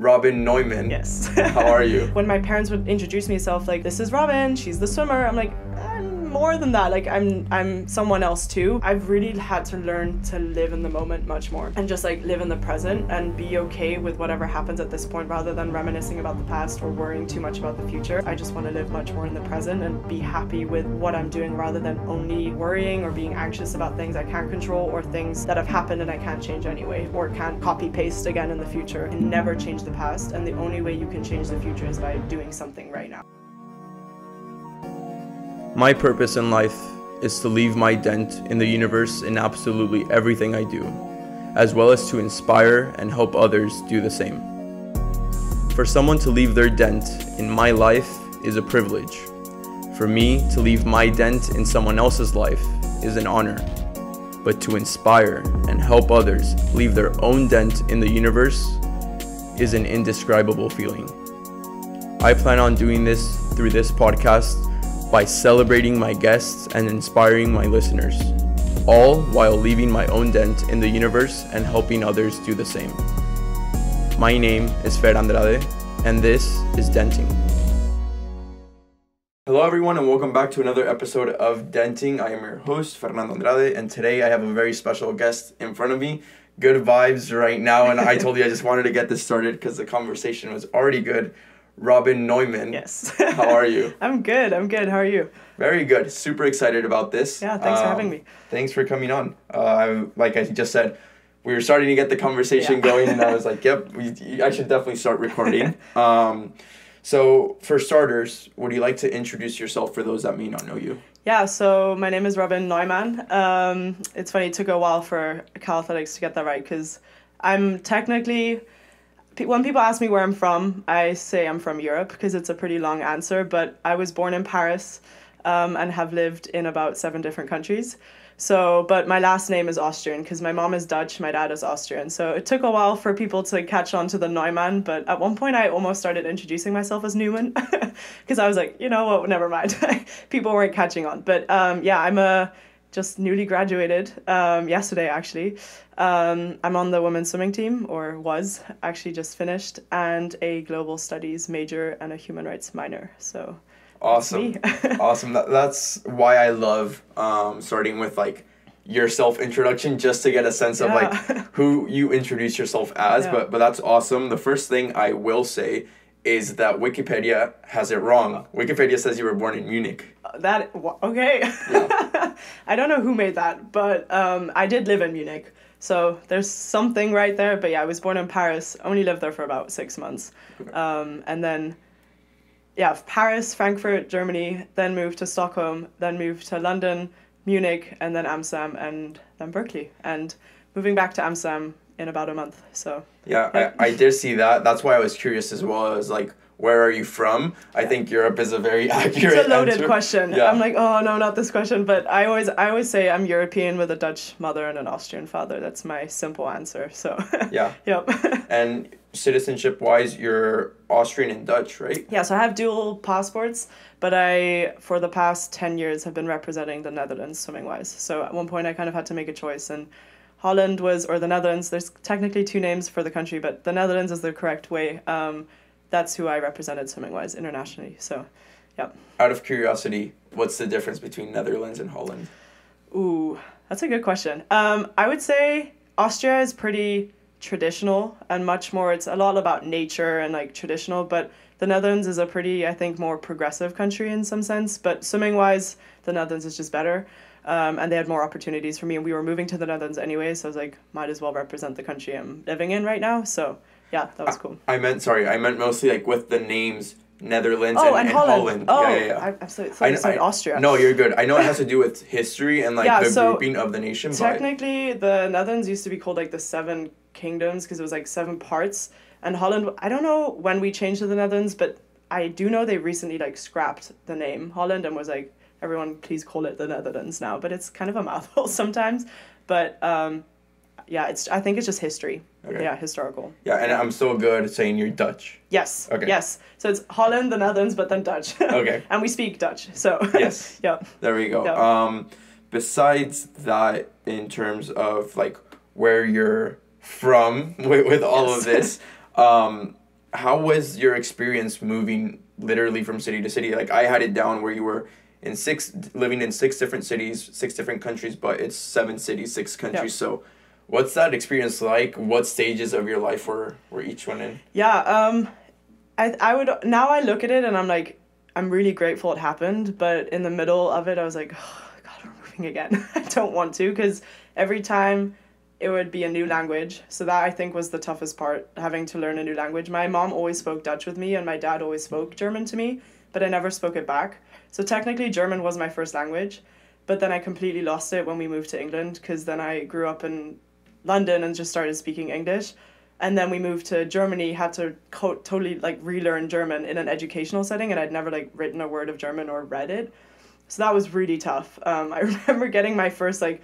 Robin Neumann. Yes. How are you? when my parents would introduce myself, like, this is Robin, she's the swimmer, I'm like, more than that. Like, I'm I'm someone else too. I've really had to learn to live in the moment much more and just like live in the present and be okay with whatever happens at this point rather than reminiscing about the past or worrying too much about the future. I just want to live much more in the present and be happy with what I'm doing rather than only worrying or being anxious about things I can't control or things that have happened and I can't change anyway or can't copy paste again in the future. And never change the past and the only way you can change the future is by doing something right now. My purpose in life is to leave my dent in the universe in absolutely everything I do, as well as to inspire and help others do the same. For someone to leave their dent in my life is a privilege. For me to leave my dent in someone else's life is an honor. But to inspire and help others leave their own dent in the universe is an indescribable feeling. I plan on doing this through this podcast by celebrating my guests and inspiring my listeners, all while leaving my own dent in the universe and helping others do the same. My name is Fer Andraez, and this is Denting. Hello, everyone, and welcome back to another episode of Denting. I am your host, Fernando Andraez, and today I have a very special guest in front of me. Good vibes right now, and I told you I just wanted to get this started because the conversation was already good. Robin Neumann. Yes. How are you? I'm good. I'm good. How are you? Very good. Super excited about this. Yeah, thanks for Um, having me. Thanks for coming on. Uh, I, like I just said, we were starting to get the conversation Yeah. going, and I was like, "Yep, we, I should definitely start recording." um, so, for starters, would you like to introduce yourself for those that may not know you? Yeah, so my name is Robin Neumann. Um, it's funny, it took a while for Cal Athletics to get that right because I'm technically, when people ask me where I'm from, I say I'm from Europe because it's a pretty long answer, but I was born in Paris um, and have lived in about seven different countries. So, but my last name is Austrian because my mom is Dutch, my dad is Austrian. So it took a while for people to catch on to the Neumann, but at one point I almost started introducing myself as Newman because I was like, you know what, never mind. people weren't catching on. But um, yeah, I'm a just newly graduated um, yesterday actually. Um, I'm on the women's swimming team, or was actually just finished, and a global studies major and a human rights minor. So Awesome, me. awesome. That, that's why I love um, starting with like your self introduction, just to get a sense of like who you introduce yourself as. Yeah. But but that's awesome. The first thing I will say is that Wikipedia has it wrong. Wikipedia says you were born in Munich. That okay. I don't know who made that, but um, I did live in Munich, so there's something right there. But yeah, I was born in Paris. Only lived there for about six months, um, and then yeah, Paris, Frankfurt, Germany. Then moved to Stockholm. Then moved to London, Munich, and then Amsterdam, and then Berkeley. And moving back to Amsterdam in about a month. So Yeah, Yeah. I, I did see that. That's why I was curious as well. I was like, where are you from? I think Europe is a very accurate it's a loaded answer. question. Yeah. I'm like, oh no, not this question. But I always, I always say I'm European with a Dutch mother and an Austrian father. That's my simple answer. So Yeah. yep. And citizenship wise, you're Austrian and Dutch, right? yeah. So I have dual passports, but I, for the past ten years, have been representing the Netherlands swimming wise. So at one point, I kind of had to make a choice, and Holland was, or the Netherlands. There's technically two names for the country, but the Netherlands is the correct way. Um, that's who I represented swimming wise internationally. So, yep. Out of curiosity, what's the difference between Netherlands and Holland? Ooh, that's a good question. Um, I would say Austria is pretty traditional and much more. It's a lot about nature and like traditional, but the Netherlands is a pretty, I think, more progressive country in some sense. But swimming wise, the Netherlands is just better. Um, and they had more opportunities for me, and we were moving to the Netherlands anyway, so I was like, might as well represent the country I'm living in right now. So yeah, that was cool. I meant, sorry, I meant mostly like with the names Netherlands Oh, and, and, and Holland. Holland. Oh, yeah, yeah, yeah. I, I thought thought you kn- said Austria. No, you're good. I know it has to do with history and like Yeah, the so grouping of the nation, but Technically, the Netherlands used to be called like the Seven Kingdoms because it was like seven parts. And Holland, I don't know when we changed to the Netherlands, but I do know they recently like scrapped the name Holland and was like, everyone please call it the Netherlands now. But it's kind of a mouthful sometimes. But um, yeah, it's I think it's just history. Okay. Yeah, historical. yeah, and I'm so good at saying you're Dutch. Yes. Okay. Yes. So it's Holland, the Netherlands, but then Dutch. Okay. and we speak Dutch. So Yes. yeah. There we go. Yeah. Um, besides that, in terms of like where you're from with, with all of this, um, how was your experience moving literally from city to city? Like I had it down where you were in six living in six different cities, six different countries, but it's seven cities, six countries. So what's that experience like? What stages of your life were were each one in? Yeah, um I I would now I look at it and I'm like I'm really grateful it happened, but in the middle of it I was like, oh, god, we're moving again. I don't want to cuz every time it would be a new language. So that I think was the toughest part, having to learn a new language. My mom always spoke Dutch with me and my dad always spoke German to me, but I never spoke it back. So technically German was my first language, but then I completely lost it when we moved to England because then I grew up in London and just started speaking English. And then we moved to Germany, had to co- totally like relearn German in an educational setting, and I'd never like written a word of German or read it. So that was really tough. Um, I remember getting my first like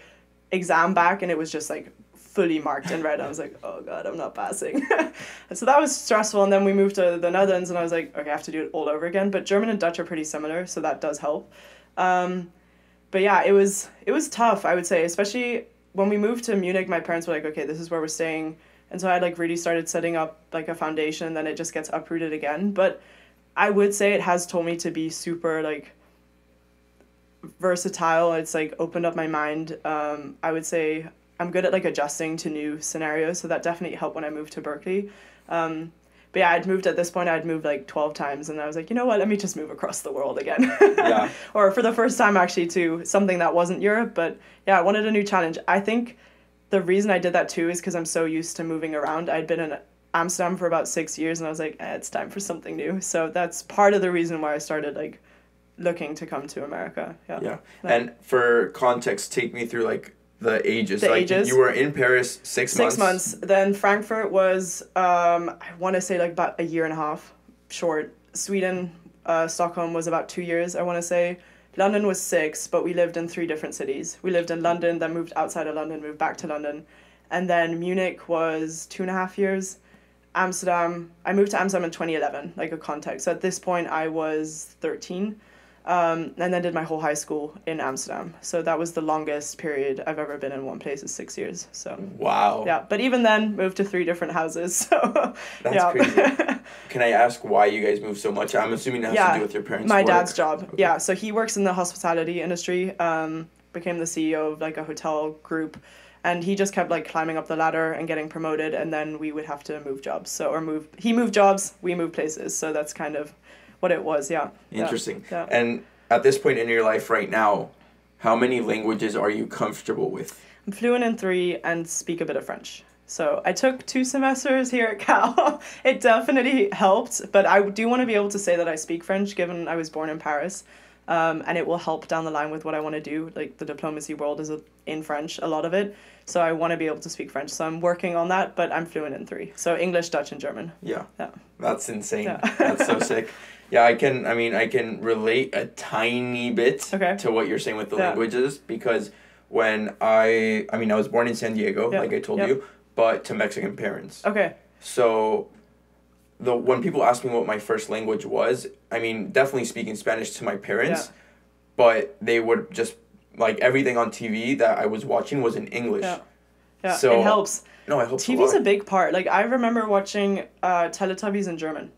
exam back, and it was just like fully marked in red. I was like, oh god, I'm not passing. so that was stressful. And then we moved to the Netherlands, and I was like, okay, I have to do it all over again. But German and Dutch are pretty similar, so that does help. Um, but yeah, it was it was tough. I would say, especially when we moved to Munich. My parents were like, okay, this is where we're staying, and so I like really started setting up like a foundation. And then it just gets uprooted again. But I would say it has told me to be super like versatile. It's like opened up my mind. Um, I would say I'm good at like adjusting to new scenarios, so that definitely helped when I moved to Berkeley. Um, but yeah, I'd moved at this point. I'd moved like twelve times, and I was like, you know what? Let me just move across the world again. Yeah. or for the first time, actually, to something that wasn't Europe. But yeah, I wanted a new challenge. I think the reason I did that too is because I'm so used to moving around. I'd been in Amsterdam for about six years, and I was like, eh, it's time for something new. So that's part of the reason why I started like looking to come to America. Yeah. Yeah. And for context, take me through like the ages. The like ages. you were in Paris six, months. six months. Then Frankfurt was um, I want to say like about a year and a half short. Sweden, uh, Stockholm was about two years. I want to say. London was six, but we lived in three different cities. We lived in London, then moved outside of London, moved back to London, and then Munich was two and a half years. Amsterdam, I moved to Amsterdam in 2011, like a context. So at this point, I was 13 um, and then did my whole high school in Amsterdam. So that was the longest period I've ever been in one place is six years. So Wow. yeah, but even then moved to three different houses. So That's yeah. crazy. Can I ask why you guys moved so much? I'm assuming it has to do with your parents. my work. dad's job. Okay. Yeah, so he works in the hospitality industry. Um, became the CEO of like a hotel group, and he just kept like climbing up the ladder and getting promoted. And then we would have to move jobs. So or move. He moved jobs. We moved places. So that's kind of what it was. Yeah. Interesting. Yeah. And at this point in your life right now, how many languages are you comfortable with? I'm fluent in three and speak a bit of French. So I took two semesters here at Cal. it definitely helped, but I do want to be able to say that I speak French given I was born in Paris. Um, and it will help down the line with what I want to do. Like the diplomacy world is a, in French, a lot of it. So I want to be able to speak French. So I'm working on that, but I'm fluent in three. So English, Dutch, and German. Yeah. Yeah. That's insane. Yeah. That's so sick. Yeah, I can I mean I can relate a tiny bit Okay. to what you're saying with the Yeah. languages because when I I mean I was born in San Diego, Yeah. like I told Yep. you, but to Mexican parents. Okay. So the when people ask me what my first language was, I mean definitely speaking Spanish to my parents, Yeah. but they would just like everything on TV that I was watching was in English. Yeah. Yeah. So- it helps. No, I hope TV's so. a big part. Like I remember watching uh, Teletubbies in German,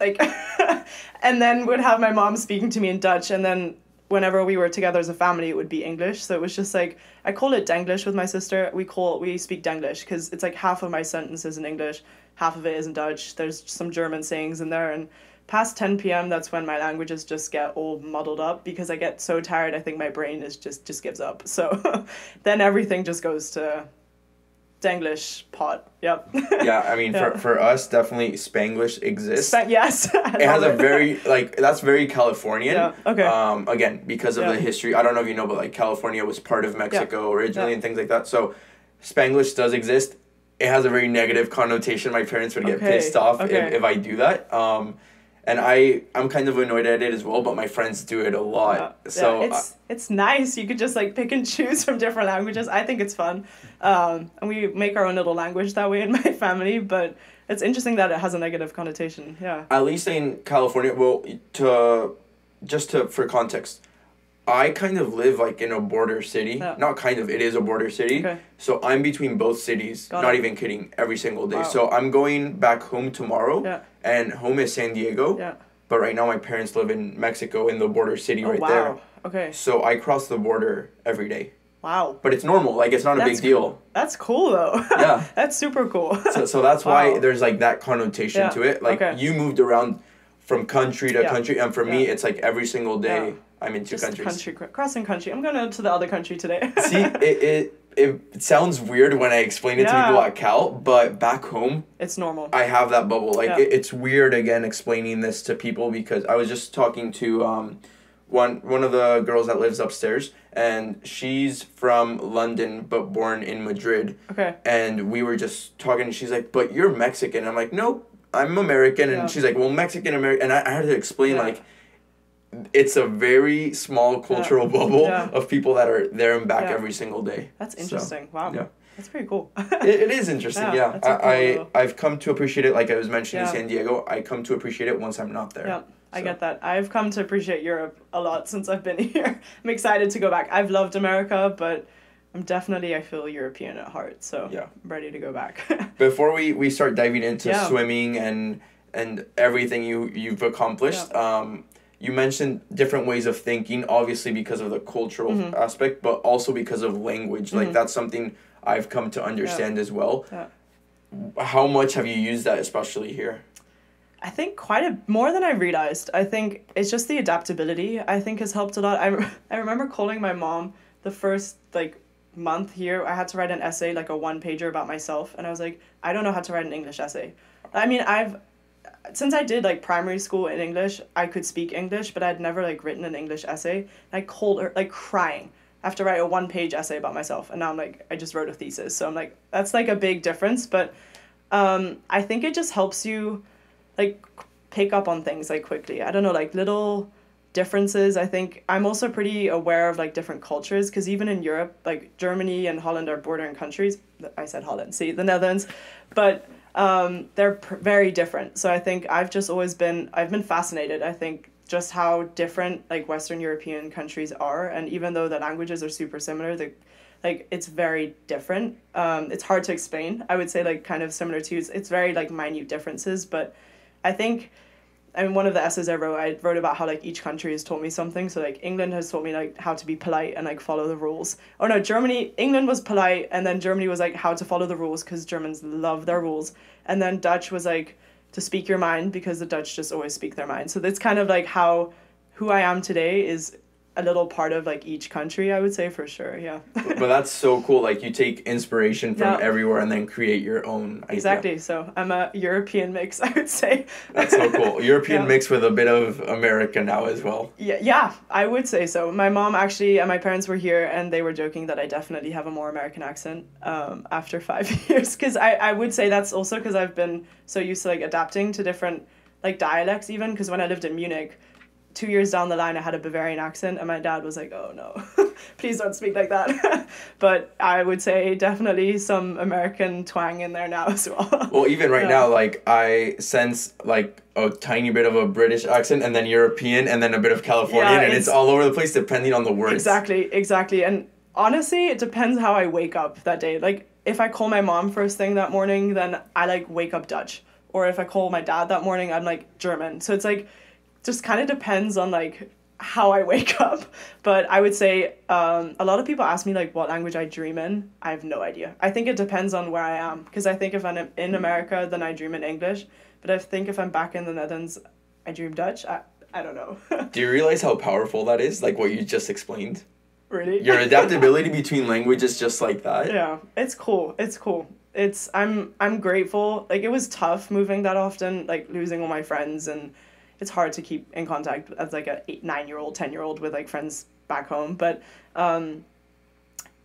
like, and then would have my mom speaking to me in Dutch, and then whenever we were together as a family, it would be English. So it was just like I call it Denglish with my sister. We call we speak Denglish because it's like half of my sentences in English, half of it is in Dutch. There's some German sayings in there, and past 10 p.m. that's when my languages just get all muddled up because I get so tired. I think my brain is just just gives up. So then everything just goes to Denglish pot. Yep. yeah, I mean Yeah. for for us definitely Spanglish exists. Spa- yes. It has love a very like that's very Californian. Yeah, okay. Um, again, because of Yeah. the history, I don't know if you know, but like California was part of Mexico originally Yeah. and things like that. So, Spanglish does exist. It has a very negative connotation. My parents would get Okay, pissed off okay. if, if I do that. Um, and I I'm kind of annoyed at it as well, but my friends do it a lot. Yeah, So yeah, it's it's nice. You could just like pick and choose from different languages. I think it's fun, um, and we make our own little language that way in my family. But it's interesting that it has a negative connotation. Yeah. at least in California, well, to just to for context, I kind of live like in a border city. Yeah. Not kind of, it is a border city. Okay. So I'm between both cities. Got not it. even kidding. Every single day. Wow. So I'm going back home tomorrow, Yeah. And home is San Diego. Yeah. But right now, my parents live in Mexico in the border city Oh right wow. there. Okay. So I cross the border every day. Wow. But it's normal. Like it's not a That's big deal. That's cool though. Yeah. That's super cool. So, so that's why there's like that connotation Yeah, to it. Like okay. you moved around from country to Yeah, country, and for me, it's like every single day Yeah. I'm in two Just countries. country crossing country. I'm going to the other country today. See, it, it it sounds weird when I explain it to people at Cal, but back home, it's normal. I have that bubble. Like Yeah. it, it's weird again explaining this to people because I was just talking to um, one one of the girls that lives upstairs, and she's from London but born in Madrid, okay. and we were just talking. and She's like, "But you're Mexican." I'm like, "Nope, I'm American," and Yeah. she's like, "Well, Mexican American," and I, I had to explain Yeah. like. It's a very small cultural bubble Yeah. of people that are there and back Yeah. every single day. That's So, interesting. wow. yeah. That's pretty cool. it, it is interesting, Yeah, yeah. that's cool I, I I've come to appreciate it. Like I was mentioning Yeah. San Diego, I come to appreciate it once I'm not there. Yeah, I get that. I've come to appreciate Europe a lot since I've been here. I'm excited to go back. I've loved America, but I'm definitely I feel European at heart, so Yeah. I'm ready to go back. Before we, we start diving into Yeah. swimming and and everything you you've accomplished, um, you mentioned different ways of thinking. Obviously, because of the cultural Mm-hmm. aspect, but also because of language. Like that's something I've come to understand as well. Yeah. How much have you used that, especially here? I think quite a more than I realized. I think it's just the adaptability. I think has helped a lot. I, I remember calling my mom the first like month here. I had to write an essay like a one pager about myself, and I was like, I don't know how to write an English essay. I mean, I've since I did like primary school in English, I could speak English, but I'd never like written an English essay. I called her like crying. I have to write a one page essay about myself, and now I'm like, I just wrote a thesis. So I'm like, that's like a big difference, but um, I think it just helps you like pick up on things like quickly. I don't know, like little differences. I think I'm also pretty aware of like different cultures because even in Europe, like Germany and Holland are bordering countries. I said Holland, see the Netherlands, but um, they're pr- very different. So I think I've just always been I've been fascinated. I think just how different like Western European countries are, and even though the languages are super similar, the like it's very different. Um, it's hard to explain. I would say like kind of similar to it's, it's very like minute differences, but I think I mean one of the essays I wrote I wrote about how like each country has taught me something. So like England has taught me like how to be polite and like follow the rules. Oh no, Germany England was polite and then Germany was like how to follow the rules because Germans love their rules. And then Dutch was like to speak your mind because the Dutch just always speak their mind. So that's kind of like how who I am today is a little part of like each country, I would say for sure. Yeah. but that's so cool. Like you take inspiration from Yeah. everywhere and then create your own. idea. Exactly. So I'm a European mix, I would say. That's so cool. European Yeah. mix with a bit of America now as well. Yeah, yeah, I would say so. My mom actually and my parents were here and they were joking that I definitely have a more American accent um, after five years. Because I, I would say that's also because I've been so used to like adapting to different like dialects even. Because when I lived in Munich, two years down the line I had a Bavarian accent and my dad was like, oh no, please don't speak like that. but I would say definitely some American twang in there now as well. Well, even right Yeah. now, like I sense like a tiny bit of a British accent, and then European, and then a bit of Californian, Yeah, and it's, it's- all over the place depending on the words. Exactly, exactly. And honestly, it depends how I wake up that day. Like if I call my mom first thing that morning, then I like wake up Dutch. Or if I call my dad that morning, I'm like German. So it's like just kind of depends on like how I wake up. But I would say um, a lot of people ask me like what language I dream in. I have no idea. I think it depends on where I am. Because I think if I'm in America, then I dream in English. But I think if I'm back in the Netherlands, I dream Dutch. I, I don't know. Do you realize how powerful that is? Like what you just explained. really? Your adaptability between languages, just like that. yeah it's cool it's cool it's i'm i'm grateful like it was tough moving that often like losing all my friends and it's hard to keep in contact as like a eight nine year old ten year old with like friends back home but um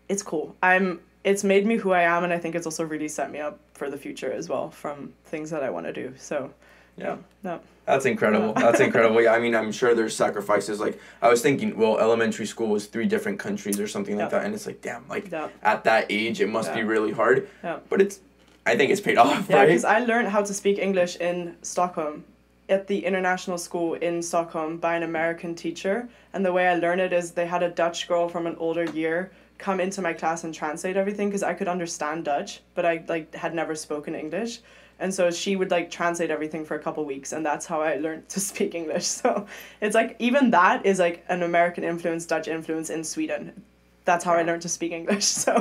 it's cool i'm it's made me who i am and i think it's also really set me up for the future as well from things that i want to do so Yeah. no That's incredible. That's incredible. Yeah, I mean, I'm sure there's sacrifices. Like I was thinking, well, elementary school was three different countries or something like Yeah. that, and it's like, damn, like Yeah. at that age, it must be really hard. Yeah. But it's, I think it's paid off, Yeah, right? because I learned how to speak English in Stockholm at the international school in Stockholm by an American teacher. And the way I learned it is they had a Dutch girl from an older year come into my class and translate everything because I could understand Dutch, but I like had never spoken English. and so she would like translate everything for a couple weeks and that's how i learned to speak english so it's like even that is like an american influence dutch influence in sweden that's how i learned to speak english so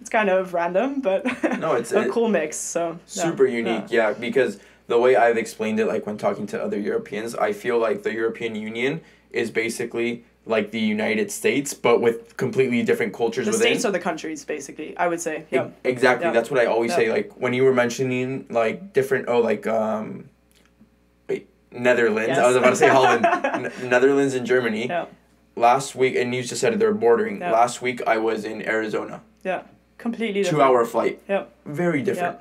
it's kind of random but No, it's- a it- cool mix so yeah, super unique yeah. because the way i've explained it like when talking to other europeans i feel like the european union is basically like the united states but with completely different cultures the within. states are the countries basically i would say E- yeah exactly Yeah. that's what i always Yeah. say like when you were mentioning like different oh like um wait netherlands i was about to say holland. N- netherlands and germany. Yeah. Last week and you just said they're bordering. Yeah. last week i was in arizona. Yeah completely different. two hour flight. Yeah. Very different.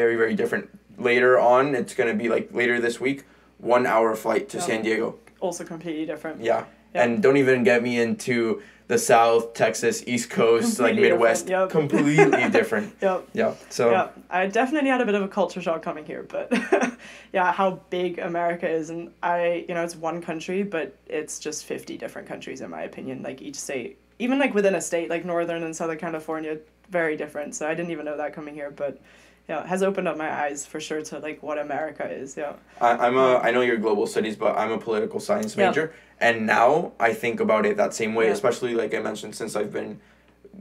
Very very different later on it's going to be like later this week one hour flight to Yeah. san diego also completely different yeah. Yeah. and don't even get me into the south texas east coast like midwest different, yep. completely different yeah yeah so yeah, I definitely had a bit of a culture shock coming here, but yeah, how big America is, and I, you know, it's one country, but it's just fifty different countries in my opinion. Like each state, even like within a state, like Northern and Southern California, very different. So I didn't even know that coming here, but yeah, has opened up my eyes for sure to like what America is. Yeah, I, I'm a I know you're global studies, but I'm a political science major, Yeah. and now I think about it that same way. Yeah. Especially like I mentioned, since I've been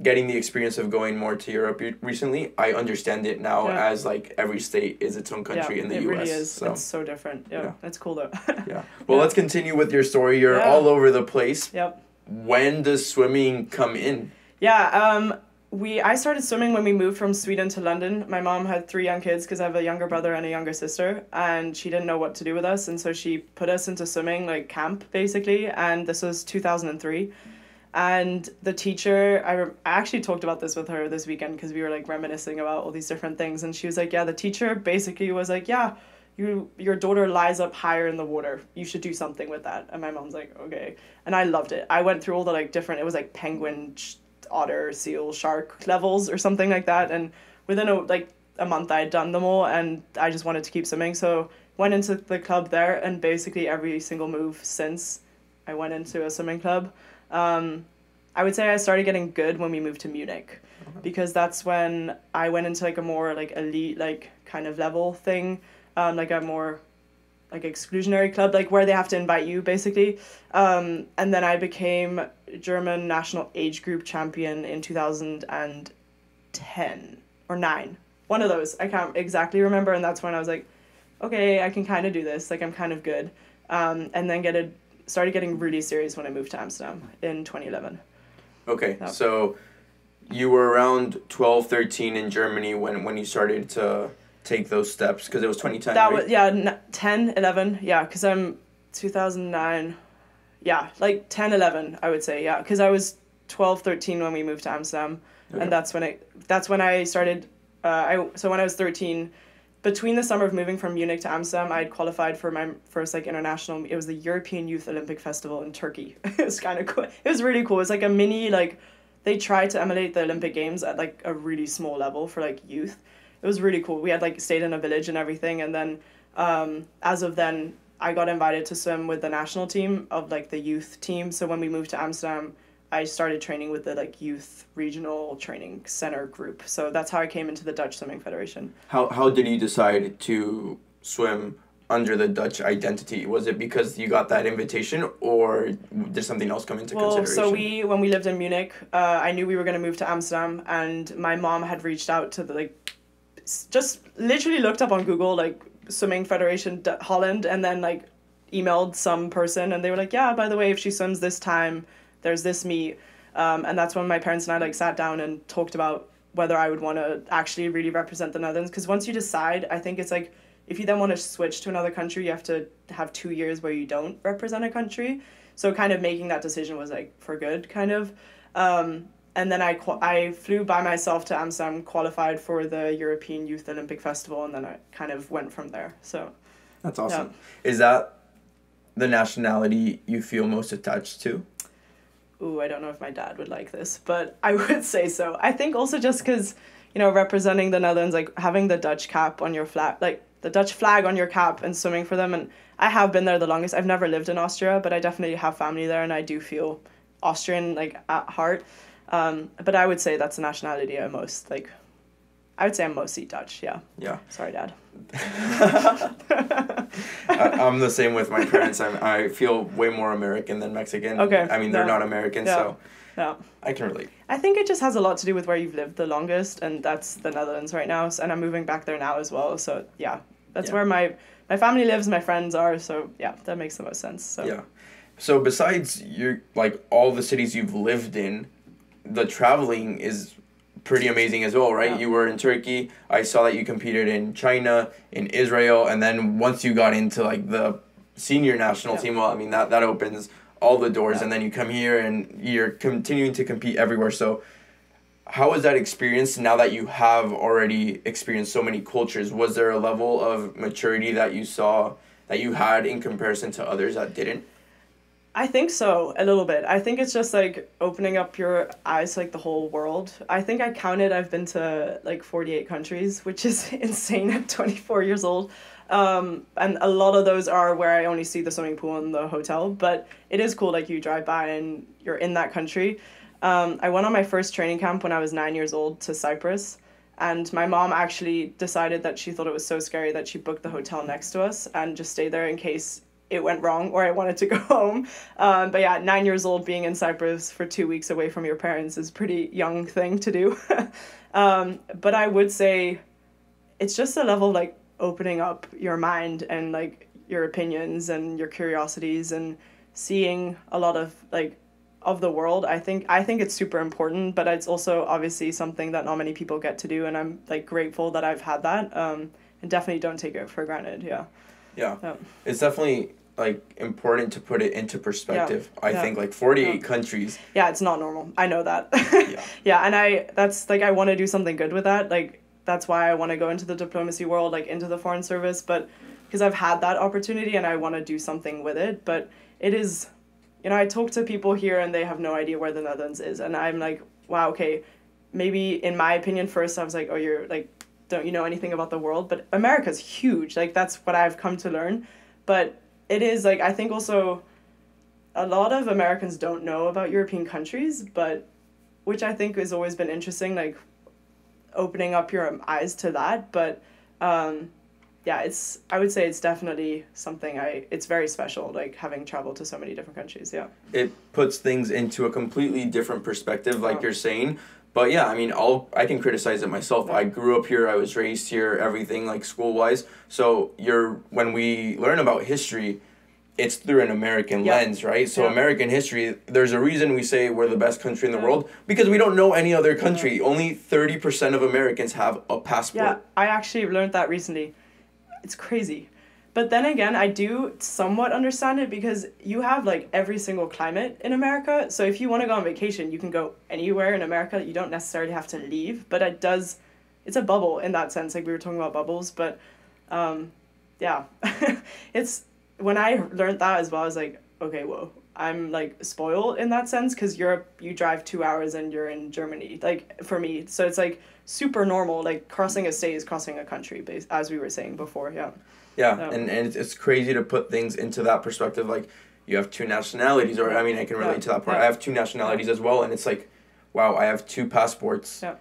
getting the experience of going more to Europe recently, I understand it now Yeah. as like every state is its own country yeah, in the it U.S. really is. So It's so different. Yeah, Yeah. it's cool though. yeah. Well, let's continue with your story. You're all over the place. yep. When does swimming come in? Yeah, um, we I started swimming when we moved from Sweden to London. My mom had three young kids because I have a younger brother and a younger sister, and she didn't know what to do with us, and so she put us into swimming like camp basically, and this was two thousand and three. And the teacher, I, rem- I actually talked about this with her this weekend because we were like reminiscing about all these different things, and she was like, "Yeah, the teacher basically was like, yeah, you your daughter lies up higher in the water. You should do something with that." And my mom's like, "Okay," and I loved it. I went through all the like different. It was like penguin, otter, seal, shark levels or something like that, and within a like a month I had done them all, and I just wanted to keep swimming. So went into the club there, and basically every single move since I went into a swimming club. Um, I would say I started getting good when we moved to Munich, because that's when I went into like a more like elite like kind of level thing, um, like a more like exclusionary club, like where they have to invite you basically. Um, and then I became German national age group champion in two thousand and ten or nine, one of those. I can't exactly remember, and that's when I was like, okay, I can kind of do this. Like I'm kind of good. Um, and then get a started getting really serious when I moved to Amsterdam in twenty eleven. Okay, Yep. so you were around 12, 13 in Germany when, when you started to take those steps because it was 2010. That right? was yeah, n- 10, 11, yeah, because I'm 2009. Yeah, like 10, 11, I would say, yeah, because I was 12, 13 when we moved to Amsterdam, Okay. and that's when I that's when I started. Uh, I so when I was 13, between the summer of moving from Munich to Amsterdam, I had qualified for my first like international. It was the European Youth Olympic Festival in Turkey. it was kind of cool. It was really cool. It's like a mini like they tried to emulate the Olympic Games at like a really small level for like youth. It was really cool. We had like stayed in a village and everything, and then um, as of then, I got invited to swim with the national team of like the youth team. So when we moved to Amsterdam, I started training with the like youth regional training center group. So that's how I came into the Dutch Swimming Federation. How, how did you decide to swim under the Dutch identity? Was it because you got that invitation or did something else come into Well, consideration? so we when we lived in Munich, uh, I knew we were gonna move to Amsterdam, and my mom had reached out to the like, just literally looked up on Google like swimming federation Holland, and then like emailed some person, and they were like, yeah, by the way, if she swims this time, there's this meet, um, and that's when my parents and I like sat down and talked about whether I would want to actually really represent the Netherlands, because once you decide, I think it's like if you then want to switch to another country, you have to have two years where you don't represent a country. So kind of making that decision was like for good, kind of. Um, and then I qu- I flew by myself to Amsterdam, qualified for the European Youth Olympic Festival, and then I kind of went from there. So That's awesome. Is that the nationality you feel most attached to? ooh, I don't know if my dad would like this, but I would say so. I think also just because, you know, representing the Netherlands, like having the Dutch cap on your flag, like the Dutch flag on your cap and swimming for them. And I have been there the longest. I've never lived in Austria, but I definitely have family there and I do feel Austrian, like at heart. Um, but I would say that's the nationality I'm most like I would say I'm mostly Dutch. Yeah. Yeah. Sorry, Dad. I, I'm the same with my parents. I'm, I feel way more American than Mexican. Okay, I mean, they're yeah. not American, Yeah. so Yeah. I can relate. I think it just has a lot to do with where you've lived the longest, and that's the Netherlands right now. So, and I'm moving back there now as well. So yeah, that's Yeah. where my my family lives, my friends are. So yeah, that makes the most sense. So Yeah. So besides your like all the cities you've lived in, the traveling is pretty amazing as well, right? Yeah. You were in Turkey. I saw that you competed in China, in Israel, and then once you got into like the senior national Yeah. team, well, I mean that that opens all the doors, Yeah. and then you come here and you're continuing to compete everywhere. So. How was that experience now that you have already experienced so many cultures? Was there a level of maturity that you saw that you had in comparison to others that didn't? I think so, a little bit. I think it's just like opening up your eyes to like the whole world. I think I counted I've been to like 48 countries, which is insane at 24 years old. Um, and a lot of those are where I only see the swimming pool and the hotel, but it is cool like you drive by and you're in that country. Um, I went on my first training camp when I was 9 years old to Cyprus. And my mom actually decided that she thought it was so scary that she booked the hotel next to us and just stayed there in case it went wrong or I wanted to go home. Um, but yeah, nine years old being in Cyprus for two weeks away from your parents is pretty young thing to do. um, but I would say it's just a level of like opening up your mind and like your opinions and your curiosities and seeing a lot of like of the world i think i think it's super important but it's also obviously something that not many people get to do and i'm like grateful that i've had that um, and definitely don't take it for granted yeah Yeah. Yeah. It's definitely like important to put it into perspective. I Yeah. think like 48 Yeah. countries. yeah it's not normal i know that Yeah. yeah and i that's like i want to do something good with that like that's why i want to go into the diplomacy world like into the foreign service but because i've had that opportunity and i want to do something with it but it is you know i talk to people here and they have no idea where the netherlands is and i'm like wow okay maybe in my opinion first i was like oh you're like don't you know anything about the world but america's huge like that's what i've come to learn but it is like i think also a lot of americans don't know about european countries but which i think has always been interesting like opening up your eyes to that but um yeah it's i would say it's definitely something i it's very special like having traveled to so many different countries yeah It puts things into a completely different perspective, like Yeah. you're saying. But yeah, I mean, I'll I can criticize it myself. I grew up here. I was raised here. Everything like school wise. So you're when we learn about history, it's through an American Yeah. lens, right? So Yeah. American history. There's a reason we say we're the best country in the Yeah. world because we don't know any other country. Only thirty percent of Americans have a passport. Yeah, I actually learned that recently. It's crazy. But then again, I do somewhat understand it because you have like every single climate in America. So if you want to go on vacation, you can go anywhere in America. You don't necessarily have to leave, but it does it's a bubble in that sense. Like we were talking about bubbles, but um yeah. it's when I learned that as well, I was like, okay, whoa. I'm like spoiled in that sense because Europe, you drive two hours and you're in Germany. Like for me, so it's like super normal. Like crossing a state is crossing a country, as we were saying before. Yeah. Yeah, Yeah. and, and it's, crazy to put things into that perspective. Like, you have two nationalities, or I mean, I can relate Yeah. to that part. Yeah. I have two nationalities as well, and it's like, wow, I have two passports, Yeah.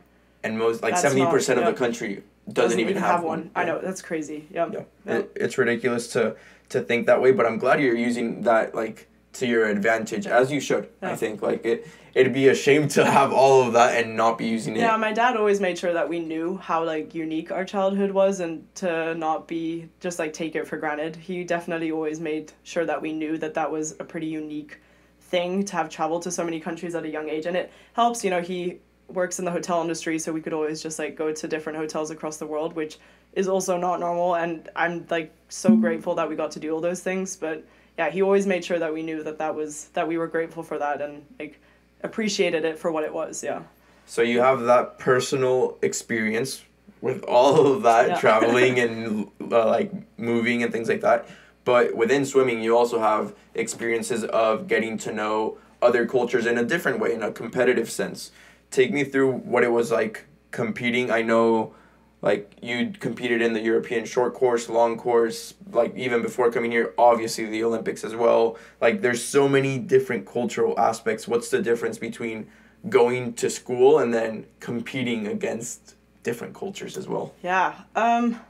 and most like seventy percent of the country doesn't, even, have, one. I Yeah. know that's crazy. Yeah. Yeah, Yeah. It, it's ridiculous to to think that way, but I'm glad you're using that like to your advantage, as you should. I think like it it'd be a shame to have all of that and not be using it. Yeah, my dad always made sure that we knew how like unique our childhood was and to not be just like take it for granted. He definitely always made sure that we knew that that was a pretty unique thing to have traveled to so many countries at a young age and it helps, you know, he works in the hotel industry so we could always just like go to different hotels across the world, which is also not normal and I'm like so hmm. grateful that we got to do all those things, but yeah, he always made sure that we knew that that was that we were grateful for that and like appreciated it for what it was, yeah. So you have that personal experience with all of that Yeah. traveling and uh, like moving and things like that. But within swimming, you also have experiences of getting to know other cultures in a different way, in a competitive sense. Take me through what it was like competing. I know, like you competed in the European short course, long course, like even before coming here, obviously the Olympics as well. Like there's so many different cultural aspects. What's the difference between going to school and then competing against different cultures as well. Yeah. Um,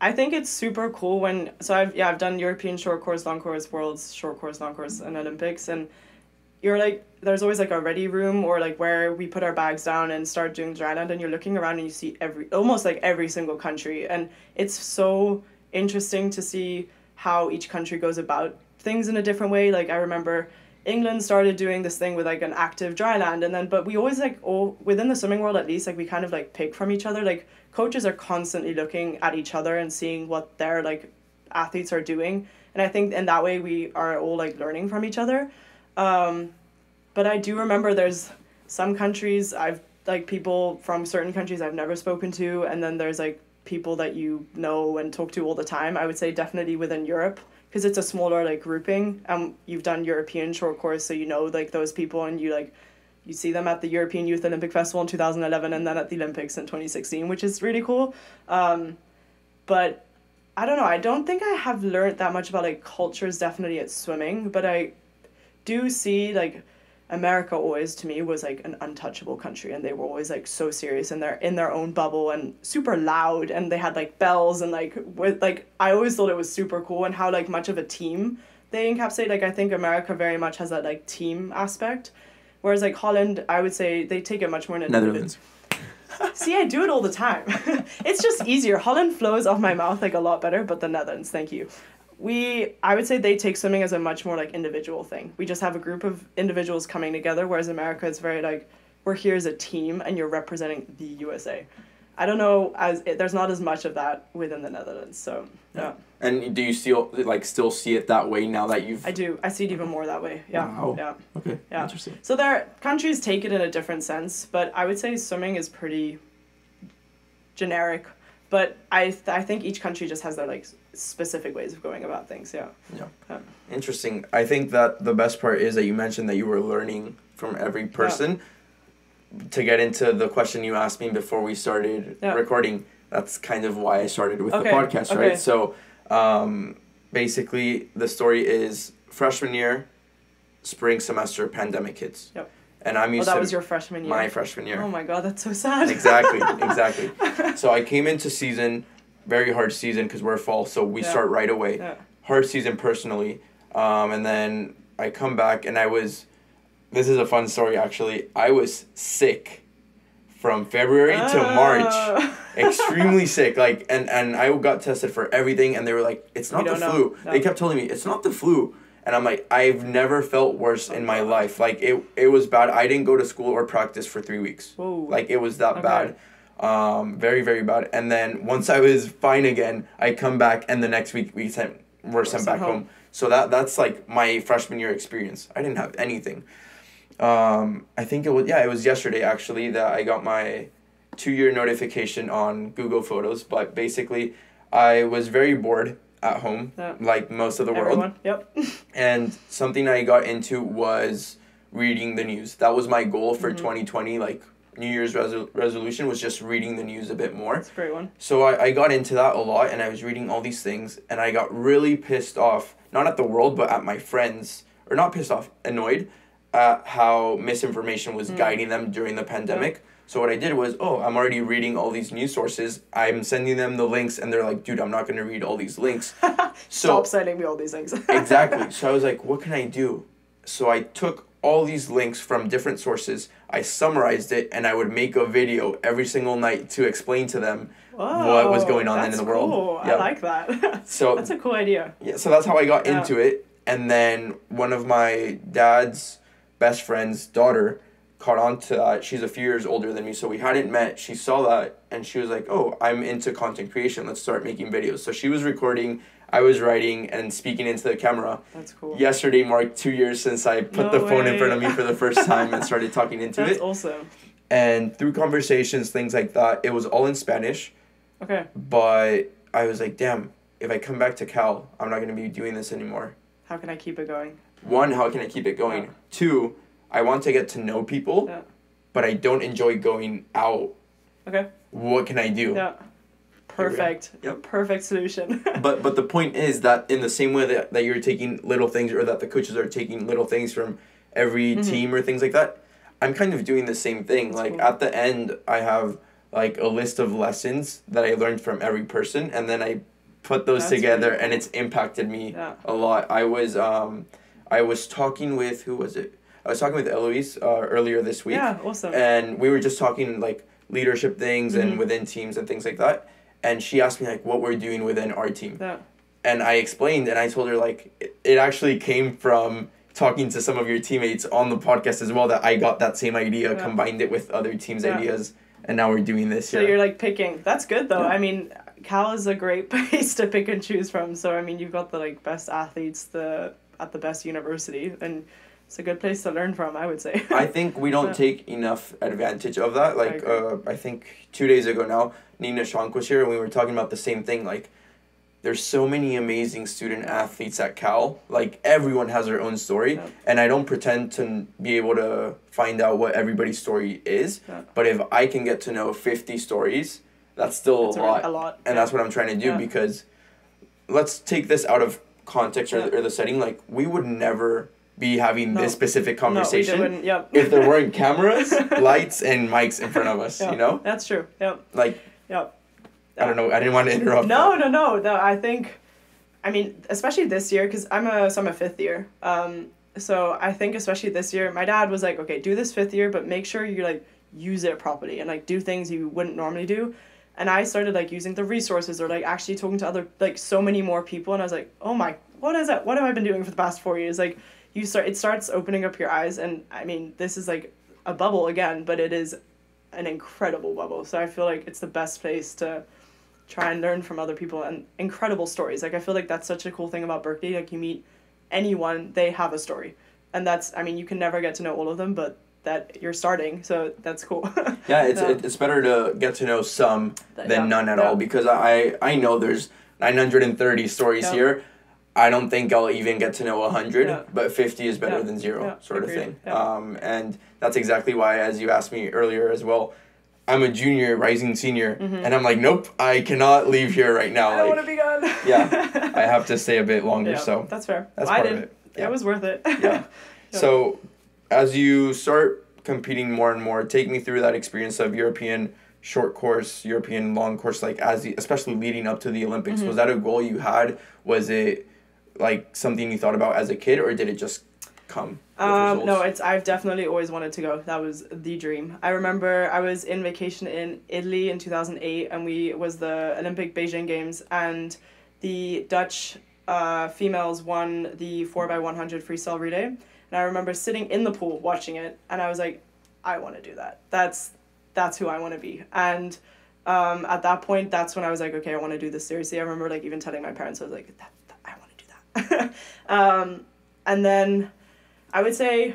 I think it's super cool when so I've yeah I've done European short course, long course, worlds short course, long course, and Olympics, and you're like there's always like a ready room or like where we put our bags down and start doing dryland, and you're looking around and you see every almost like every single country, and it's so interesting to see how each country goes about things in a different way. Like I remember England started doing this thing with like an active dry land and then but we always like all within the swimming world at least like we kind of like pick from each other. Like coaches are constantly looking at each other and seeing what their like athletes are doing. And I think in that way we are all like learning from each other um, but I do remember there's some countries I've like people from certain countries I've never spoken to and then there's like people that you know and talk to all the time I would say definitely within Europe because it's a smaller like grouping. Um you've done european short course so you know like those people and you like you see them at the european youth olympic festival in 2011 and then at the olympics in 2016 which is really cool. Um but i don't know i don't think i have learned that much about like cultures definitely at swimming but i do see like America always to me was like an untouchable country and they were always like so serious and they're in their own bubble and super loud and they had like bells and like with like I always thought it was super cool and how like much of a team they encapsulate like I think America very much has that like team aspect whereas like Holland I would say they take it much more in Netherlands. See, I do it all the time. it's just easier. Holland flows off my mouth like a lot better, but the Netherlands, thank you we i would say they take swimming as a much more like individual thing. We just have a group of individuals coming together whereas america is very like we're here as a team and you're representing the usa i don't know as it, there's not as much of that within the netherlands so yeah. And do you still like still see it that way now that you've i do. I see it even more that way. Yeah. Wow. yeah. Okay. Yeah. interesting. So there countries take it in a different sense but i would say swimming is pretty generic. But i th- i think each country just has their like specific ways of going about things yeah Yeah, Interesting. I think that the best part is that you mentioned that you were learning from every person. To get into the question you asked me before we started Yeah. recording, that's kind of why I started with Okay, the podcast, okay. right? So, um, basically, the story is freshman year, spring semester, pandemic hits. Yep. And I'm oh used that to was your freshman year my freshman year. oh my god that's so sad exactly, exactly. So I came into season, very hard season because we're fall, so we Yeah. start right away yeah hard season personally. Um, and then I come back and I was, this is a fun story actually. I was sick from February to March. Oh. Extremely sick. Like, and, and I got tested for everything and they were like, it's not We the flu. know. They kept telling me, it's not the flu. And I'm like, I've never felt worse Oh, in my God. life. Like, it, it was bad. I didn't go to school or practice for three weeks. Whoa. Like, it was that Okay. bad. Um, very, very bad. And then once I was fine again, I come back and the next week we sent, we're sent sent back home. home. So that that's like my freshman year experience. I didn't have anything. Um, I think it was yeah, it was yesterday actually that I got my two year notification on Google Photos. But basically, I was very bored at home, Yeah. like most of the world. Everyone. Yep. And something I got into was reading the news. That was my goal for Mhm. 2020. Like New Year's resol- resolution was just reading the news a bit more. That's a great one. So I, I got into that a lot and I was reading all these things and I got really pissed off, not at the world, but at my friends, or not pissed off, annoyed at how misinformation was Mm. guiding them during the pandemic. So what I did was, oh, I'm already reading all these news sources. I'm sending them the links and they're like, dude, I'm not going to read all these links. so Stop sending me all these things. exactly. So I was like, what can I do? So I took all these links from different sources, I summarized it, and I would make a video every single night to explain to them what was going on in the world. Cool. Yeah. I like that. So that's a cool idea. yeah, so that's how I got Yeah. into it. And then one of my dad's best friend's daughter caught on to that. She's a few years older than me, so we hadn't met. She saw that and she was like, "Oh, I'm into content creation. Let's start making videos." So she was recording, I was writing and speaking into the camera. That's cool. Yesterday marked 2 years since I put No the phone in front of me for the first time and started talking into That's it. awesome. And through conversations, things like that, it was all in Spanish Okay. but I was like, damn, if I come back to Cal, I'm not gonna be doing this anymore. How can I keep it going? One, how can I keep it going? Yeah. Two, I want to get to know people, Yeah. but I don't enjoy going out. Okay. What can I do? Yeah. Perfect. Yep. Perfect solution. But but the point is that in the same way that, that you're taking little things or that the coaches are taking little things from every Mhm. team or things like that, I'm kind of doing the same thing. That's like cool. at the end I have like a list of lessons that I learned from every person, and then I put those That's together, really and it's impacted me Yeah. a lot. I was um, I was talking with who was it? I was talking with Eloise uh, earlier this week Yeah, awesome. and we were just talking like leadership things Mhm. and within teams and things like that and she asked me like what we're doing within our team yeah. and i explained and i told her like it, it actually came from talking to some of your teammates on the podcast as well that i got that same idea Yeah. combined it with other teams Yeah. ideas and now we're doing this So you're like picking. That's good though. I mean, Cal is a great place to pick and choose from. So I mean, you've got the like best athletes the at the best university, and it's a good place to learn from. I would say. I think we don't Yeah. take enough advantage of that. Like, agree. uh, I think two days ago now, Nina Shank was here and we were talking about the same thing. Like, there's so many amazing student athletes at Cal. Like, everyone has their own story. Yeah. And I don't pretend to be able to find out what everybody's story is. Yeah. But if I can get to know 50 stories, that's still It's a lot. A lot. And that's what I'm trying to do Yeah. because let's take this out of context or, Yeah. or the setting. Like, we would never be having No. this specific conversation wouldn't. Yep. if there weren't cameras, lights, and mics in front of us, Yeah, you know? That's true. Yep. Like, Yep. I don't know, I didn't want to interrupt. No, that. no, no, no. I think, I mean, especially this year, because I'm a so I'm a fifth year. Um, so I think especially this year, my dad was like, okay, do this fifth year, but make sure you like use it properly and like do things you wouldn't normally do. And I started like using the resources or like actually talking to other like so many more people, and I was like, oh my, what is that? What have I been doing for the past four years? Like, you start it starts opening up your eyes, and I mean, this is like a bubble again, but it is an incredible bubble. So I feel like it's the best place to try and learn from other people and incredible stories. Like I feel like that's such a cool thing about Berkeley. Like you meet anyone, they have a story. And that's I mean, you can never get to know all of them, but that you're starting, so that's cool. Yeah, it's, Yeah. It's better to get to know some than Yeah, none at yeah. all because I, I know there's 930 stories here. I don't think I'll even get to know 100, Yeah. but 50 is better Yeah, than zero, yeah, sort of thing. Um, and that's exactly why, as you asked me earlier as well, I'm a junior, rising senior, and I'm like, nope, I cannot leave here right now. Mm-hmm. I like, want to be gone. yeah, I have to stay a bit longer, so that's fair. that's I part of did. it. Yeah. It was worth it. Yeah. Yeah. So, as you start competing more and more, take me through that experience of European short course, European long course, like as the, especially leading up to the Olympics. Mm-hmm. Was that a goal you had? Was it like something you thought about as a kid, or did it just come? Um, no, it's I've definitely always wanted to go. That was the dream. I remember I was in vacation in Italy in two thousand eight, and we it was the Olympic Beijing Games, and the Dutch uh, females won the four x one hundred freestyle relay, and I remember sitting in the pool watching it, and I was like, I want to do that. That's that's who I want to be, and. Um, at that point, that's when I was like, okay, I want to do this seriously. I remember like even telling my parents, I was like, that, that, I want to do that. um, and then I would say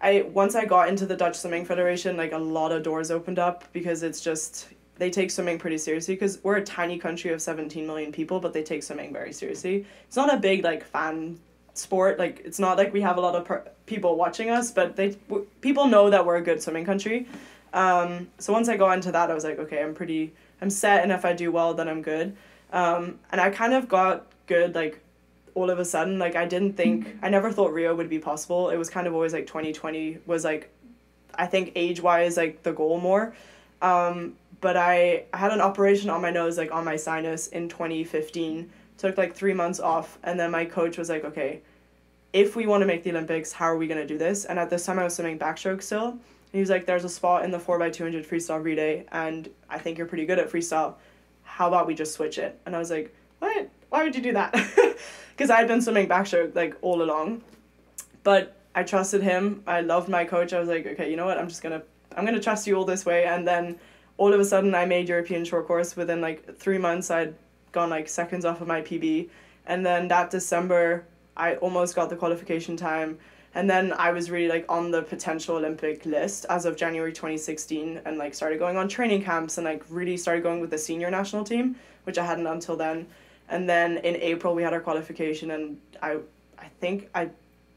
I once I got into the Dutch Swimming Federation, like a lot of doors opened up because it's just they take swimming pretty seriously because we're a tiny country of 17 million people, but they take swimming very seriously. It's not a big like fan sport. Like it's not like we have a lot of people watching us, but they w- people know that we're a good swimming country. Um, so once I got into that, I was like, okay, I'm pretty, I'm set, and if I do well, then I'm good. Um, and I kind of got good like all of a sudden. Like I didn't think, I never thought Rio would be possible. It was kind of always like twenty twenty was like, I think age wise like the goal more. Um, but I, I had an operation on my nose, like on my sinus in 2015. Took like three months off, and then my coach was like, okay, if we want to make the Olympics, how are we gonna do this? And at this time, I was swimming backstroke still. And he was like, "There's a spot in the four x two hundred freestyle relay, and I think you're pretty good at freestyle. How about we just switch it?" And I was like, "What? Why would you do that?" Because I had been swimming backstroke like all along, but I trusted him. I loved my coach. I was like, "Okay, you know what? I'm just gonna I'm gonna trust you all this way." And then all of a sudden, I made European short course within like three months. I'd gone like seconds off of my PB, and then that December, I almost got the qualification time. And then I was really like on the potential Olympic list as of January 2016 and like started going on training camps and like really started going with the senior national team, which I hadn't until then. And then in April we had our qualification and I I think I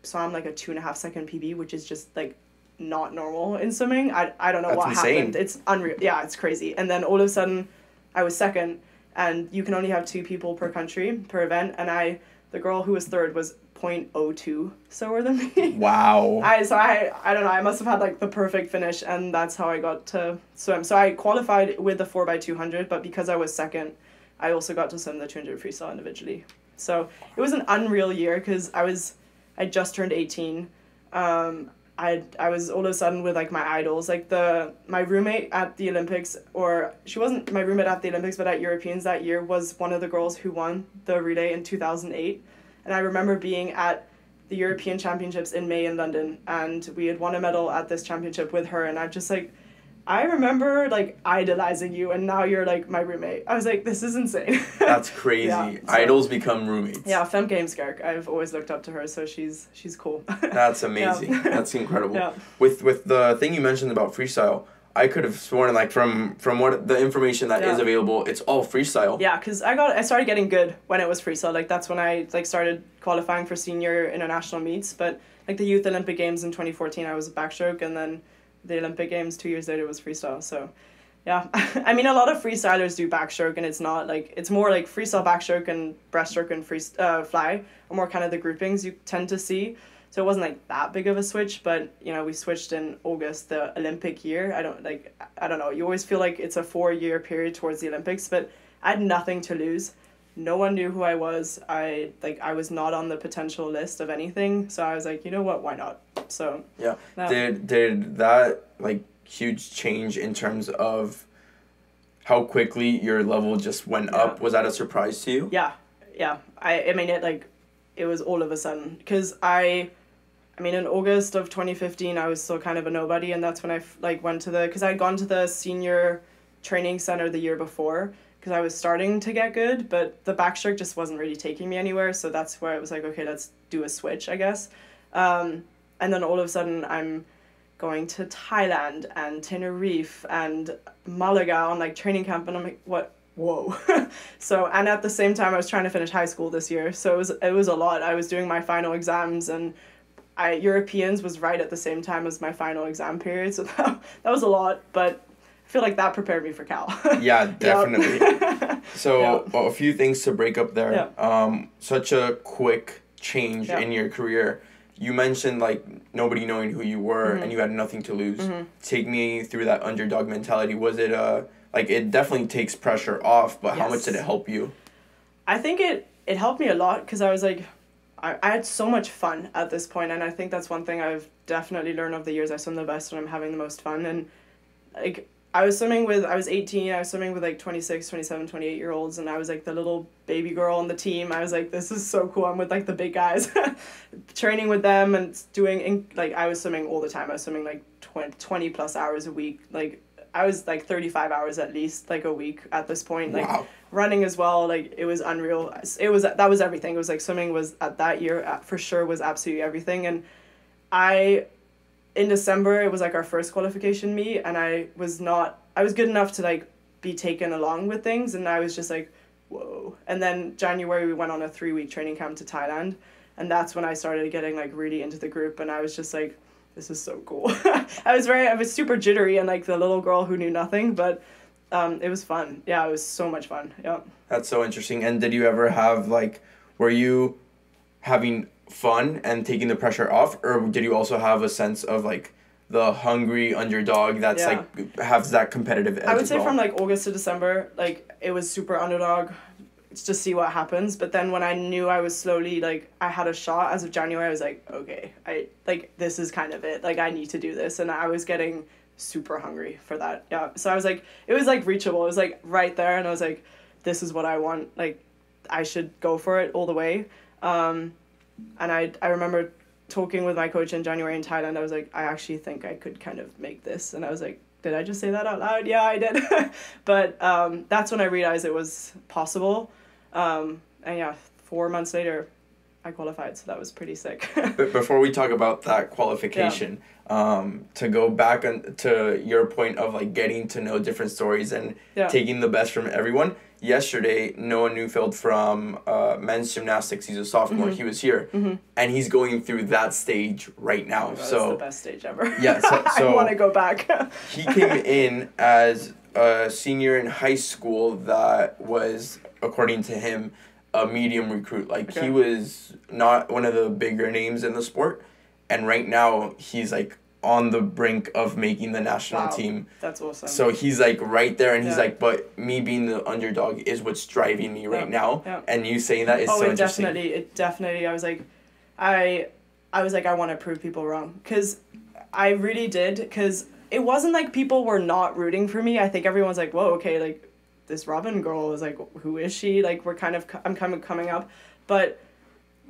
saw him like a two and a half second PB, which is just like not normal in swimming. I, I don't know That's what insane. happened. It's unreal. Yeah, it's crazy. And then all of a sudden I was second and you can only have two people per country per event and I the girl who was third was 0.02 slower than me. Wow. I so I I don't know. I must have had like the perfect finish, and that's how I got to swim. So I qualified with the four by two hundred, but because I was second, I also got to swim the two hundred freestyle individually. So it was an unreal year because I was I just turned eighteen. Um, I I was all of a sudden with like my idols, like the my roommate at the Olympics, or she wasn't my roommate at the Olympics, but at Europeans that year was one of the girls who won the relay in two thousand eight, and I remember being at the European Championships in May in London, and we had won a medal at this championship with her, and I just like. I remember like idolizing you, and now you're like my roommate. I was like, this is insane. That's crazy. Yeah, so- Idols become roommates. yeah, Femke Heemskerk. I've always looked up to her, so she's she's cool. That's amazing. Yeah. That's incredible. Yeah. With with the thing you mentioned about freestyle, I could have sworn like from from what the information that is Yeah. available, it's all freestyle. Yeah, because I got I started getting good when it was freestyle. Like that's when I like started qualifying for senior international meets. But like the Youth Olympic Games in twenty fourteen, I was a backstroke, and then the Olympic Games two years later was freestyle. So, yeah, I mean a lot of freestylers do backstroke, and it's not like it's more like freestyle backstroke and breaststroke and free uh, fly are more kind of the groupings you tend to see. So it wasn't like that big of a switch, but you know we switched in August, the Olympic year. I don't like I don't know. You always feel like it's a four year period towards the Olympics, but I had nothing to lose. No one knew who I was. I like I was not on the potential list of anything. So I was like, you know what? Why not? So Yeah. Yeah. Did did that like huge change in terms of how quickly your level just went up? Was that a surprise to you? yeah, yeah. I I mean it like it was all of a sudden because I. I mean, in August of 2015, I was still kind of a nobody, and that's when I f- like went to the because I'd gone to the senior training center the year before because I was starting to get good, but the backstroke just wasn't really taking me anywhere. So that's where I was like, okay, let's do a switch, I guess. Um, and then all of a sudden, I'm going to Thailand and Tenerife and Malaga on like training camp, and I'm like, what? Whoa! so and at the same time, I was trying to finish high school this year, so it was it was a lot. I was doing my final exams and. I Europeans was right at the same time as my final exam period, so that, that was a lot, but feel like that prepared me for Cal. Yeah, definitely. So a few things to break up there. Yeah. Um, such a quick change Yeah. in your career. You mentioned like nobody knowing who you were Mm-hmm. and you had nothing to lose. Take me through that underdog mentality. Was it uh like it definitely takes pressure off, but how much did it help you? I think it it helped me a lot because I was like, I, I had so much fun at this point, and I think that's one thing I've definitely learned over the years. I swim the best when I'm having the most fun, and like I was swimming with I was 18, I was swimming with like 26, 27, 28 year olds, and I was like the little baby girl on the team. I was like, this is so cool. I'm with like the big guys, training with them and doing in, like I was swimming all the time. I was swimming like 20, 20 plus hours a week. Like I was like 35 hours at least like a week at this point. Like Wow. running as well like it was unreal it was that was everything it was like swimming was at that year for sure was absolutely everything and i in december it was like our first qualification meet and i was not i was good enough to like be taken along with things and i was just like whoa and then january we went on a three week training camp to thailand and that's when i started getting like really into the group and i was just like this is so cool i was very i was super jittery and like the little girl who knew nothing but um, it was fun. Yeah, it was so much fun. Yeah. That's so interesting. And did you ever have like were you having fun and taking the pressure off or did you also have a sense of like the hungry underdog that's Yeah. like has that competitive edge I would say well? from like August to December, like it was super underdog. It's just see what happens. But then when I knew I was slowly like I had a shot as of January, I was like, okay, I like this is kind of it. Like I need to do this, and I was getting super hungry for that. Yeah. So I was like, it was like reachable. It was like right there, and I was like, this is what I want. Like, I should go for it all the way. Um, and I I remember talking with my coach in January in Thailand. I was like, I actually think I could kind of make this, and I was like, did I just say that out loud? Yeah, I did. but um, that's when I realized it was possible. Um, and yeah, four months later, I qualified, so that was pretty sick. But before we talk about that qualification, um, to go back on, to your point of like getting to know different stories and Yeah. taking the best from everyone. Yesterday, Noah Newfield from uh, men's gymnastics, he's a sophomore. Mm-hmm. He was here, and he's going through that stage right now. Was so the best stage ever. Yeah, so- so- I want to go back. he came in as a senior in high school that was, according to him, a medium recruit. Like Okay. he was not one of the bigger names in the sport, and right now he's like on the brink of making the national Wow. team. That's awesome. So he's like right there, and he's like, but me being the underdog is what's driving me right Yeah. now. Yeah. And you saying that is oh, so it interesting. definitely, it definitely. I was like, I, I was like, I want to prove people wrong because I really did because it wasn't like people were not rooting for me. I think everyone's like, whoa, okay, like this Robin girl is like, who is she? Like we're kind of, I'm kind of coming up, but.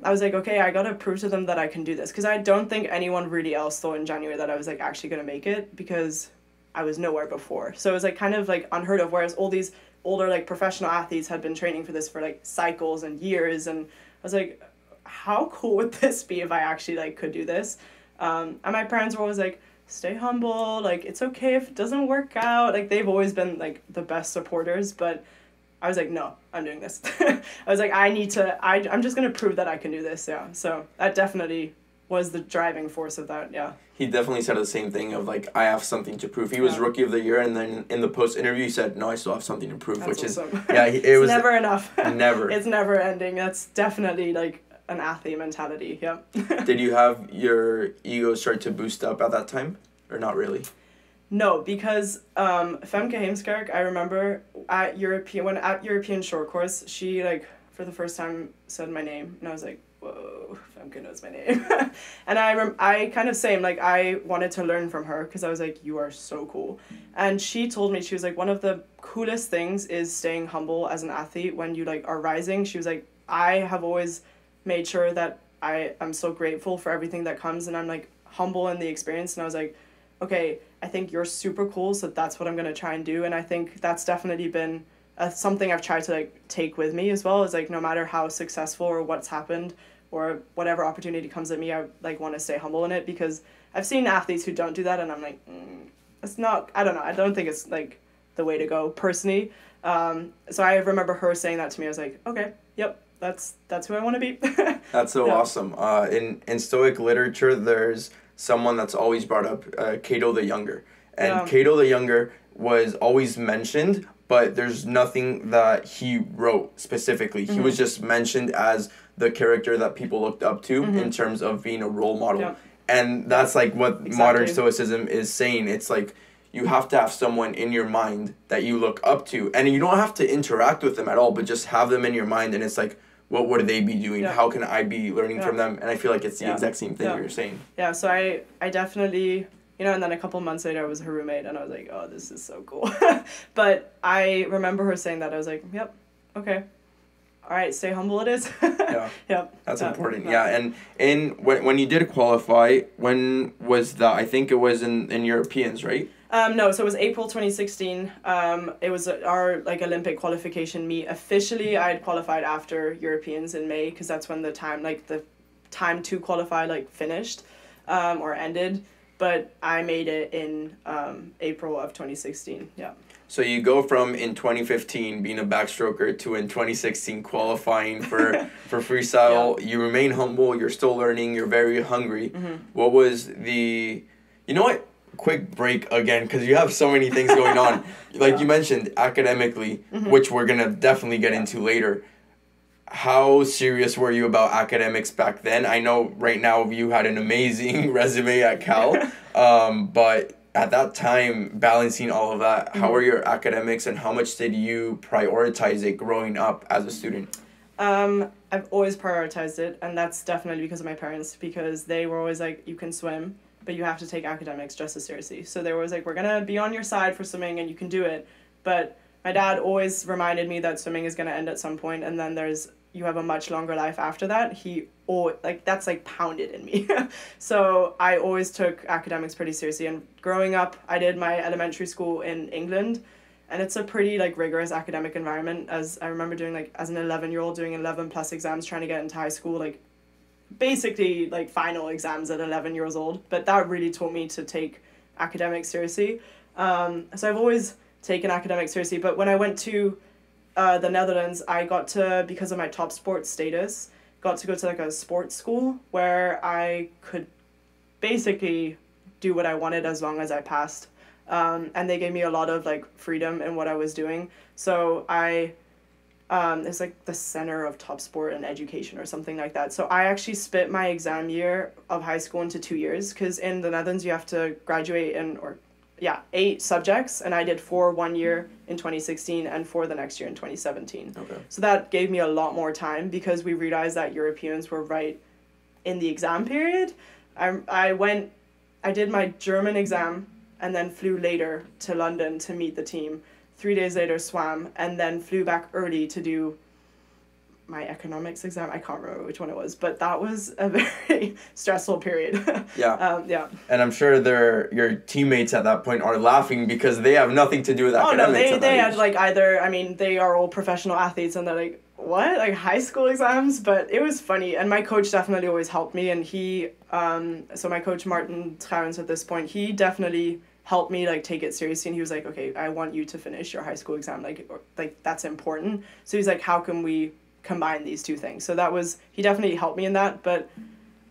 I was like, okay, I gotta prove to them that I can do this because I don't think anyone really else thought in January that I was like actually gonna make it because I was nowhere before. So it was like kind of like unheard of. Whereas all these older like professional athletes had been training for this for like cycles and years, and I was like, how cool would this be if I actually like could do this? Um, and my parents were always like, stay humble. Like it's okay if it doesn't work out. Like they've always been like the best supporters, but. I was like, no, I'm doing this. I was like, I need to, I, I'm just going to prove that I can do this. Yeah. So that definitely was the driving force of that. Yeah. He definitely said the same thing of like I have something to prove. He was Yeah. rookie of the year, and then in the post interview, he said, "No, I still have something to prove," That's which is yeah, it was never enough. never. it's never ending. That's definitely like an athlete mentality. Yeah. Did you have your ego start to boost up at that time, or not really? No, because um, Femke Heemskerk, I remember at European when at European short course, she like for the first time said my name, and I was like, whoa, Femke knows my name, and I rem- I kind of same like I wanted to learn from her because I was like, you are so cool, and she told me she was like one of the coolest things is staying humble as an athlete when you like are rising. She was like, I have always made sure that I am so grateful for everything that comes, and I'm like humble in the experience, and I was like okay, I think you're super cool, so that's what I'm gonna try and do. And I think that's definitely been uh, something I've tried to like take with me as well. Is like no matter how successful or what's happened or whatever opportunity comes at me, I like want to stay humble in it because I've seen athletes who don't do that, and I'm like, mm, it's not. I don't know. I don't think it's like the way to go personally. Um, so I remember her saying that to me. I was like, okay, yep, that's that's who I want to be. That's so Yeah. awesome. Uh, in in Stoic literature, there's someone that's always brought up, uh, Cato the Younger, and Yeah. Cato the Younger was always mentioned, but there's nothing that he wrote specifically. He Mm-hmm. was just mentioned as the character that people looked up to in terms of being a role model, Mm-hmm. Yeah. and that's like what modern Stoicism is saying. It's like. You have to have someone in your mind that you look up to, and you don't have to interact with them at all, but just have them in your mind, and it's like, what would they be doing? Yeah. How can I be learning Yeah. from them? And I feel like it's the Yeah. exact same thing you're saying. yeah so i i definitely you know and then a couple months later i was her roommate and i was like oh this is so cool but i remember her saying that i was like yep okay all right stay humble it is Yeah. yep That's Yeah. important. Yeah, and in when when you did qualify, when was that? I think it was in in Europeans, right? um no so it was april 2016 um it was our like olympic qualification meet officially i had qualified after europeans in may because that's when the time like the time to qualify like finished um or ended but i made it in um april of 2016 yeah So you go from in 2015 being a backstroker to in 2016 qualifying for for freestyle. You remain humble. You're still learning. You're very hungry. Mm-hmm. What was the, you know what? Quick break again because you have so many things going on. Like Yeah. Mm-hmm. you mentioned academically, which we're gonna definitely get into later. How serious were you about academics back then? I know right now you had an amazing resume at Cal, um, but at that time, balancing all of that, how were your academics and how much did you prioritize it growing up as a student? Um, I've always prioritized it, and that's definitely because of my parents, because they were always like, you can swim, but you have to take academics just as seriously. So they were always like, we're gonna be on your side for swimming, and you can do it. But my dad always reminded me that swimming is gonna end at some point, and then there's you have a much longer life after that. He or like that's like pounded in me. so I always took academics pretty seriously. And growing up, I did my elementary school in England and it's a pretty like rigorous academic environment as i remember doing like as an 11 year old doing 11 plus exams trying to get into high school like basically like final exams at 11 years old but that really taught me to take academics seriously um, so i've always taken academics seriously but when i went to uh, the netherlands i got to because of my top sports status got to go to like a sports school where i could basically do what i wanted as long as i passed um, and they gave me a lot of like freedom in what I was doing. So I Um, it's like the center of top sport and education or something like that. So I actually split my exam year of high school into two years because in the Netherlands you have to graduate in or yeah eight subjects and I did four one year in twenty sixteen and four the next year in twenty seventeen. Okay. So that gave me a lot more time because we realized that Europeans were right in the exam period. I, I went, I did my German exam and then flew later to London to meet the team. Three days later, swam and then flew back early to do my economics exam. I can't remember which one it was, but that was a very stressful period. Yeah. um, yeah. And I'm sure their your teammates at that point are laughing because they have nothing to do with Oh academics. no, they they had like either. I mean, they are all professional athletes, and they're like, what, like high school exams? But it was funny, and my coach definitely always helped me, and he, um, so my coach Martin Truijens at this point, he definitely helped me like take it seriously, and he was like, okay, I want you to finish your high school exam, like, or, like that's important. So he's like, how can we combine these two things? So that was he definitely helped me in that, but.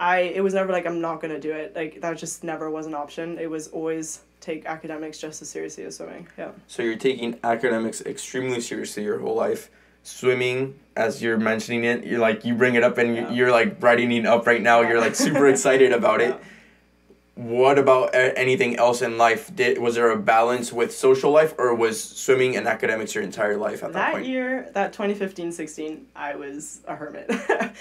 I it was never like I'm not gonna do it like that just never was an option. It was always take academics just as seriously as swimming. Yeah. So you're taking academics extremely seriously your whole life. Swimming, as you're mentioning it, you're like you bring it up and Yeah. you're like writing it up right now. You're like super excited about it. What about anything else in life? Did was there a balance with social life, or was swimming and academics your entire life at that, that point? year that 2015-16 i was a hermit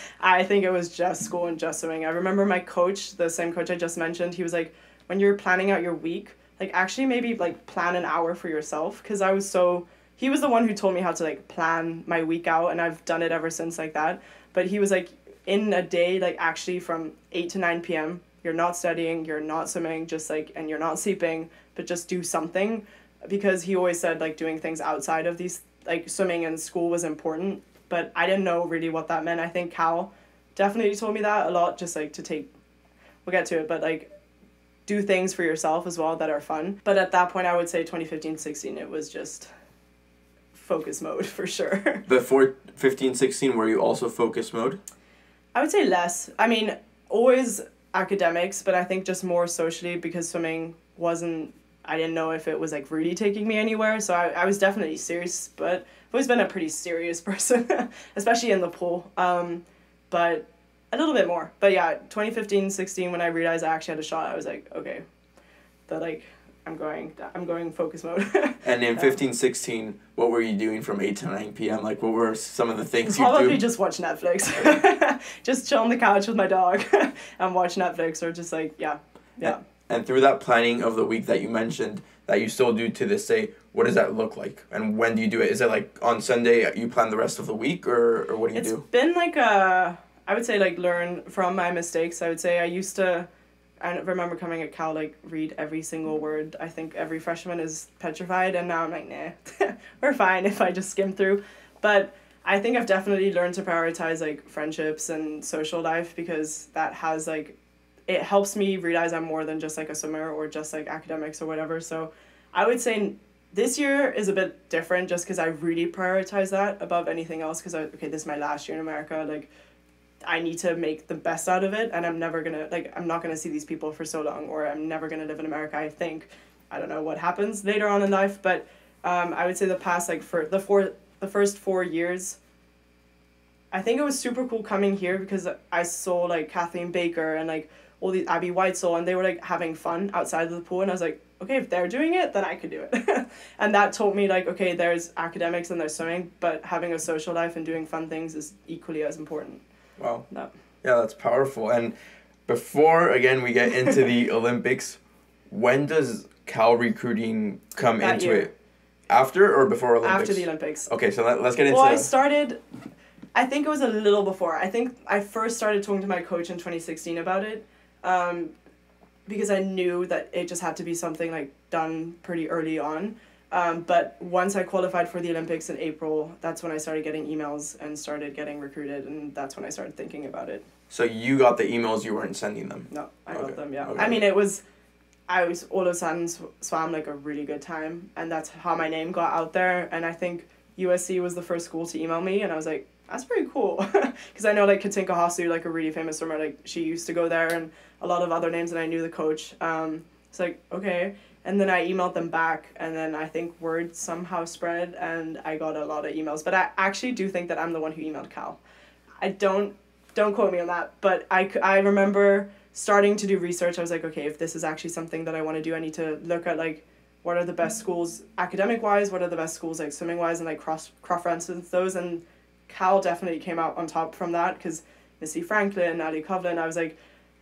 i think it was just school and just swimming i remember my coach the same coach i just mentioned he was like when you're planning out your week like actually maybe like plan an hour for yourself because i was so he was the one who told me how to like plan my week out and i've done it ever since like that but he was like in a day like actually from 8 to 9 p.m you're not studying you're not swimming just like and you're not sleeping but just do something because he always said like doing things outside of these like swimming and school was important but i didn't know really what that meant i think cal definitely told me that a lot just like to take we'll get to it but like do things for yourself as well that are fun but at that point i would say 2015 16 it was just focus mode for sure Before 15, 16, were you also focus mode? I would say less. I mean, always academics, but I think just more socially because swimming wasn't. I didn't know if it was like really taking me anywhere, so I, I was definitely serious. But I've always been a pretty serious person, especially in the pool. Um, but a little bit more. But yeah, 2015, 16, when I realized I actually had a shot, I was like, okay, that like. I'm going. I'm going focus mode. And in Yeah. 15, 16, what were you doing from 8 to 9 p.m.? Like, what were some of the things you Probably just watch Netflix. just chill on the couch with my dog and watch Netflix or just like yeah, yeah. And through that planning of the week that you mentioned, that you still do to this day, what does that look like? And when do you do it? Is it like on Sunday you plan the rest of the week, or, or what do you It's do? It's been like a I would say like learn from my mistakes. I would say I used to I remember coming at Cal like read every single word. I think every freshman is petrified and now I'm like, nah, we're fine if I just skim through. But I think I've definitely learned to prioritize like friendships and social life because that has like it helps me realize I'm more than just like a swimmer or just like academics or whatever. So I would say this year is a bit different just because I really prioritize that above anything else because I okay this is my last year in America like I need to make the best out of it and I'm never gonna like I'm not gonna see these people for so long or I'm never gonna live in America. I think I don't know what happens later on in life but um, I would say the past like for the four the first four years I think it was super cool coming here because I saw like Kathleen Baker and like all these Abbey Weitzeil and they were like having fun outside of the pool and I was like okay if they're doing it then I could do it. And that taught me like okay there's academics and there's swimming but having a social life and doing fun things is equally as important Wow. No. Yeah, that's powerful. And before, again, we get into the Olympics, when does Cal recruiting come That into year. it? After or before Olympics? after the Olympics Okay, so let, let's get into well I started I think it was a little before I think I first started talking to my coach in 2016 about it um, because I knew that it just had to be something like done pretty early on um, but once I qualified for the Olympics in April, that's when I started getting emails and started getting recruited, and that's when I started thinking about it. So you got the emails, you weren't sending them. No, I Okay, got them. Yeah, okay. I mean it was, I was all of a sudden sw- swam like a really good time, and that's how my name got out there. And I think USC was the first school to email me, and I was like, that's pretty cool, because I know like Katinka Hosszu, like a really famous swimmer, like she used to go there, and a lot of other names, and I knew the coach. Um, it's like okay, And then I emailed them back, and then I think word somehow spread, and I got a lot of emails. But I actually do think that I'm the one who emailed Cal. I don't don't quote me on that, but I, I remember starting to do research. I was like, okay, if this is actually something that I want to do, I need to look at like what are the best mm-hmm. schools academic wise, what are the best schools like swimming wise, and like cross cross reference those. And Cal definitely came out on top from that because Missy Franklin, Ali Coughlin. I was like,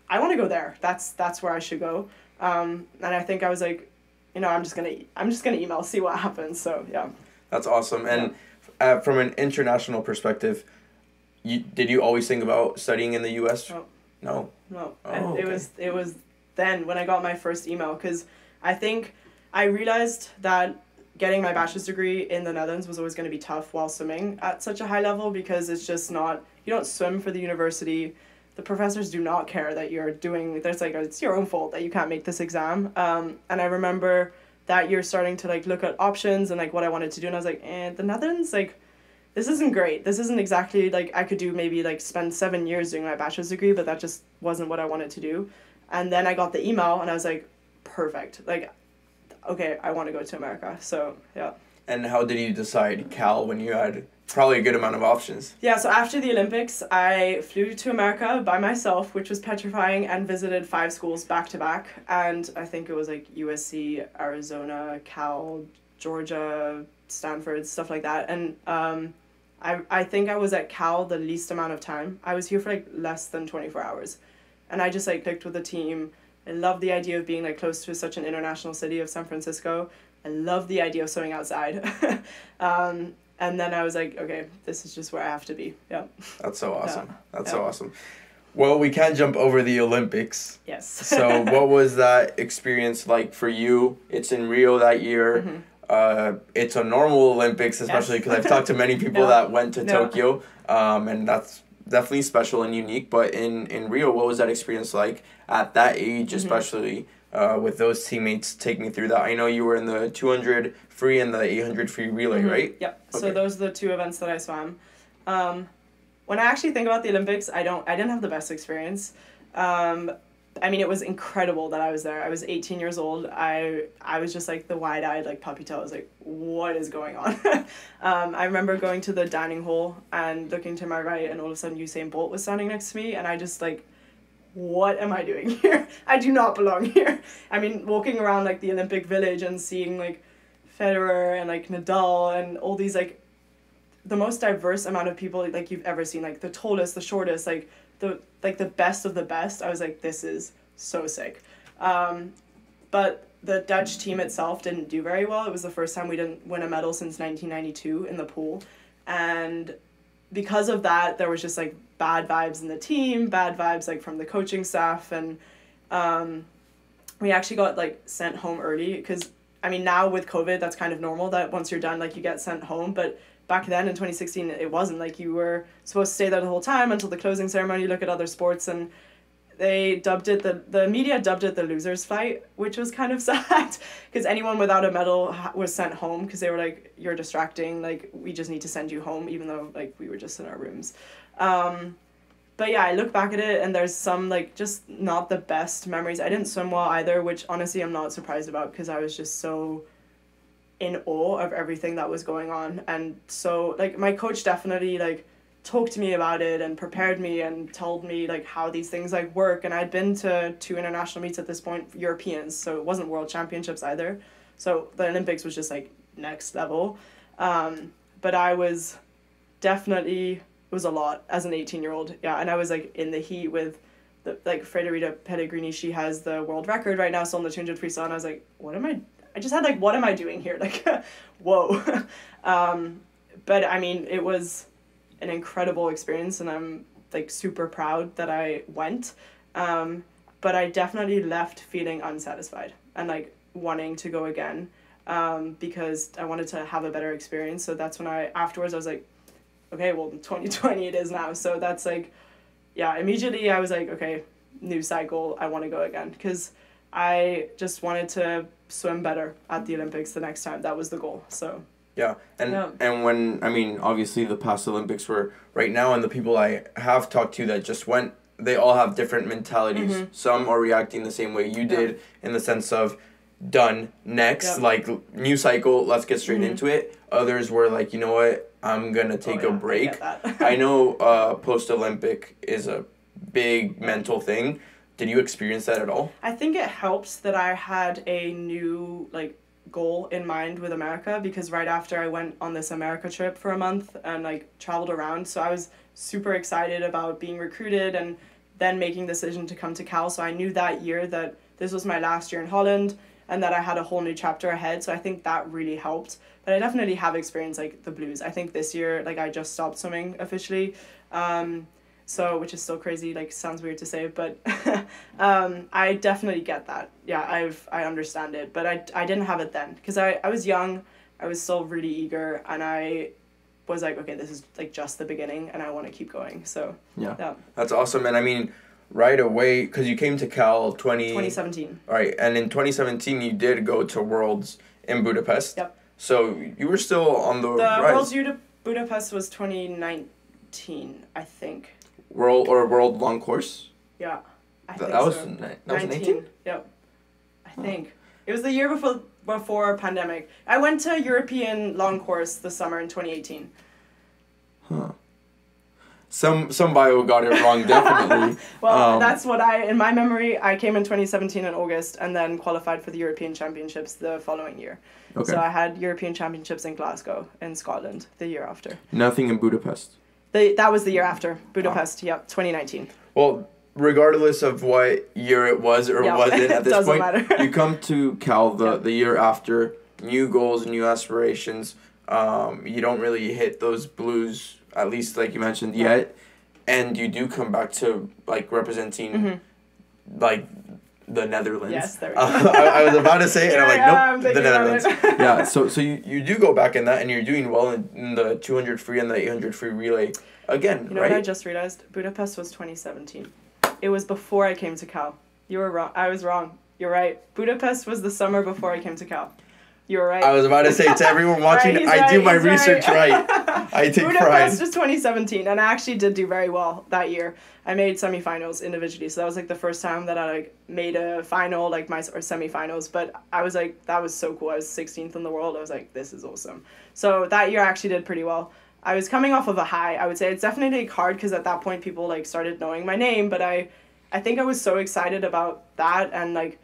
I want to go there. That's that's where I should go. Um, and I think I was like, you know, I'm just gonna I'm just gonna email see what happens. So yeah. That's awesome. And yeah. uh, from an international perspective, you did you always think about studying in the U.S.? No. No. No. Oh, okay. it was it was then when I got my first email because I think I realized that getting my bachelor's degree in the Netherlands was always going to be tough while swimming at such a high level because it's just not you don't swim for the university the professors do not care that you're doing there's like it's your own fault that you can't make this exam. Um, and i remember that year starting to like look at options and like what i wanted to do and i was like eh, the netherlands like this isn't great. This isn't exactly like i could do maybe like spend seven years doing my bachelor's degree but that just wasn't what i wanted to do. And then i got the email and i was like perfect. Like okay i want to go to america. So yeah and how did you decide cal when you had probably a good amount of options. Yeah, so after the Olympics, I flew to America by myself, which was petrifying, and visited five schools back to back. And I think it was like USC, Arizona, Cal, Georgia, Stanford, stuff like that. And um, I, I think I was at Cal the least amount of time. I was here for like less than 24 hours. And I just like clicked with the team. I love the idea of being like close to such an international city of San Francisco. I love the idea of swimming outside. um, and then I was like, okay, this is just where I have to be. Yeah. That's so awesome. Yeah. That's yeah. so awesome. Well, we can't jump over the Olympics. Yes. so, what was that experience like for you? It's in Rio that year. Mm-hmm. Uh, it's a normal Olympics, especially because yes. I've talked to many people no. that went to. Tokyo, um, and that's definitely special and unique. But in in Rio, what was that experience like at that age, mm-hmm. Uh, with those teammates take me through that. I know you were in the 200 free and the 800 free relay, mm-hmm. right? Yep. Okay. So those are the two events that I swam. Um, when I actually think about the Olympics, I don't. I didn't have the best experience. Um, I mean, it was incredible that I was there. I was 18 years old. I I was just like the wide eyed like puppy tail. I was like, what is going on? um, I remember going to the dining hall and looking to my right, and all of a sudden Usain Bolt was standing next to me, and I just like what am I doing here? I do not belong here. I mean, walking around like the Olympic Village and seeing like Federer and like Nadal and all these like the most diverse amount of people like you've ever seen, like the tallest, the shortest, like the like the best of the best. I was like, this is so sick. Um, but the Dutch team itself didn't do very well. It was the first time we didn't win a medal since 1992 in the pool. And because of that, there was just like bad vibes in the team, bad vibes like from the coaching staff, and um, we actually got like sent home early because I mean now with COVID that's kind of normal that once you're done like you get sent home, but back then in 2016 it wasn't. Like you were supposed to stay there the whole time until the closing ceremony look at other sports and they dubbed it the the media dubbed it the losers flight which was kind of sad because anyone without a medal was sent home because they were like you're distracting. Like we just need to send you home even though like we were just in our rooms um, but yeah i look back at it and there's some like just not the best memories. I didn't swim well either which honestly i'm not surprised about because i was just so in awe of everything that was going on. And so like my coach definitely like talked to me about it and prepared me and told me like how these things like work. And I'd been to two international meets at this point Europeans so it wasn't world championships either. So the Olympics was just like next level. Um, but I was definitely it was a lot as an 18 year old yeah and I was like in the heat with the like Federica Pellegrini she has the world record right now so on the 200 freestyle and I was like what am I I just had like what am I doing here like whoa um, but I mean it was an incredible experience and I'm like super proud that I went. Um, but I definitely left feeling unsatisfied and like wanting to go again um, because I wanted to have a better experience. So that's when I afterwards I was like, okay, well 2020 it is now. So that's like, yeah, immediately I was like, okay, new cycle. I want to go again because I just wanted to swim better at the Olympics the next time. That was the goal. So yeah, and yeah. and when I mean, obviously the past Olympics were right now, and the people I have talked to that just went, they all have different mentalities. Mm-hmm. Some are reacting the same way you did, yeah. in the sense of done next Yep. like new cycle let's get straight Mhm. into it others were like you know what i'm gonna take Oh, a yeah, I break that. I know uh, post Olympic is a big mental thing. Did you experience that at all? I think it helps that I had a new like goal in mind with America because right after I went on this America trip for a month and like traveled around, so I was super excited about being recruited and then making the decision to come to Cal. So I knew that year that this was my last year in Holland and that I had a whole new chapter ahead. So I think that really helped. But I definitely have experienced like the blues. I think this year like I just stopped swimming officially. Um, so which is still crazy like sounds weird to say but um, i definitely get that yeah i've i understand it but i, I didn't have it then because I, I was young i was still really eager and i was like okay this is like just the beginning and i want to keep going so Yeah. yeah That's awesome. And I mean, right away, because you came to Cal 20. 2017 All right. And in 2017, you did go to Worlds in Budapest. Yep. So you were still on the, the rise. world's Buda- budapest was 2019 i think World or World Long Course? yeah i That, think that was, so. ni- that was 19? Yep. I think. It was the year before before pandemic. I went to European long course this summer in 2018. Some, some bio got it wrong, definitely. Well, Um, that's what I in my memory I came in 2017 in August and then qualified for the European Championships the following year. Okay. So I had European Championships in Glasgow in Scotland the year after. Nothing in Budapest. The, that was the year after Budapest. Yep, 2019. Well, regardless of what year it was or Yeah, wasn't at this point, you come to Cal the, Yeah. the year after, new goals, and new aspirations. Um, you don't really hit those blues, at least like you mentioned, Yeah. yet. And you do come back to like representing Mhm. like the Netherlands. Yes, there we go. Uh, I, I was about to say it, and I'm like, nope, the Netherlands. yeah, so so you, you do go back in that, and you're doing well in, in the 200 free and the 800 free relay again, You know right? what I just realized? Budapest was 2017. It was before I came to Cal. You were wrong. I was wrong. You're right. Budapest was the summer before I came to Cal. You were right. I was about to say to everyone watching, Right, I do my research right. I take Budapest pride. was 2017, and I actually did do very well that year. I made semifinals individually, so that was like the first time that I like made a final, like my or semifinals. But I was like, that was so cool. I was 16th in the world. I was like, this is awesome. So that year I actually did pretty well. I was coming off of a high. I would say it's definitely hard because at that point people like started knowing my name, but I, I think I was so excited about that and like,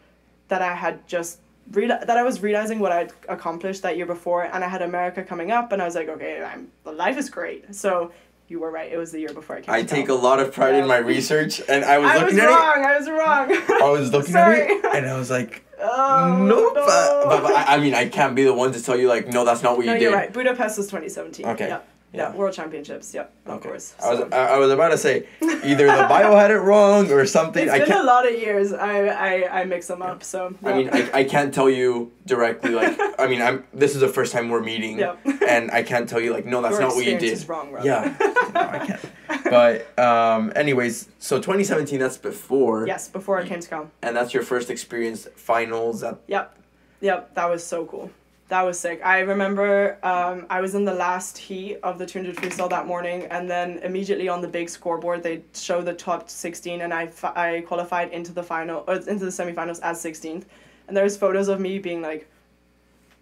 that I had just that I was realizing what I'd accomplished that year before, and I had America coming up, and I was like, okay, I'm life is great. So you were right. It was the year before I came. I take a lot of pride in my research, and I was I was looking at wrong. I was wrong. it. I was looking at it, and I was like, oh, nope. no. But, but, but I, I mean, I can't be the one to tell you like, no, that's not what no, you did. you're right. Budapest was 2017. Okay. Yeah. Yeah. Yeah. World Championships. Yep. Of Okay. course. I was I, was about to say either the bio had it wrong or something. It's I been can't. a lot of years. I I, I mix them up. So. I mean, I, I can't tell you directly. Like, I mean, I'm. This is the first time we're meeting, Yep. and I can't tell you like, no, that's Your not what you did. is wrong, Rob. Yeah. No, I can't. But um, anyways, so 2017, that's before, yes, before I came to come. and that's your first experience finals at. Yep. Yep, that was so cool. That was sick. I remember um, I was in the last heat of the 200 freestyle that morning, and then immediately on the big scoreboard, they show the top 16, and I, I qualified into the final, or into the semifinals as 16th. And there's photos of me being like,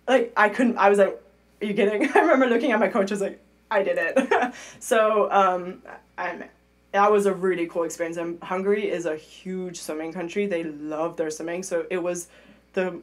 like, I couldn't, I was like, are you kidding? I remember looking at my coach, I was like, I did it. so, um, I'm, that was a really cool experience. And Hungary is a huge swimming country. They love their swimming. So it was the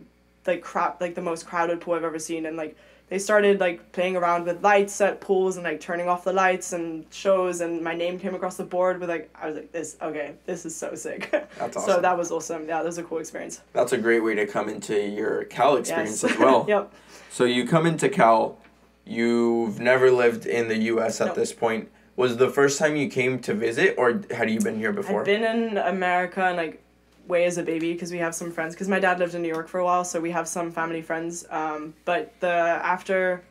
like crowd like the most crowded pool I've ever seen and like they started like playing around with lights at pools and like turning off the lights and shows and my name came across the board with like I was like this okay this is so sick That's awesome. so that was awesome yeah that was a cool experience That's a great way to come into your Cal experience yes as well. yep So you come into Cal, you've never lived in the U.S. at Nope. this point. Was the first time you came to visit, or had you been here before? I've been in America and like way as a baby because we have some friends because my dad lived in New York for a while so we have some family friends um, but the after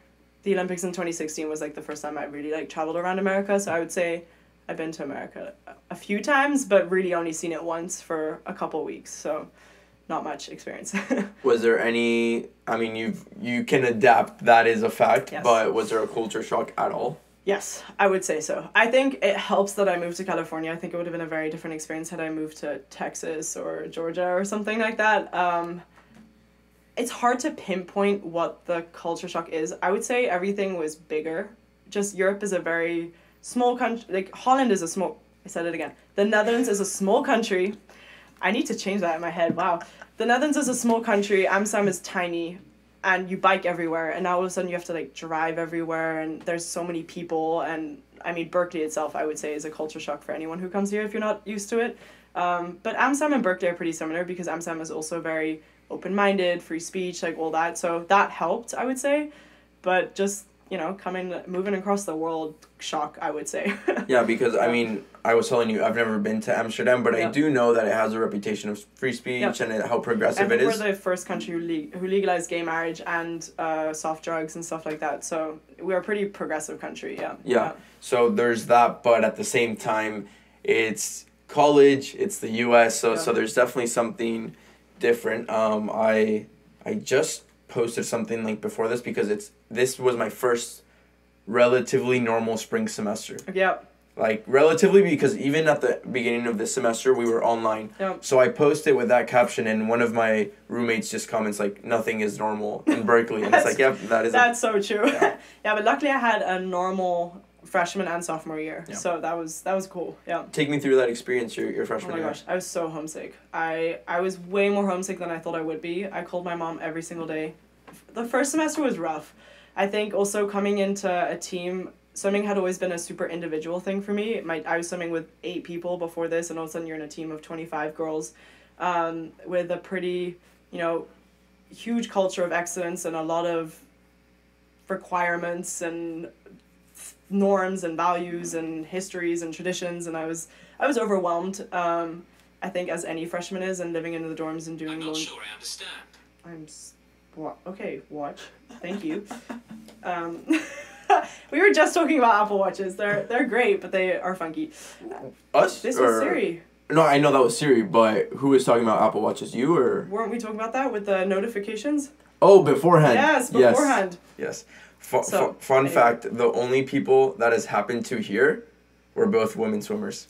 the Olympics in 2016 was like the first time I really like traveled around America so I would say I've been to America a- few times but really only seen it once for a couple weeks so not much experience Was there any? I mean, you've you can adapt. That is a fact. Yes. But was there a culture shock at all? Yes, I would say so. I think it helps that I moved to California. I think it would have been a very different experience had I moved to Texas or Georgia or something like that. Um, it's hard to pinpoint what the culture shock is. I would say everything was bigger. Just Europe is a very small country. Like Holland is a small. I said it again. The Netherlands is a small country. I need to change that in my head. Wow. The Netherlands is a small country. Amsterdam is tiny, and you bike everywhere. And now all of a sudden you have to like drive everywhere, and there's so many people. And I mean Berkeley itself, I would say, is a culture shock for anyone who comes here if you're not used to it. Um, but Amsterdam and Berkeley are pretty similar because Amsterdam is also very open minded, free speech, like all that. So that helped, I would say. But just, you know, coming, moving across the world, shock, I would say. yeah, because I mean, I was telling you, I've never been to Amsterdam, but Yeah. I do know that it has a reputation of free speech Yep. and how progressive and it we're the first country who, le- who legalized gay marriage and uh, soft drugs and stuff like that. So we're a pretty progressive country, yeah. Yeah. So there's that, but at the same time, it's college, it's the U.S., so so there's definitely something different. Um, I I just posted something like before this because it's this was my first relatively normal spring semester. Yeah. Like relatively because even at the beginning of this semester we were online. Yeah. So I posted with that caption and one of my roommates just comments like nothing is normal in Berkeley and it's like yep that is That's so true. Yeah. Yeah. but luckily I had a normal freshman and sophomore year. Yeah. So that was that was cool. Yeah. take me through that experience your your freshman Oh my year. gosh, I was so homesick. I I was way more homesick than I thought I would be. I called my mom every single day. The first semester was rough. I think also coming into a team, swimming had always been a super individual thing for me. My I was swimming with eight people before this, and all of a sudden you're in a team of twenty five girls, um, with a pretty, you know, huge culture of excellence and a lot of requirements and norms and values and histories and traditions and I was I was overwhelmed um I think as any freshman is and living in the dorms and doing I'm not sure I understand. I'm s- what okay watch thank you um we were just talking about Apple watches they're they're great but they are funky Us? this or, was Siri No, I know that was Siri, but who was talking about Apple Watches? You or weren't we talking about that with the notifications oh beforehand? yes Yes. beforehand Yes. Fu- So, fu- fun anyway. fact: the only people that has happened to here were both women swimmers.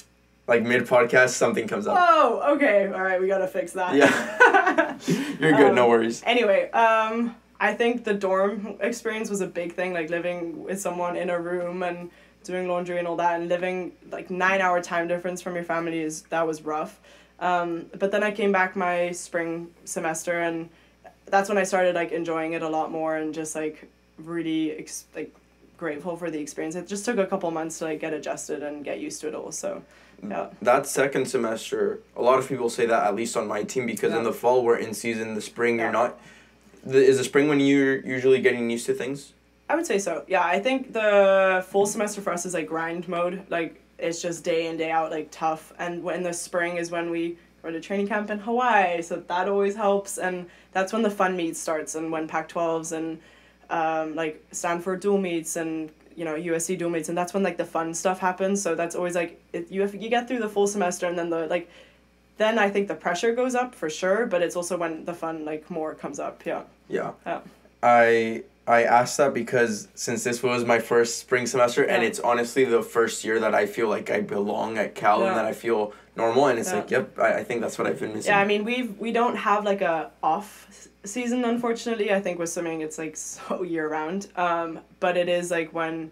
Like mid podcast, something comes up. oh okay all right we gotta fix that Yeah. You're good. no Um, worries. Anyway, um, I think the dorm experience was a big thing, like living with someone in a room and doing laundry and all that, and living like nine hour time difference from your family is that was rough. Um, but then I came back my spring semester, and that's when I started like enjoying it a lot more and just like really ex- like grateful for the experience. It just took a couple months to like get adjusted and get used to it all. So yeah. That second semester, a lot of people say that at least on my team because in the fall we're in season. The spring Yeah. you're not. The, is the spring when you're usually getting used to things? I would say so. Yeah, I think the full semester for us is like grind mode. Like it's just day in day out, like tough. And when the spring is when we go to training camp in Hawaii, so that always helps. And that's when the fun meet starts, and when Pac twelves and um, like Stanford dual meets and you know USC dual meets, and that's when like the fun stuff happens. So that's always like it, you have you get through the full semester, and then the like. Then I think the pressure goes up for sure, but it's also when the fun like more comes up. Yeah. Yeah. Yeah. I I asked that because since this was my first spring semester and it's honestly the first year that I feel like I belong at Cal Yeah. and that I feel normal and it's Yeah. like yep I, I think that's what I've been missing. Yeah, I mean we've we don't have like a off season unfortunately. I think with swimming it's like so year round. Um, but it is like when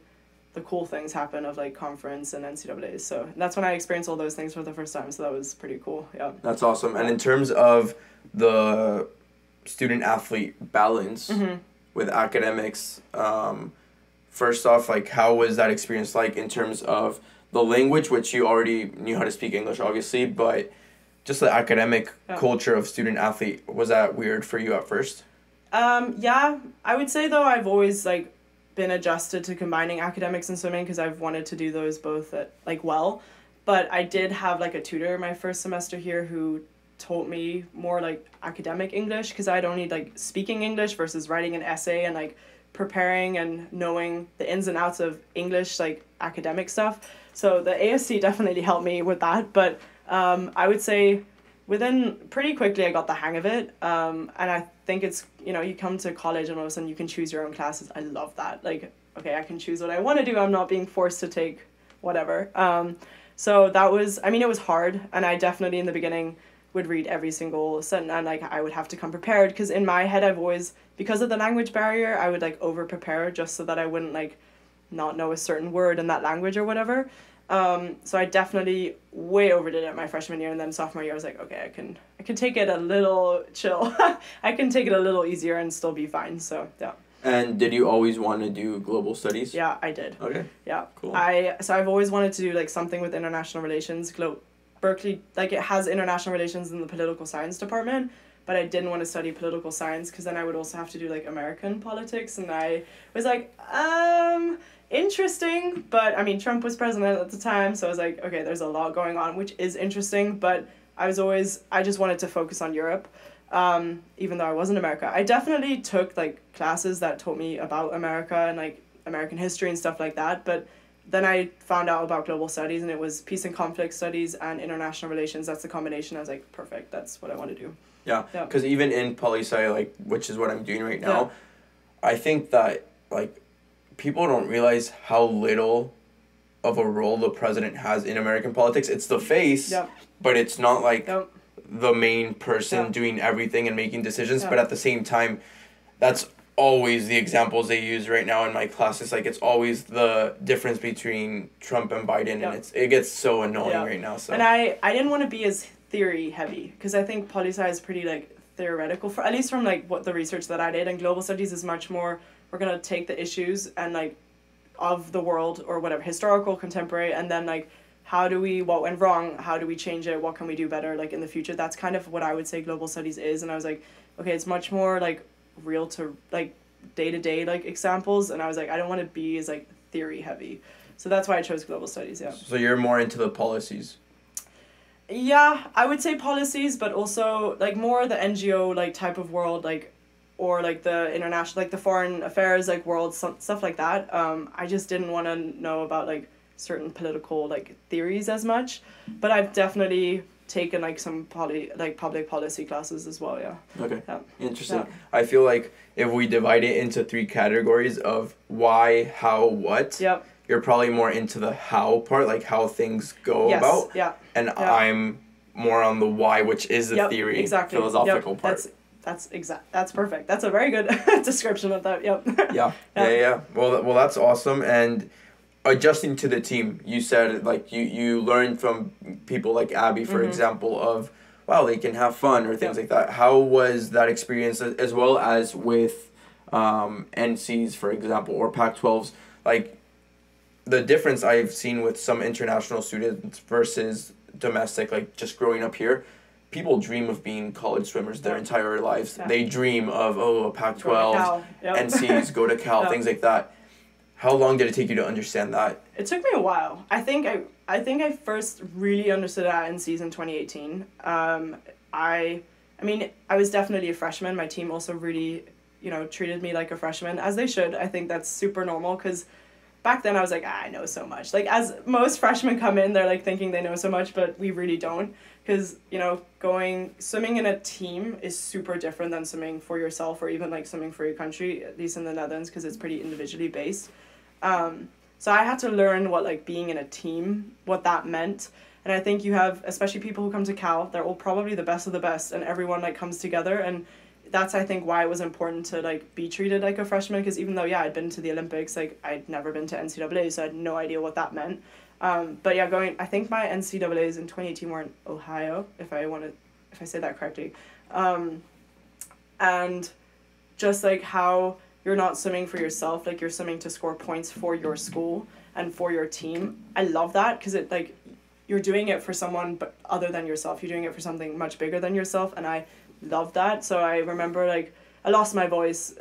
the cool things happen of like conference and NCAA's. So that's when I experienced all those things for the first time. So that was pretty cool. Yeah. That's awesome. And in terms of the student athlete balance Mhm. with academics, um, first off, like how was that experience like in terms of the language, which you already knew how to speak English, obviously, but just the academic culture of student athlete was that weird for you at first? Um, yeah, I would say though I've always like been adjusted to combining academics and swimming because I've wanted to do those both at like well. But I did have like a tutor my first semester here who taught me more like academic English because I'd only like speaking English versus writing an essay and like preparing and knowing the ins and outs of English like academic stuff. So the ASC definitely helped me with that. But um, I would say within pretty quickly I got the hang of it. Um, and I think it's you know you come to college and all of a sudden you can choose your own classes. I love that. Like okay, I can choose what I want to do. I'm not being forced to take whatever. Um, so that was I mean it was hard and I definitely in the beginning would read every single sentence and like I would have to come prepared because in my head I've always because of the language barrier I would like over prepare just so that I wouldn't like not know a certain word in that language or whatever. Um, so I definitely way overdid it my freshman year and then sophomore year I was like okay I can I can take it a little chill I can take it a little easier and still be fine so yeah And did you always want to do global studies? yeah I did Okay. yeah Cool. I so I've always wanted to do like something with international relations glo- Berkeley like it has international relations in the political science department but I didn't want to study political science because then I would also have to do like American politics and I was like um interesting but I mean Trump was president at the time so I was like okay there's a lot going on which is interesting but I was always I just wanted to focus on Europe um, even though I was in America. I definitely took like classes that taught me about America and like American history and stuff like that but then I found out about global studies and it was peace and conflict studies and international relations. That's the combination. I was like, perfect. That's what I want to do. Yeah. Yeah. Because even in poli sci, like which is what I'm doing right now, Yeah. I think that like people don't realize how little of a role the president has in American politics. It's the face, Yep. but it's not like Yep. the main person Yeah. doing everything and making decisions. Yeah. But at the same time, that's always the examples they use right now in my classes. Like it's always the difference between Trump and Biden, Yeah. and it's it gets so annoying Yeah. right now. So And I, I didn't want to be as theory heavy because I think poli sci is pretty like theoretical for at least from like what the research that I did and global studies is much more we're gonna take the issues and like of the world or whatever historical contemporary and then like how do we what went wrong how do we change it what can we do better like in the future that's kind of what I would say global studies is and I was like okay it's much more like real to like day to day like examples and I was like I don't want to be as like theory heavy so that's why I chose global studies yeah so you're more into the policies. yeah, I would say policies, but also like more the NGO like type of world, like or like the international, like the foreign affairs like world, some, stuff like that. Um, I just didn't want to know about like certain political like theories as much, but I've definitely taken like some poly like public policy classes as well. Yeah. Okay. Yeah. Interesting. Yeah. I feel like if we divide it into three categories of why, how, what, Yep. you're probably more into the how part, like how things go yes. about, Yeah. and Yeah. I'm more on the why, which is the Yep, theory, exactly. philosophical Yep, part. That's that's exact. That's perfect. That's a very good description of that. Yep. yeah, yeah, Yeah. yeah. Well, well, that's awesome. And adjusting to the team, you said like you you learned from people like Abbey, for Mhm. example, of wow they can have fun or things Yeah. like that. How was that experience as well as with um, NCs, for example, or Pac twelves? Like the difference I've seen with some international students versus domestic, like just growing up here. People dream of being college swimmers their entire lives. Yeah. They dream of oh a Pac Go to twelve, Yep. NCs, go to Cal, Yeah. things like that. How long did it take you to understand that? It took me a while. I think I I think I first really understood that in season twenty eighteen. Um, I I mean I was definitely a freshman. My team also really you know treated me like a freshman as they should. I think that's super normal because back then I was like ah, I know so much. Like as most freshmen come in, they're like thinking they know so much, but we really don't. Because you know going swimming in a team is super different than swimming for yourself or even like swimming for your country. At least in the Netherlands, because it's pretty individually based. Um, so I had to learn what like being in a team, what that meant. And I think you have, especially people who come to Cal, they're all probably the best of the best, and everyone like comes together. And that's I think why it was important to like be treated like a freshman. Because even though yeah, I'd been to the Olympics, like I'd never been to NCAA, so I had no idea what that meant. Um, but yeah, going. I think my NCAA's in twenty eighteen were in Ohio, if I want to, if I say that correctly. Um, and just like how you're not swimming for yourself like you're swimming to score points for your school and for your team. I love that because it like you're doing it for someone but other than yourself. You're doing it for something much bigger than yourself and i love that. So i remember like i lost my voice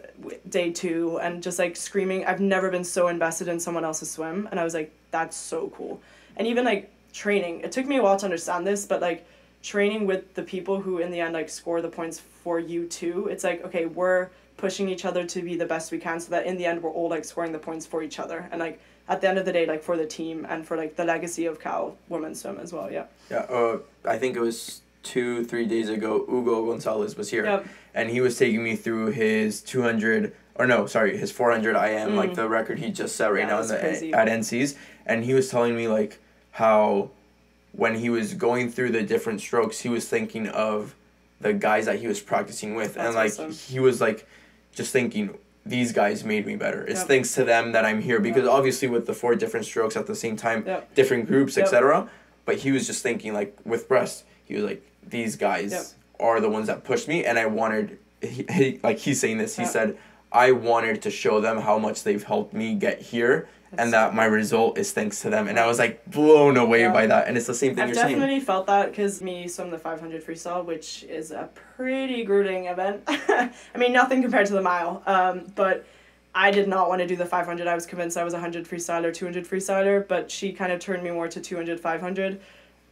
day two and just like screaming. I've never been so invested in someone else's swim and i was like that's so cool. And even like training. It took me a while to understand this but like training with the people who in the end like score the points for you too it's like okay we're pushing each other to be the best we can so that in the end we're all like scoring the points for each other and like at the end of the day like for the team and for like the legacy of cal women's swim as well yeah Yeah, uh, I think it was two, three days ago. Hugo Gonzalez was here, Yep. and he was taking me through his two hundred or no, sorry, his four hundred IM, like Mm. the record he just set right Yeah, now in the, crazy. at NC's, and he was telling me like how when he was going through the different strokes, he was thinking of the guys that he was practicing with, That's and like awesome. he was like just thinking these guys made me better. It's Yep. thanks to them that I'm here because obviously with the four different strokes at the same time, Yep. different groups, Yep. etc. But he was just thinking like with breast, he was like these guys Yep. are the ones that pushed me, and I wanted. He, he like he's saying this. He Yep. said I wanted to show them how much they've helped me get here. That's and that my result is thanks to them, and I was like blown away Yeah. by that, and it's the same thing I've you're saying. definitely felt that because me swim the 500 freestyle, which is a pretty grueling event. I mean, nothing compared to the mile, um, but I did not want to do the 500. I was convinced I was a 100 freestyler, 200 freestyler, but she kind of turned me more to 200, 500.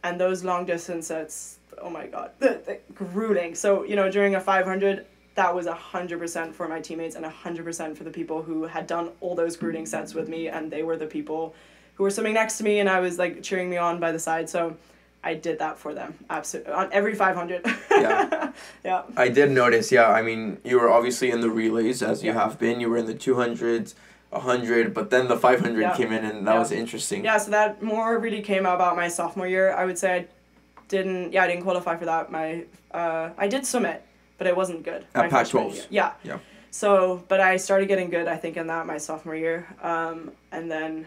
And those long distance sets, oh my god, the, the grueling. So, you know, during a 500, that was 100% for my teammates and 100% for the people who had done all those grueling sets with me, and they were the people who were swimming next to me, and I was like cheering me on by the side. So I did that for them, absolutely, on every 500. Yeah. yeah. I did notice, yeah. I mean, you were obviously in the relays as you Yeah. have been. You were in the two hundreds, hundred, but then the five hundred Yeah. came in, and that Yeah. was interesting. Yeah, so that more really came about my sophomore year. I would say I didn't, yeah, I didn't qualify for that. My, uh, I did swim it, but it wasn't good. At my freshman Pac-12s. year. Yeah. Yeah. So, but I started getting good, I think, in that my sophomore year, um, and then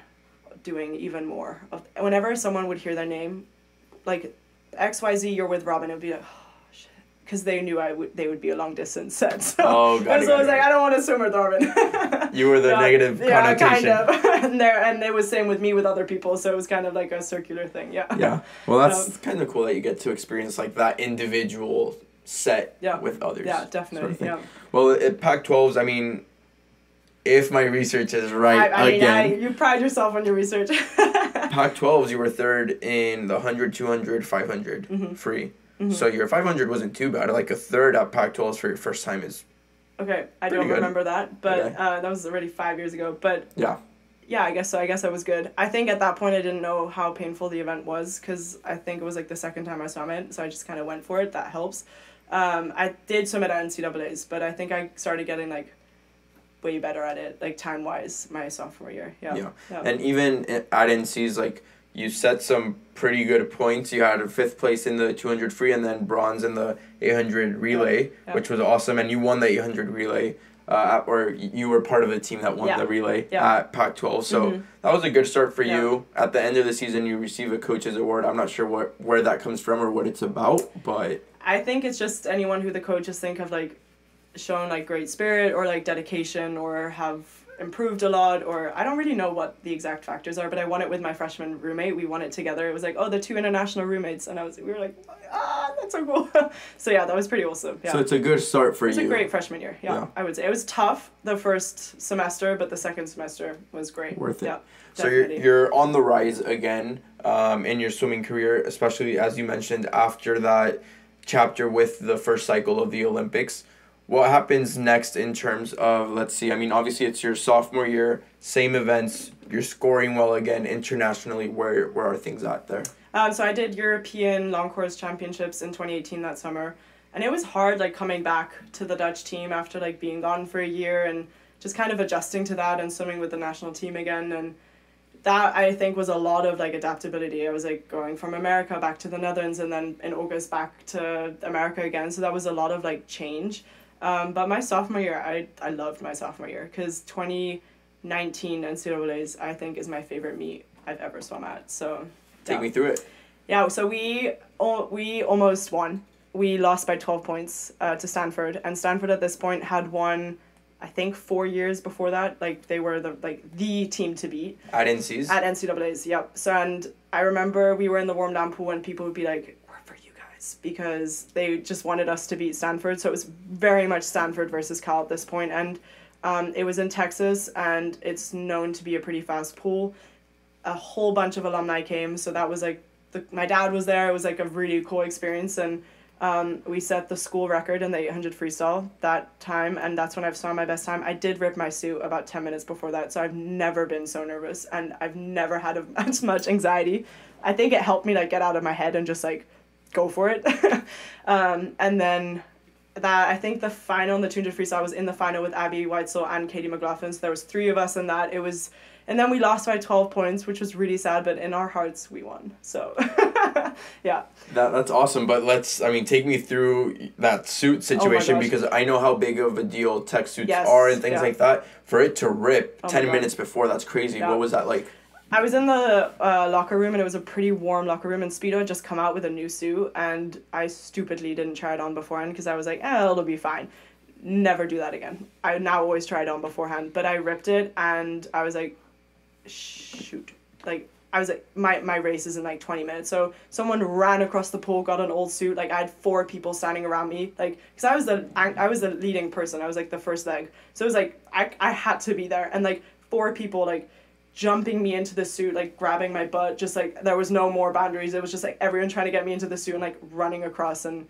doing even more. Whenever someone would hear their name, like X Y Z, you're with Robin, it would be like, oh shit, because they knew I would, they would be a long distance set. So Oh, I got was it, got always it. like, I don't want to swim with Robin. You were the Yeah, negative yeah, connotation. kind of. and there, and it was same with me with other people, so it was kind of like a circular thing. Yeah. Yeah. Well, that's Um, kind of cool that you get to experience like that individual set Yeah. with others. Yeah, sort of definitely. yeah. Well, at Pac-12s, I mean, if my research is right I, I mean, I, you pride yourself on your research. Pac-12s, you were third in the 100, 200, 500 Mhm. free. Mhm. So your 500 wasn't too bad. Like a third at Pac-12s for your first time is okay, I don't good. remember that, but Okay. uh, that was already five years ago. But yeah. yeah, I guess so. I guess I was good. I think at that point I didn't know how painful the event was because I think it was like the second time I swam it, so I just kind of went for it. That helps. Um, I did swim at NCAA's, but I think I started getting like way better at it, like time wise, my sophomore year. Yeah. Yeah. Yeah. And even at NC's, like you set some pretty good points. You had a fifth place in the 200 free and then bronze in the 800 relay, Yeah. which was awesome. And you won the 800 relay, uh, or you were part of the team that won Yeah. the relay Yeah. at Pac-12. So Mhm. that was a good start for Yeah. you. At the end of the season, you receive a coach's award. I'm not sure what where that comes from or what it's about, but I think it's just anyone who the coaches think have like shown like great spirit or like dedication or have improved a lot or I don't really know what the exact factors are, but I won it with my freshman roommate. We won it together. It was like, oh, the two international roommates, and I was we were like, ah, that's so cool. so yeah, that was pretty awesome. Yeah. so it's a good start for it was you. a great freshman year. Yeah, Yeah. I would say it was tough the first semester, but the second semester was great. Worth it. Yeah, So you're, you're on the rise again um, in your swimming career, especially as you mentioned after that chapter with the first cycle of the Olympics. What happens next in terms of, let's see, I mean, obviously it's your sophomore year, same events, you're scoring well again internationally. Where, where are things at there? Um, so I did European long course championships in 2018 that summer, and it was hard like coming back to the Dutch team after like being gone for a year and just kind of adjusting to that and swimming with the national team again and that I think was a lot of like adaptability. I was like going from America back to the Netherlands and then in August back to America again. So that was a lot of like change. Um, but my sophomore year, I, I loved my sophomore year because 2019 NCAAs I think is my favorite meet I've ever swum at. So Take yeah. me through it. Yeah, so we we almost won. We lost by 12 points uh, to Stanford, and Stanford at this point had won, I think, four years before that. Like they were the like the team to beat At NC's. at NCAA's. Yep. So and I remember we were in the warm down pool and people would be like, "We're for you guys," because they just wanted us to beat Stanford. So it was very much Stanford versus Cal at this point, and um, it was in Texas, and it's known to be a pretty fast pool. A whole bunch of alumni came, so that was like the, my dad was there. It was like a really cool experience, and um, we set the school record in the 800 freestyle that time, and that's when I've swum my best time. I did rip my suit about 10 minutes before that, so I've never been so nervous, and I've never had as much anxiety. I think it helped me like get out of my head and just like go for it. um, and then that I think the final in the 200 freestyle was in the final with Abbey Weitzeil and Katie McLaughlin. So there was three of us in that. It was, and then we lost by 12 points, which was really sad. But in our hearts, we won. So yeah. That that's awesome, but let's I mean take me through that suit situation Oh because I know how big of a deal tech suits Yes, are and things yeah. like that. For it to rip Oh ten minutes before, that's crazy. Yeah. What was that like? I was in the uh, locker room and it was a pretty warm locker room and Speedo had just come out with a new suit and I stupidly didn't try it on beforehand because I was like, eh, it'll be fine. Never do that again. I now always try it on beforehand, but I ripped it and I was like, shoot. Like, I was like, my, my race is in like 20 minutes. So someone ran across the pool, got an old suit. Like, I had four people standing around me. Like, because I was the I, was the leading person. I was like the first leg. So it was like, I, I had to be there. And like, four people, like, jumping me into the suit, like grabbing my butt, just like there was no more boundaries. It was just like everyone trying to get me into the suit and like running across and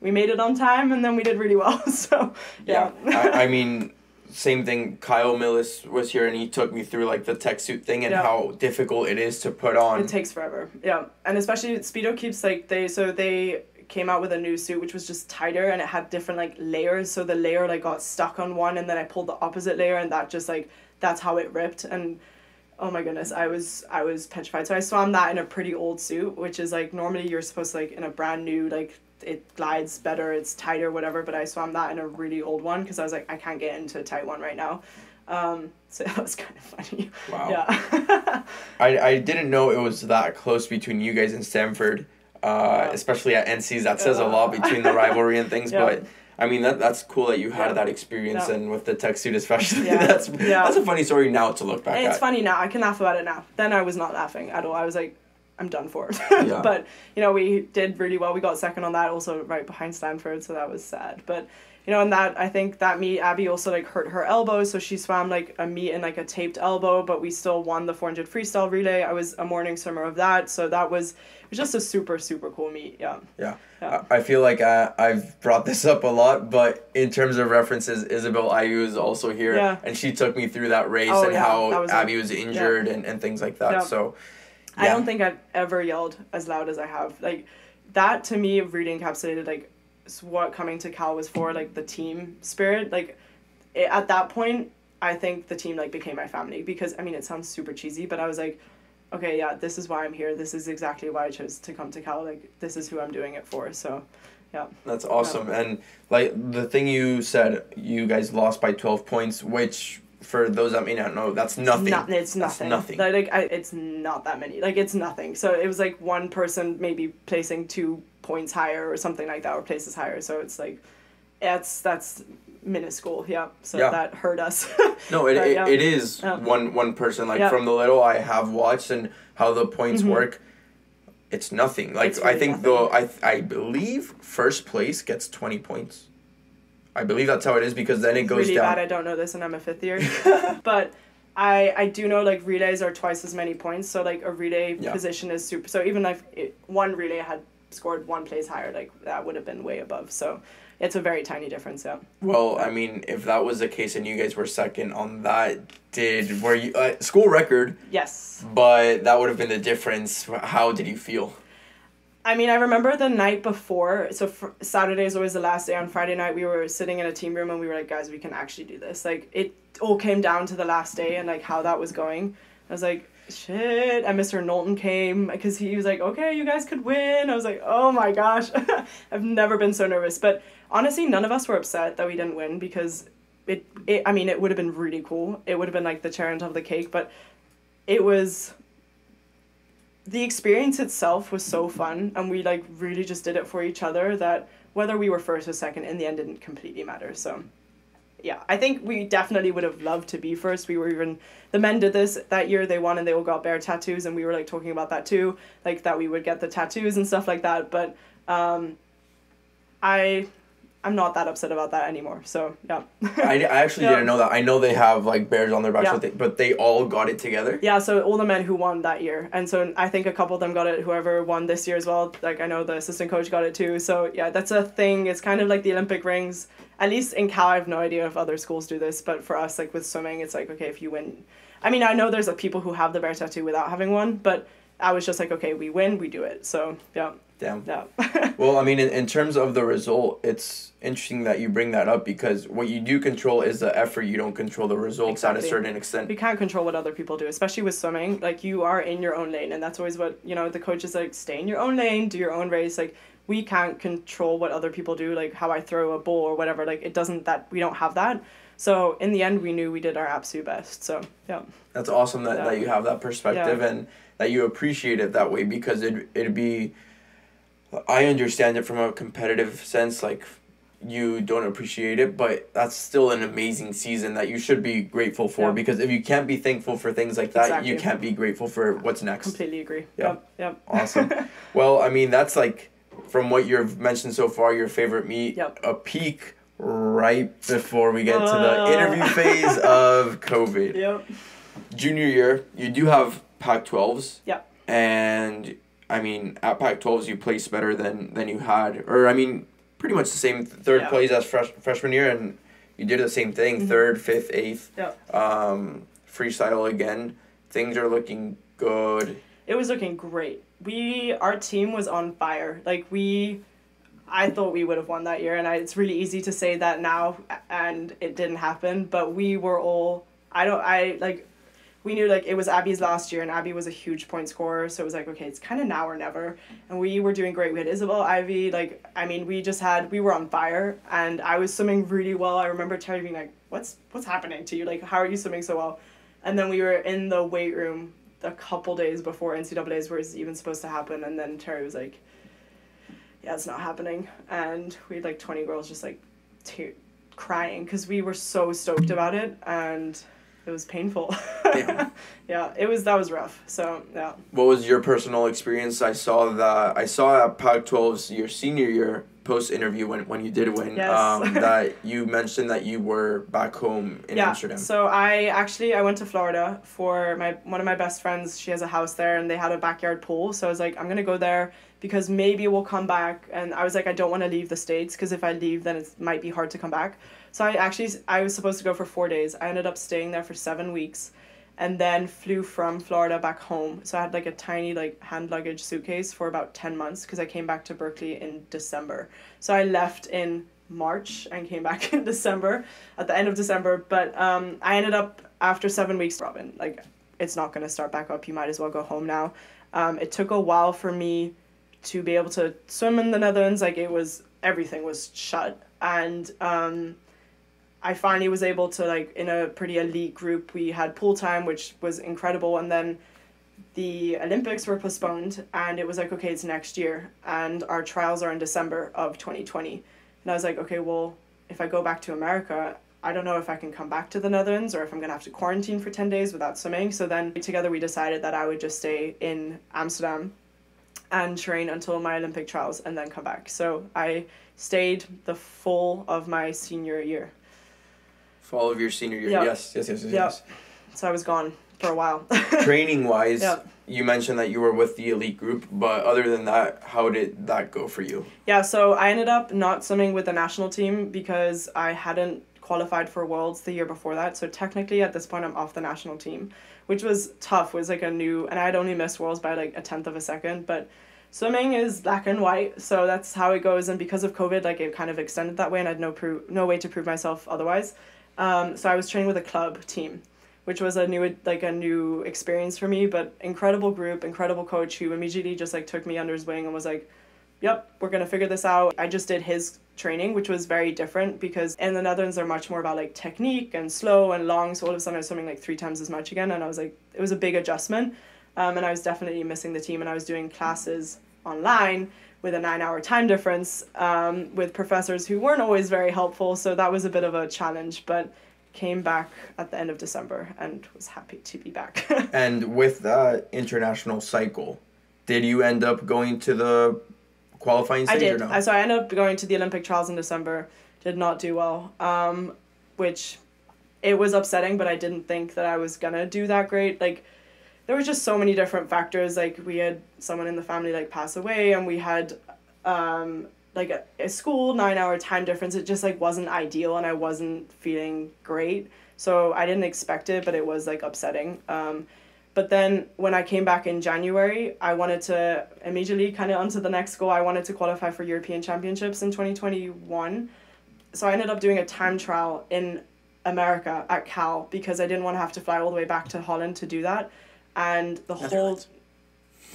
we made it on time and then we did really well. So yeah. I, I mean, same thing. Kyle Millis was here and he took me through like the tech suit thing and Yeah. how difficult it is to put on. it takes forever. Yeah. And especially Speedo keeps like they so they came out with a new suit which was just tighter and it had different like layers. So the layer like got stuck on one and then I pulled the opposite layer and that just like that's how it ripped and oh my goodness i was i was petrified so i swam that in a pretty old suit which is like normally you're supposed to like in a brand new like it glides better it's tighter whatever but i swam that in a really old one because i was like i can't get into a tight one right now um so that was kind of funny Wow. yeah I, I didn't know it was that close between you guys and Stanford, uh, Yeah. especially at NC's. That says a lot between the rivalry and things. Yeah. But I mean, that that's cool that you had that experience and with the tech suit especially. Yeah. That's Yeah. that's a funny story now to look back And it's at. funny now. I can laugh about it now. Then I was not laughing at all. I was like, I'm done for. Yeah. but you know, we did really well. We got second on that, also right behind Stanford, so that was sad. But you know, and that I think that meet Abbey also like hurt her elbow, so she swam like a meet in like a taped elbow, but we still won the 400 freestyle relay. I was a morning swimmer of that, so that was it was just a super super cool meet. Yeah. Yeah. Yeah. I feel like I, I've brought this up a lot, but in terms of references, Isabel Ivey is also here, Yeah. and she took me through that race Oh, and yeah, how was Abbey it. was injured and, and things like that. Yeah. I don't think I've ever yelled as loud as I have. Like that to me really encapsulated like what coming to Cal was for, like the team spirit. Like it, at that point, I think the team like became my family because I mean it sounds super cheesy, but I was like, okay, yeah, this is why I'm here. This is exactly why I chose to come to Cal. Like this is who I'm doing it for. So, yeah. That's awesome. Um, and like the thing you said, you guys lost by 12 points, which for those that may not know, that's nothing. Not, it's That's nothing. nothing. Like, I, it's not that many. Like it's nothing. So it was like one person maybe placing two points higher or something like that, or places higher. So it's like, that's that's minuscule. Yeah. So Yeah. that hurt us. No, it, But, it, it is Yeah. one one person. Like Yeah. from the little I have watched and how the points Mhm. work, it's nothing. Like It's I really think though I I believe first place gets 20 points. I believe that's how it is because then it goes really down. bad. I don't know this, and I'm a fifth year. but I I do know like relays are twice as many points. So like a relay Yeah. position is super. So even if it, one relay had scored one place higher, like that would have been way above. So it's a very tiny difference. Yeah. Well, I mean, if that was the case and you guys were second on that, did were you uh, school record? Yes. But that would have been the difference. How did you feel? I mean, I remember the night before. So fr- Saturday is always the last day. On Friday night, we were sitting in a team room and we were like, guys, we can actually do this. Like it all came down to the last day and like how that was going. I was like, shit. And Mr. Knowlton came because he was like, okay, you guys could win. I was like, oh my gosh, I've never been so nervous. But honestly, none of us were upset that we didn't win because it. it I mean, it would have been really cool. It would have been like the cherry on top of the cake, but it was the experience itself was so fun and we like really just did it for each other that whether we were first or second in the end didn't completely matter so yeah. I think we definitely would have loved to be first. We were even the men did this that year they won and they all got bear tattoos and we were like talking about that too like that we would get the tattoos and stuff like that but um i i'm not that upset about that anymore so yeah I, I actually Yeah. didn't know that. I know they have like bears on their backs, Yeah. but, they, but they all got it together. Yeah, so all the men who won that year, and so I think a couple of them got it. Whoever won this year as well, like I know the assistant coach got it too. So yeah, that's a thing. It's kind of like the Olympic rings. At least in Cal, I have no idea if other schools do this, but for us, like with swimming, it's like okay, if you win, I mean, I know there's like people who have the bear tattoo without having one, but I was just like, okay, we win, we do it. So yeah, Damn. Yeah. Well, I mean, in, in terms of the result, it's interesting that you bring that up because what you do control is the effort. You don't control the results at a certain extent. we can't control what other people do, especially with swimming. Like you are in your own lane, and that's always what you know. The coach is like, stay in your own lane, do your own race. Like we can't control what other people do, like how I throw a ball or whatever. Like it doesn't that we don't have that. So in the end, we knew we did our absolute best. So yeah, That's awesome that, Yeah. that you have that perspective Yeah. and that you appreciate it that way because it it'd be I understand it from a competitive sense like you don't appreciate it but that's still an amazing season that you should be grateful for Yeah. because if you can't be thankful for things like that you can't be grateful for what's next. completely agree. Yeah. Yep. Yep. Awesome. well, I mean that's like from what you've mentioned so far your favorite meat, Yep. a peak right before we get to the Uh. interview phase of COVID Yep. junior year, you do have Pac 12s. Yep. And I mean, at Pac 12s, you place better than, than you had. Or, I mean, pretty much the same third Yeah. place as fresh, freshman year. And you did the same thing Mhm. third, fifth, eighth. Yeah. Um, freestyle again. Things are looking good. It was looking great. We our team was on fire. Like we I thought we would have won that year and I, it's really easy to say that now and it didn't happen, but we were all I don't I like we knew like it was Abbey's last year and Abbey was a huge point scorer, so it was like okay, it's kind of now or never. And we were doing great. We had Isabel, Ivey, like I mean, we just had we were on fire and I was swimming really well. I remember Teri being like, "What's what's happening to you? Like how are you swimming so well?" And then we were in the weight room a couple days before NCAA's was even supposed to happen, and then Teri was like, "Yeah, it's not happening," and we had like twenty girls just like, te- crying because we were so stoked about it, and it was painful. Damn. yeah, it was that was rough. So yeah, What was your personal experience? I saw that I saw at Pac 12's your senior year post interview when, when you did win Yes. um, that you mentioned that you were back home in yeah. Amsterdam. So I actually I went to Florida for my one of my best friends. She has a house there, and they had a backyard pool. So I was like, I'm gonna go there because maybe we'll come back. And I was like, I don't want to leave the states because if I leave, then it might be hard to come back. So I actually I was supposed to go for four days. I ended up staying there for seven weeks, and then flew from Florida back home. So I had like a tiny like hand luggage suitcase for about ten months because I came back to Berkeley in December. So I left in March and came back in December at the end of December. But um, I ended up after seven weeks, Robin, like it's not gonna start back up. You might as well go home now. Um, it took a while for me to be able to swim in the Netherlands. Like it was everything was shut, and um, I finally was able to like in a pretty elite group. We had pool time, which was incredible, and then the Olympics were postponed, and it was like okay, it's next year, and our trials are in December of twenty twenty. And I was like, okay, well, if I go back to America, I don't know if I can come back to the Netherlands or if I'm gonna have to quarantine for 10 days without swimming. So then together we decided that I would just stay in Amsterdam and train until my Olympic trials and then come back. So I stayed the full of my senior year. Fall of your senior year. Yeah. Yes, yes, yes, yes. Yes. So I was gone for a while. Training wise, Yeah. you mentioned that you were with the elite group, but other than that, how did that go for you? Yeah, so I ended up not swimming with the national team because I hadn't qualified for Worlds the year before that. So technically at this point I'm off the national team, which was tough. It was like a new and I had only missed Worlds by like a tenth of a second, but swimming is black and white, so that's how it goes and because of COVID like it kind of extended that way and I had no pro- no way to prove myself otherwise. Um, so I was training with a club team which was a new like a new experience for me but incredible group incredible coach who immediately just like took me under his wing and was like yep we're gonna figure this out. I just did his training which was very different because in the netherlands they're much more about like technique and slow and long so all of a sudden i was swimming like three times as much again and i was like it was a big adjustment. Um, and i was definitely missing the team and i was doing classes online with a nine hour time difference um, with professors who weren't always very helpful so that was a bit of a challenge but came back at the end of december and was happy to be back And with that international cycle, did you end up going to the qualifying I stage did. or no? So I ended up going to the Olympic trials in December. Did not do well, um, which it was upsetting. But I didn't think that I was gonna do that great. Like there was just so many different factors. Like we had someone in the family like pass away, and we had um, like a, a school nine hour time difference. It just like wasn't ideal, and I wasn't feeling great. So I didn't expect it, but it was like upsetting. Um, But then when I came back in January, I wanted to immediately kind of onto the next goal. I wanted to qualify for European Championships in 2021. So I ended up doing a time trial in America at Cal because I didn't want to have to fly all the way back to Holland to do that. And the whole Netherlands.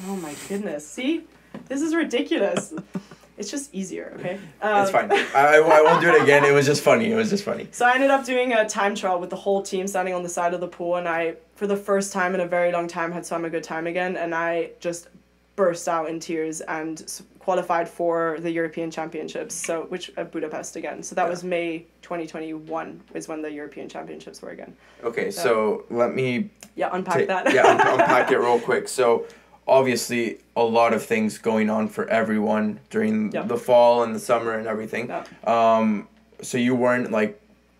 Oh my goodness. See? This is ridiculous. It's just easier, okay? Um, it's fine. I, I won't do it again. It was just funny. It was just funny. So I ended up doing a time trial with the whole team standing on the side of the pool, and I, for the first time in a very long time, had swum a good time again, and I just burst out in tears and qualified for the European Championships. So which at Budapest again. So that Yeah. was May twenty twenty one is when the European Championships were again. Okay, so let me Yeah, unpack that. yeah, un- unpack it real quick. So, obviously, a lot of things going on for everyone during Yeah. the fall and the summer and everything. Yeah. Um, so you weren't like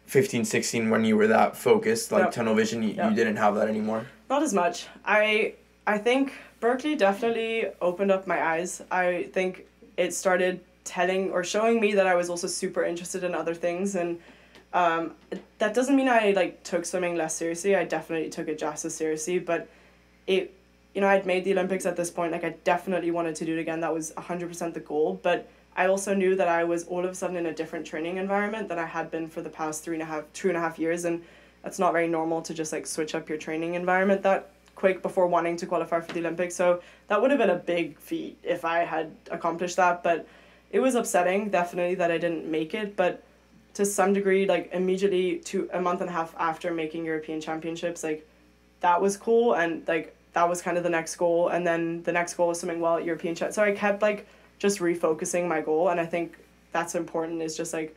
15, 16 when you were that focused, like Yeah. tunnel vision. You, you didn't have that anymore. Not as much. I I think Berkeley definitely opened up my eyes. I think it started telling or showing me that I was also super interested in other things and um, that doesn't mean I like took swimming less seriously. I definitely took it just as seriously, but it you know, I'd made the Olympics at this point. Like I definitely wanted to do it again. That was 100% the goal, but I also knew that I was all of a sudden in a different training environment than I had been for the past three and a half, two and a half years, and that's not very normal to just like switch up your training environment that quick before wanting to qualify for the Olympics. So that would have been a big feat if I had accomplished that. But it was upsetting, definitely, that I didn't make it. But to some degree, like immediately to a month and a half after making European Championships, like that was cool and like that was kind of the next goal. And then the next goal was swimming well at European Champ. So I kept like just refocusing my goal, and I think that's important. Is just like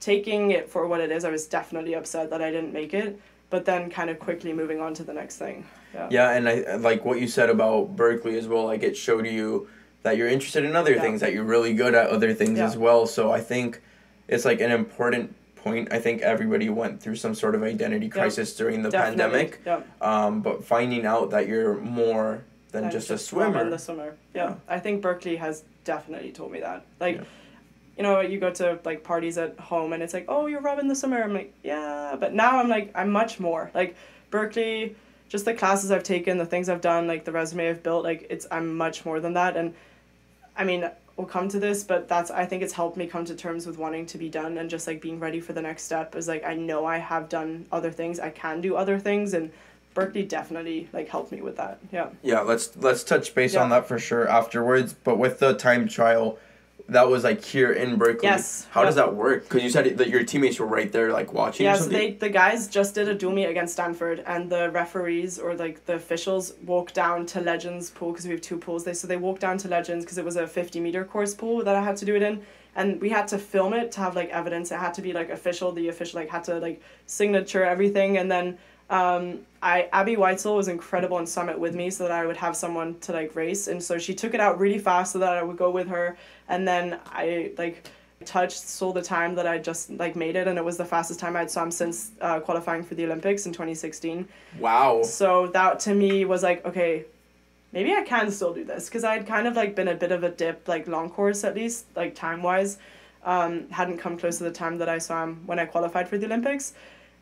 taking it for what it is. I was definitely upset that I didn't make it, but then kind of quickly moving on to the next thing. Yeah. Yeah, and I like what you said about Berkeley as well. Like it showed you that you're interested in other Yeah. things, that you're really good at other things Yeah. as well. So I think it's like an important point. I think everybody went through some sort of identity crisis during the Definitely. pandemic. Yeah. Um, but finding out that you're more than I'm just a swim swimmer. in the swimmer. Yeah. I think Berkeley has definitely told me that. Like. You know, you go to like parties at home and it's like, oh, you're Robin the summer. I'm like, yeah. But now I'm like, I'm much more. Like, Berkeley, just the classes I've taken, the things I've done, like the resume I've built, like it's I'm much more than that. And I mean, we'll come to this, but that's I think it's helped me come to terms with wanting to be done and just like being ready for the next step. Is like I know I have done other things, I can do other things, and Berkeley definitely like helped me with that. Yeah. Yeah, let's let's touch base on that for sure afterwards. But with the time trial, that was like here in Berkeley. Yes. How does that work? Because you said that your teammates were right there, like watching. or Yeah, so something? they the guys just did a dual meet against Stanford, and the referees or like the officials walked down to Legends pool because we have two pools. They so they walked down to Legends because it was a fifty meter course pool that I had to do it in, and we had to film it to have like evidence. It had to be like official. The official like had to like signature everything, and then um, I Abbey Weitzeil was incredible in Summit with me, so that I would have someone to like race, and so she took it out really fast so that I would go with her, and then I like touched saw the time that I just like made it, and it was the fastest time I'd swum since uh, qualifying for the Olympics in twenty sixteen. wow. So that to me was like okay, maybe I can still do this because I'd kind of like been a bit of a dip like long course at least like time wise, um, hadn't come close to the time that I swam when I qualified for the Olympics,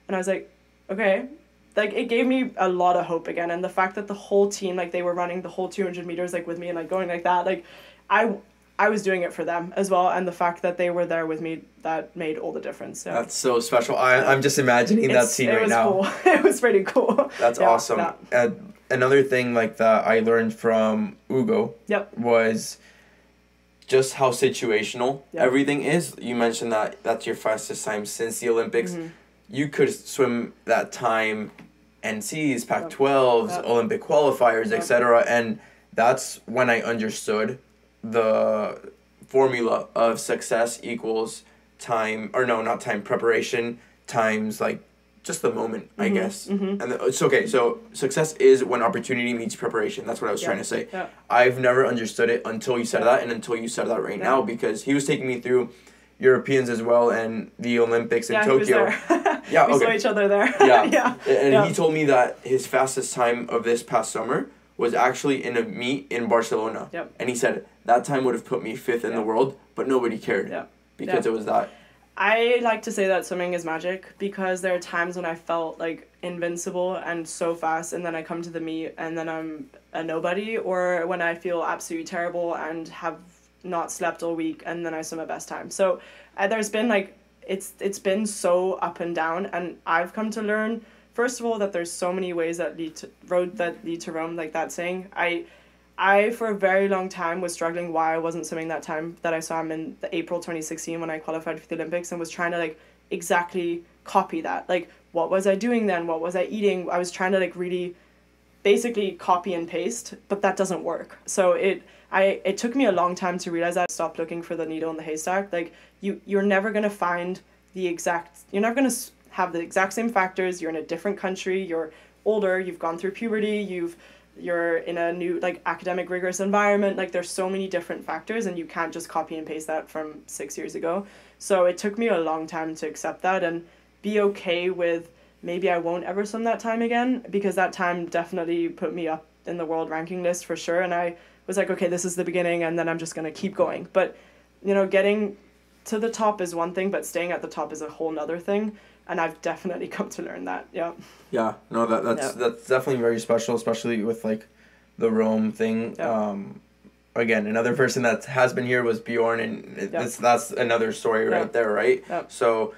and I was like, okay, like it gave me a lot of hope again, and the fact that the whole team like they were running the whole two hundred meters like with me and like going like that like, I. I was doing it for them as well, and the fact that they were there with me that made all the difference. Yeah. That's so special. I, I'm just imagining that It's- scene it right was now. Cool. it was pretty cool. That's Yeah, awesome. yeah. Uh, another thing like that I learned from Hugo Yep. was just how situational Yeah. everything is. You mentioned that that's your fastest time since the Olympics. Mhm. You could swim that time NCs, Pac 12s, Yep. Olympic qualifiers, Yep. etc. And that's when I understood the formula of success equals time, or no, not time, preparation times like just the moment, I Mhm, guess. mhm. And the, it's okay. So success is when opportunity meets preparation. That's what I was Yeah. trying to say. Yeah. I've never understood it until you said that, and until you said that right Yeah. now, because he was taking me through Europeans as well and the Olympics in yeah, he was Tokyo. Yeah, we saw each other there. Yeah. yeah. And Yeah. he told me that his fastest time of this past summer was actually in a meet in Barcelona. Yep. And he said that time would have put me fifth in the world, but nobody cared Yeah. because it was that. I like to say that swimming is magic because there are times when I felt like invincible and so fast, and then I come to the meet and then I'm a nobody, or when I feel absolutely terrible and have not slept all week and then I swim my best time. So uh, there's been like it's it's been so up and down, and I've come to learn first of all that there's so many ways that lead to road that lead to Rome, like that saying. I I for a very long time was struggling why I wasn't swimming that time that I swam in the April 2016 when I qualified for the Olympics and was trying to like exactly copy that. Like what was I doing then? What was I eating? I was trying to like really basically copy and paste, but that doesn't work. So it I it took me a long time to realize that stop looking for the needle in the haystack. Like you you're never going to find the exact you're never going to have the exact same factors. You're in a different country, you're older, you've gone through puberty, you've you're in a new like academic rigorous environment like there's so many different factors and you can't just copy and paste that from 6 years ago. So it took me a long time to accept that and be okay with maybe I won't ever swim that time again because that time definitely put me up in the world ranking list for sure. And I was like okay this is the beginning and then I'm just going to keep going. But you know getting to the top is one thing but staying at the top is a whole nother thing and I've definitely come to learn that. Yeah. Yeah. No, that that's yeah. that's definitely very special, especially with like the Rome thing. Yeah. Um, again, another person that has been here was Bjorn, and it, yeah. that's another story right there, right? So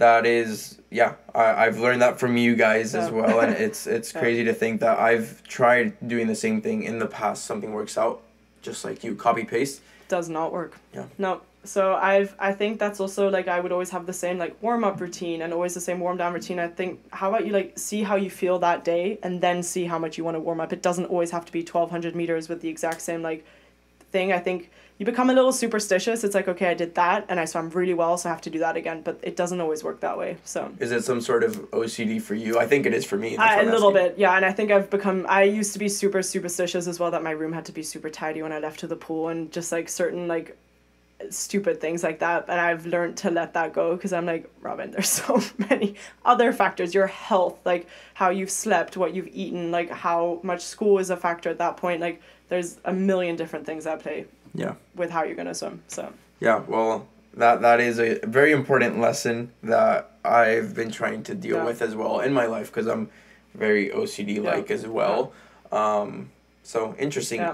that is yeah I, i've learned that from you guys as well and it's it's crazy to think that i've tried doing the same thing in the past something works out just like you copy paste does not work yeah no so I've I think that's also like I would always have the same like warm up routine and always the same warm down routine. I think how about you like see how you feel that day and then see how much you want to warm up. It doesn't always have to be twelve hundred meters with the exact same like thing. I think you become a little superstitious. It's like okay, I did that and I swam really well, so I have to do that again. But it doesn't always work that way. So is it some sort of OCD for you? I think it is for me. I, a little bit, yeah. And I think I've become. I used to be super superstitious as well. That my room had to be super tidy when I left to the pool and just like certain like stupid things like that and i've learned to let that go because i'm like robin there's so many other factors. Your health like how you've slept what you've eaten like how much school is a factor at that point. Like there's a million different things that play yeah. with how you're gonna swim so. Yeah well that that is a very important lesson that i've been trying to deal yeah. with as well in my life because i'm very ocd like yeah. as well. Yeah. um so interesting.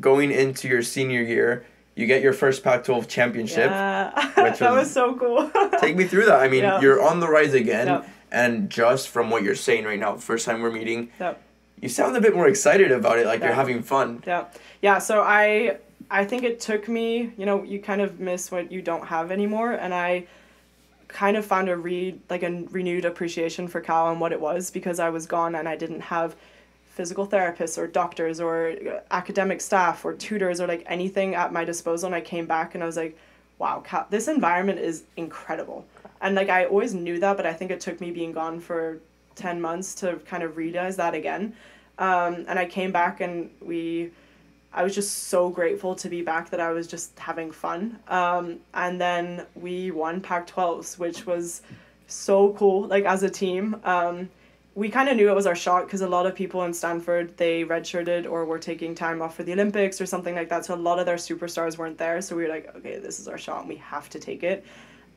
Going into your senior year you get your first Pac-12 championship. Yeah. Which that was, was so cool. take me through that. I mean, yeah. you're on the rise again, yep. and just from what you're saying right now, first time we're meeting, yep. you sound a bit more excited about it, like yep. you're having fun. Yeah, yeah. So I, I think it took me. You know, you kind of miss what you don't have anymore, and I kind of found a re like a renewed appreciation for Cal and what it was because I was gone and I didn't have physical therapists or doctors or academic staff or tutors or like anything at my disposal and I came back and I was like wow this environment is incredible. And like I always knew that but I think it took me being gone for 10 months to kind of realize that again. Um, and I came back and we I was just so grateful to be back that I was just having fun. Um, and then we won Pac 12s which was so cool like as a team. Um, we kind of knew it was our shot because a lot of people in Stanford they redshirted or were taking time off for the Olympics or something like that. So a lot of their superstars weren't there. So we were like, okay, this is our shot and we have to take it.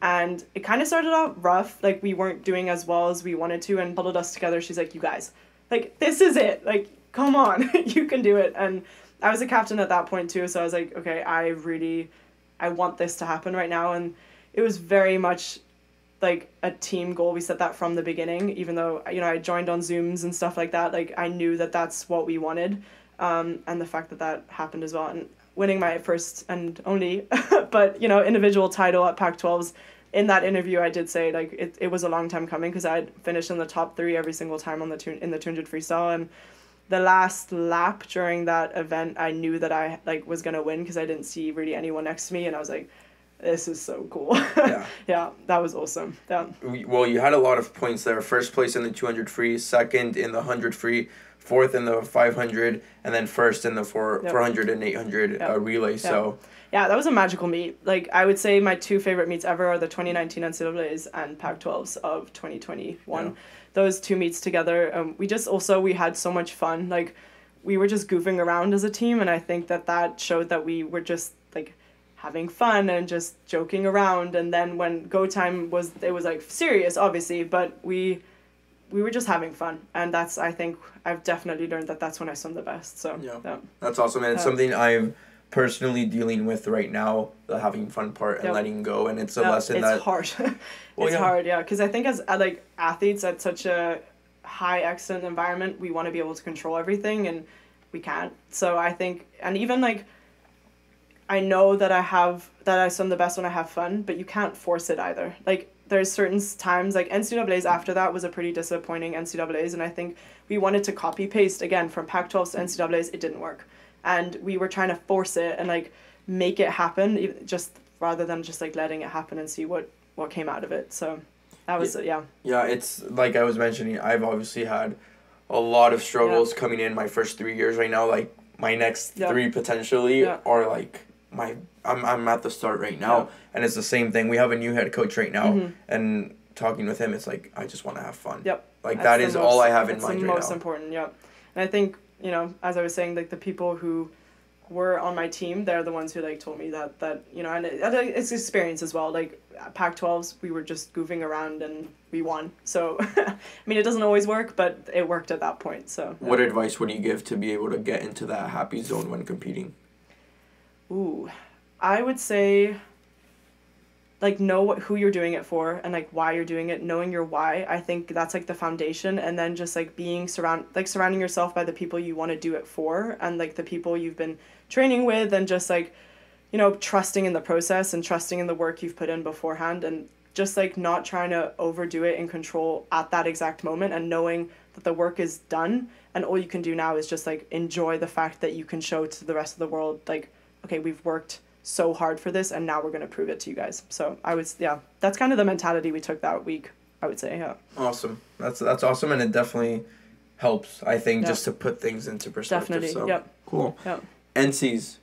And it kind of started out rough. Like we weren't doing as well as we wanted to and huddled us together. She's like, you guys, like this is it. Like come on, you can do it. And I was a captain at that point too. So I was like, okay, I really, I want this to happen right now. And it was very much like a team goal. We set that from the beginning, even though you know I joined on Zooms and stuff like that. Like I knew that that's what we wanted, um, and the fact that that happened as well, and winning my first and only, but you know individual title at Pac-12s. In that interview, I did say like it, it was a long time coming because I'd finished in the top three every single time on the two, in the two hundred freestyle and the last lap during that event, I knew that I like was gonna win because I didn't see really anyone next to me, and I was like, this is so cool. yeah. yeah, that was awesome. Yeah. Well, you had a lot of points there. First place in the 200 free, second in the 100 free, fourth in the 500, and then first in the four, yep. 400 and 800 yep. uh, relay. Yep. So. Yeah, that was a magical meet. Like, I would say my two favorite meets ever are the 2019 NCAAs and Pac 12s of 2021. Yeah. Those two meets together, um, we just also, we had so much fun. Like, we were just goofing around as a team, and I think that that showed that we were just, like, having fun and just joking around and then when go time was it was like serious obviously but we we were just having fun and that's i think i've definitely learned that that's when i swim the best so Yeah. yeah, That's awesome, and it's something I'm personally dealing with right now, the having fun part and Yep. letting go, and it's a Yeah, lesson it's that hard Well, it's yeah. hard yeah because i think as uh, like athletes at such a high excellent environment we want to be able to control everything and we can't so i think and even like i know that i have that i swim the best when i have fun but you can't force it either like there's certain times like ncaa's after that was a pretty disappointing ncaa's and i think we wanted to copy paste again from pac 12 to ncaa's it didn't work and we were trying to force it and like make it happen just rather than just like letting it happen and see what what came out of it so that was yeah Yeah, it's like I was mentioning, I've obviously had a lot of struggles coming in my first three years right now. Like my next Yeah. three potentially Yeah. are like my I'm I'm at the start right now. Yeah. And it's the same thing. We have a new head coach right now Mhm. and talking with him it's like I just want to have fun. Yep. Like That's that the is most- all I have in that's mind the right most now. important yeah and i think you know as i was saying like the people who were on my team they're the ones who like told me that that you know and it, it's experience as well like pac 12s we were just goofing around and we won so i mean it doesn't always work but it worked at that point so yeah. What advice would you give to be able to get into that happy zone when competing? Ooh, I would say like know what who you're doing it for and like why you're doing it. Knowing your why i think that's like the foundation. And then just like being surround like surrounding yourself by the people you want to do it for and like the people you've been training with and just like you know trusting in the process and trusting in the work you've put in beforehand and just like not trying to overdo it and control at that exact moment and knowing that the work is done and all you can do now is just like enjoy the fact that you can show to the rest of the world like okay we've worked so hard for this and now we're going to prove it to you guys so i was yeah that's kind of the mentality we took that week i would say yeah Awesome. That's that's awesome and it definitely helps, I think, Yeah. just to put things into perspective. definitely So yep cool. Yep. NCs.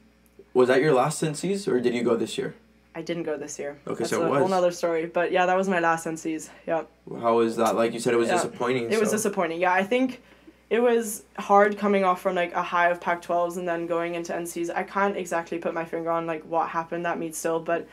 Was that your last NCs or did you go this year? i didn't go this year Okay, that's so it a was. whole nother story but yeah that was my last ncs yeah How was that? Like you said, it was Yeah. disappointing. It was disappointing. Yeah, I think it was hard coming off from like a high of Pac 12s and then going into NCs. I can't exactly put my finger on like what happened that meet still, but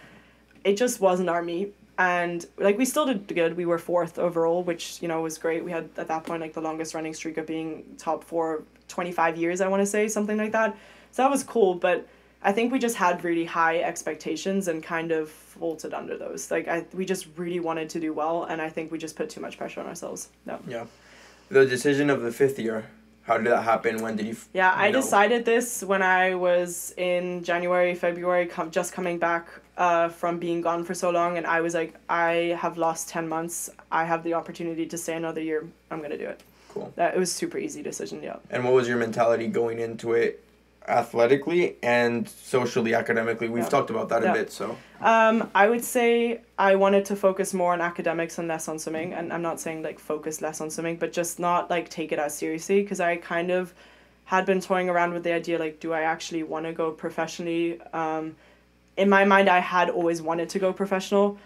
it just wasn't our meet. And like we still did good. We were fourth overall, which you know was great. We had at that point like the longest running streak of being top four, 25 years, I want to say something like that. So that was cool, but I think we just had really high expectations and kind of vaulted under those. Like I, we just really wanted to do well, and I think we just put too much pressure on ourselves. No. The decision of the fifth year. How did that happen? When did you? Yeah, I know? decided this when I was in January, February, com- just coming back uh, from being gone for so long, and I was like, I have lost ten months. I have the opportunity to stay another year. I'm gonna do it. Cool. That it was super easy decision. Yeah. And what was your mentality going into it, athletically and socially, academically? We've Yeah. talked about that Yeah. a bit. So Um, I would say I wanted to focus more on academics and less on swimming. And I'm not saying like focus less on swimming, but just not like take it as seriously because I kind of had been toying around with the idea like, do I actually want to go professionally? Um, in my mind, I had always wanted to go professional,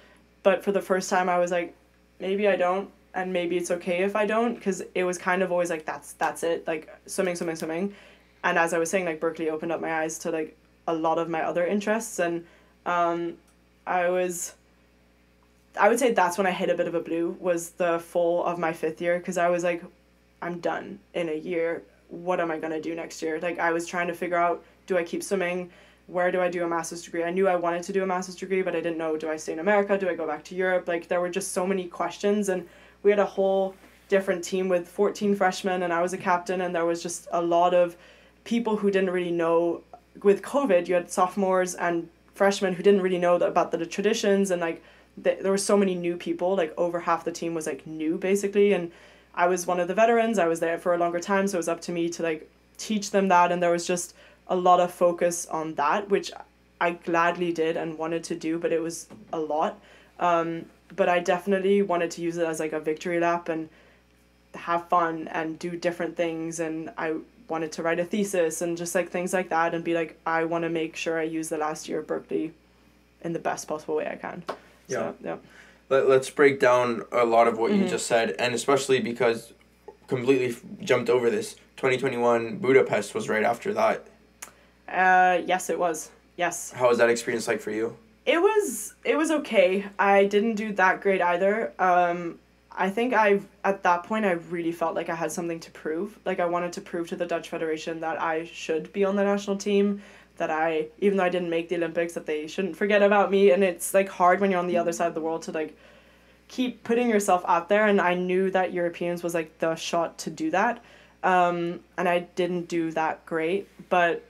but for the first time, I was like, maybe I don't, and maybe it's okay if I don't, because it was kind of always like that's that's it, like swimming, swimming, swimming, and as I was saying, like Berkeley opened up my eyes to like a lot of my other interests, and um, I was. I would say that's when I hit a bit of a blue was the fall of my fifth year because I was like, I'm done in a year. What am I gonna do next year? Like I was trying to figure out, do I keep swimming? Where do I do a master's degree? I knew I wanted to do a master's degree, but I didn't know, do I stay in America? Do I go back to Europe? Like there were just so many questions and we had a whole different team with 14 freshmen and I was a captain and there was just a lot of people who didn't really know with COVID, you had sophomores and freshmen who didn't really know about the traditions and like th- there were so many new people like over half the team was like new basically. And I was one of the veterans. I was there for a longer time so it was up to me to like teach them that. And there was just a lot of focus on that which I gladly did and wanted to do but it was a lot. Um, but I definitely wanted to use it as like a victory lap and have fun and do different things. And I wanted to write a thesis and just like things like that and be like I want to make sure I use the last year of Berkeley in the best possible way I can. So, yeah. Let, let's break down a lot of what you Mhm. just said, and especially because completely f- jumped over this. 2021 Budapest was right after that. Uh, yes, it was. Yes. How was that experience like for you? It was it was okay. I didn't do that great either. Um, I think I at that point I really felt like I had something to prove. Like I wanted to prove to the Dutch Federation that I should be on the national team. That I even though I didn't make the Olympics, that they shouldn't forget about me. And it's like hard when you're on the other side of the world to like keep putting yourself out there. And I knew that Europeans was like the shot to do that. Um, and I didn't do that great, but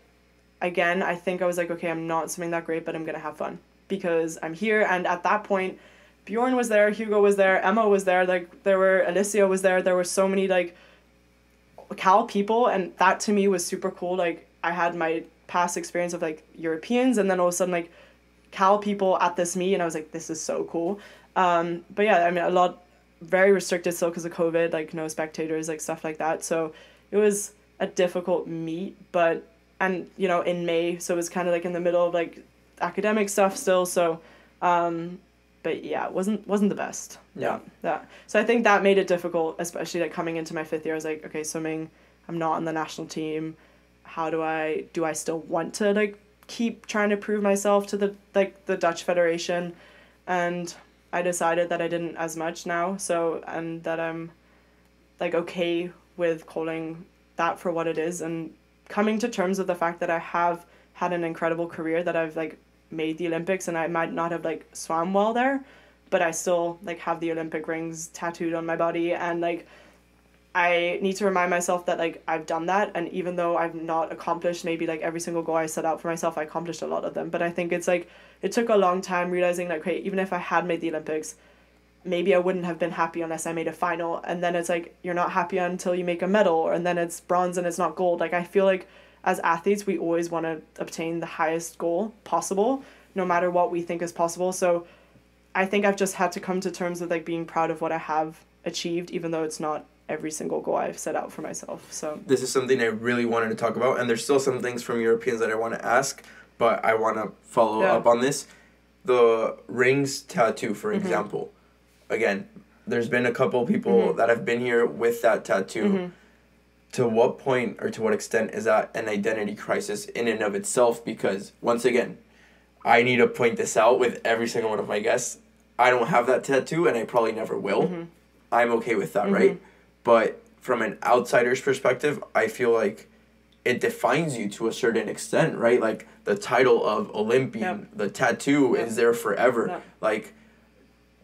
again, I think I was like, okay, I'm not swimming that great, but I'm gonna have fun because I'm here. And at that point, Bjorn was there, Hugo was there, Emma was there, like there were Alicia was there. There were so many like Cal people, and that to me was super cool. Like I had my past experience of like Europeans, and then all of a sudden like Cal people at this meet, and I was like, this is so cool. Um, but yeah, I mean, a lot very restricted still because of COVID, like no spectators, like stuff like that. So it was a difficult meet, but and you know in May, so it was kind of like in the middle of like academic stuff still. So, um, but yeah, it wasn't wasn't the best. Yeah. Yeah. So I think that made it difficult, especially like coming into my fifth year. I was like, okay, swimming, I'm not on the national team. How do I do? I still want to like keep trying to prove myself to the like the Dutch Federation, and I decided that I didn't as much now. So and that I'm like okay with calling that for what it is and coming to terms with the fact that I have had an incredible career that I've like made the Olympics and I might not have like swam well there, but I still like have the Olympic rings tattooed on my body and like I need to remind myself that like I've done that and even though I've not accomplished maybe like every single goal I set out for myself, I accomplished a lot of them. But I think it's like it took a long time realizing like okay, even if I had made the Olympics, maybe I wouldn't have been happy unless I made a final. And then it's like you're not happy until you make a medal, and then it's bronze and it's not gold. Like I feel like as athletes, we always want to obtain the highest goal possible, no matter what we think is possible. So I think I've just had to come to terms with like being proud of what I have achieved, even though it's not every single goal I've set out for myself. So this is something I really wanted to talk about, and there's still some things from Europeans that I want to ask, but I want to follow Yeah. up on this. The rings tattoo, for Mm-hmm. example, again, there's been a couple people Mm-hmm. that have been here with that tattoo. To what point or to what extent is that an identity crisis in and of itself? Because once again, I need to point this out with every single one of my guests. I don't have that tattoo, and I probably never will. Mm-hmm. I'm okay with that, right? But from an outsider's perspective, I feel like it defines you to a certain extent, right? Like the title of Olympian, Yep. the tattoo Yep. is there forever. Yep. Like,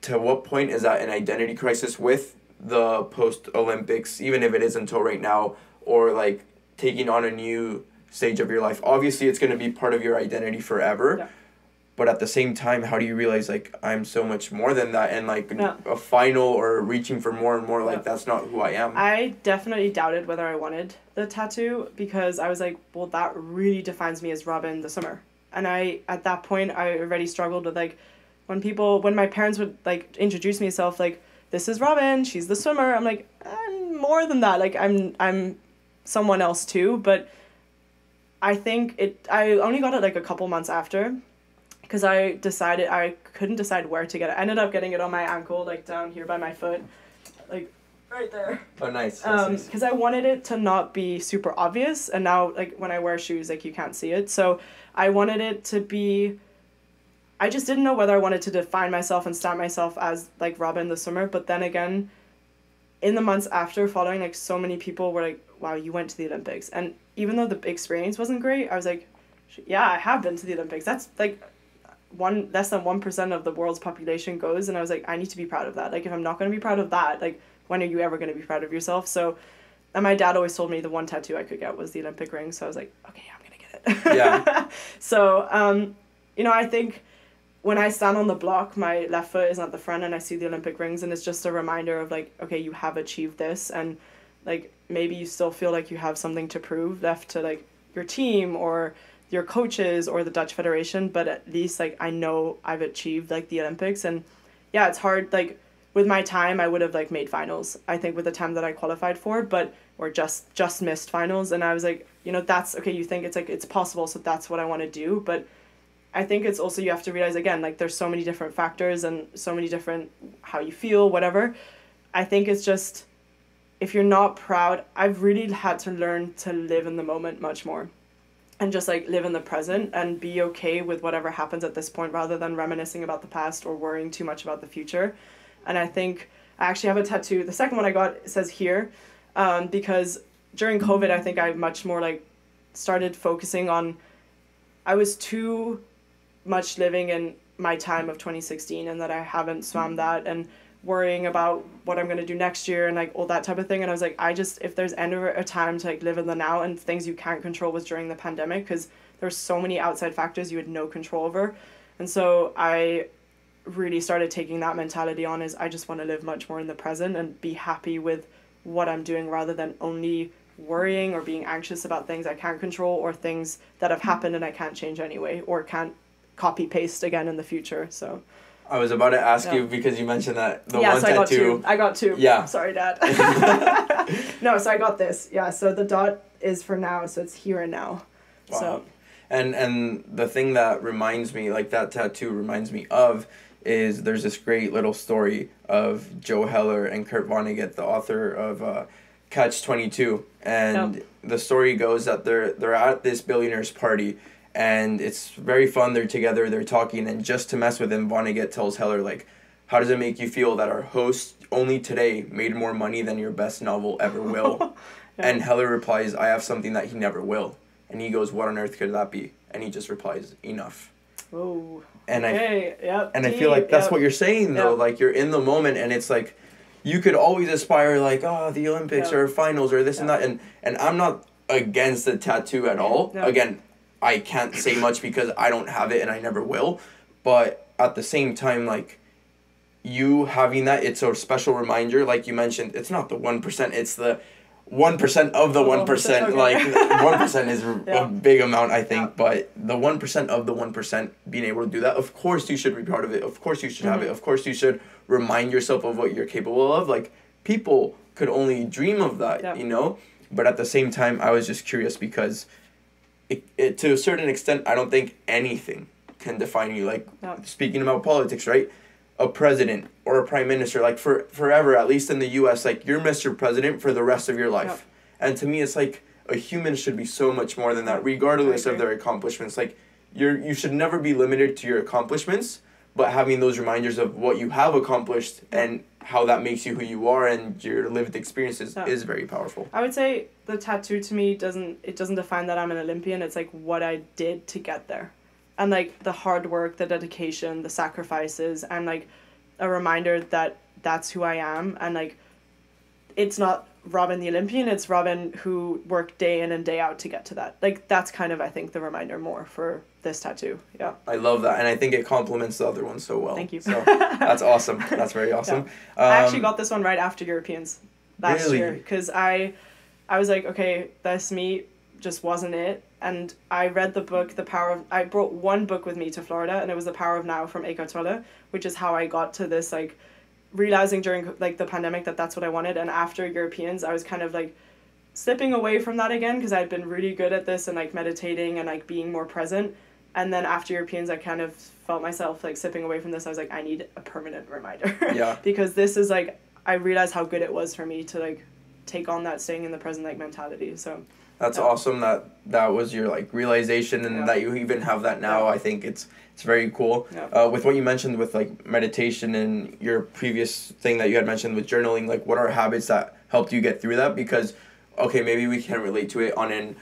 to what point is that an identity crisis with the post Olympics, even if it is until right now, or like taking on a new stage of your life? Obviously, it's going to be part of your identity forever. Yeah. But at the same time, how do you realize like I'm so much more than that, and like Yeah. a final or reaching for more and more, like Yeah. that's not who I am. I definitely doubted whether I wanted the tattoo because I was like, well, that really defines me as Robin the Summer, And I, at that point, I already struggled with like, when people, when my parents would like introduce myself, like, this is Robin, she's the swimmer. I'm like, I'm more than that. Like, I'm, I'm someone else too. But I think it, I only got it like a couple months after because I decided I couldn't decide where to get it. I ended up getting it on my ankle, like down here by my foot, like right there oh, nice. um because i wanted it to not be super obvious and now like when i wear shoes like you can't see it so i wanted it to be i just didn't know whether i wanted to define myself and stamp myself as like robin the swimmer but then again in the months after following like so many people were like wow you went to the olympics. And even though the experience wasn't great i was like yeah i have been to the olympics. That's like one less than 1% of the world's population goes and i was like i need to be proud of that. Like if i'm not going to be proud of that like when are you ever going to be proud of yourself? So and my dad always told me the one tattoo i could get was the olympic ring so i was like okay i'm going to get it. Yeah. so um you know i think when i stand on the block my left foot is at the front and i see the olympic rings and it's just a reminder of like okay you have achieved this and like maybe you still feel like you have something to prove left to like your team or your coaches or the Dutch Federation, but at least like I know I've achieved like the Olympics and yeah, it's hard like with my time I would have like made finals. I think with the time that I qualified for, but or just just missed finals and I was like, you know, that's okay, you think it's like it's possible, so that's what I want to do, but I think it's also you have to realize again like there's so many different factors and so many different how you feel, whatever. I think it's just if you're not proud, I've really had to learn to live in the moment much more. and just like live in the present and be okay with whatever happens at this point rather than reminiscing about the past or worrying too much about the future. And I think I actually have a tattoo. The second one I got says here um, because during COVID, I think I much more like started focusing on. I was too much living in my time of 2016 and that I haven't swam mm-hmm. that and worrying about what I'm gonna do next year and like all that type of thing. And I was like, I just if there's ever a time to like live in the now and things you can't control was during the pandemic because there's so many outside factors you had no control over, and so I really started taking that mentality on is I just want to live much more in the present and be happy with what I'm doing rather than only worrying or being anxious about things I can't control or things that have mm-hmm. happened and I can't change anyway or can't copy paste again in the future. So I was about to ask Yeah. you because you mentioned that the yeah, one so I got tattoo. two. I got two. Yeah. Sorry, Dad. no, so I got this. Yeah, so the dot is for now, so it's here and now. Wow. So And and the thing that reminds me, like that tattoo reminds me of, is there's this great little story of Joe Heller and Kurt Vonnegut, the author of uh, Catch Twenty Two, and the story goes that they're they're at this billionaire's party, and it's very fun. They're together, they're talking, and just to mess with him, Vonnegut tells Heller like, "How does it make you feel that our host only today made more money than your best novel ever will?" Yeah. And Heller replies, "I have something that he never will." And he goes, "What on earth could that be?" And he just replies, "Enough." oh. And I Yep. and I feel like that's yep. what you're saying though. Yep. Like you're in the moment, and it's like you could always aspire like oh the Olympics or finals or this and that, and and I'm not against the tattoo at all. No. Again, I can't say much because I don't have it and I never will. But at the same time, like you having that, it's a special reminder. Like you mentioned, it's not the one percent. It's the one percent of the one okay. Like one percent is a big amount, I think. Yeah. But the one percent of the one percent being able to do that, of course you should be part of it. Of course you should have it. Mhm. Of course you should remind yourself of what you're capable of. Like people could only dream of that, Yeah. you know. But at the same time, I was just curious because, it, it to a certain extent, I don't think anything can define you. Like Yeah. speaking about politics, right? A president or a prime minister, like for forever, at least in the U.S., like you're Mr. President for the rest of your life. And to me, it's like a human should be so much more than that, regardless of their accomplishments. Like you're you should never be limited to your accomplishments, but having those reminders of what you have accomplished and how that makes you who you are and your lived experiences Yeah. is very powerful. I would say the tattoo to me doesn't it doesn't define that I'm an Olympian. It's like what I did to get there. And like the hard work, the dedication, the sacrifices and like a reminder that that's who I am and like it's not Robin the Olympian, it's Robin who worked day in and day out to get to that. Like that's kind of I think the reminder more for this tattoo. Yeah. I love that, and I think it complements the other one so well. Thank you. So that's awesome. That's very awesome. I actually Um, got this one right after Europeans last Really? year because I, I was like, okay, this meet just wasn't it, and I read the book, The Power of. I brought one book with me to Florida, and it was The Power of Now from Eckhart Tolle, which is how I got to this like, realizing during like the pandemic that that's what I wanted, and after Europeans, I was kind of like, slipping away from that again because I'd been really good at this and like meditating and like being more present. And then after Europeans, I kind of felt myself like slipping away from this. I was like, I need a permanent reminder. Yeah. because this is like, I realized how good it was for me to like take on that staying in the present like mentality. So That's Yeah. awesome that that was your like realization and Yeah. that you even have that now. Yeah. I think it's it's very cool. Yeah. Uh, with what you mentioned with like meditation and your previous thing that you had mentioned with journaling, like what are habits that helped you get through that? Because okay, maybe we can relate to it on an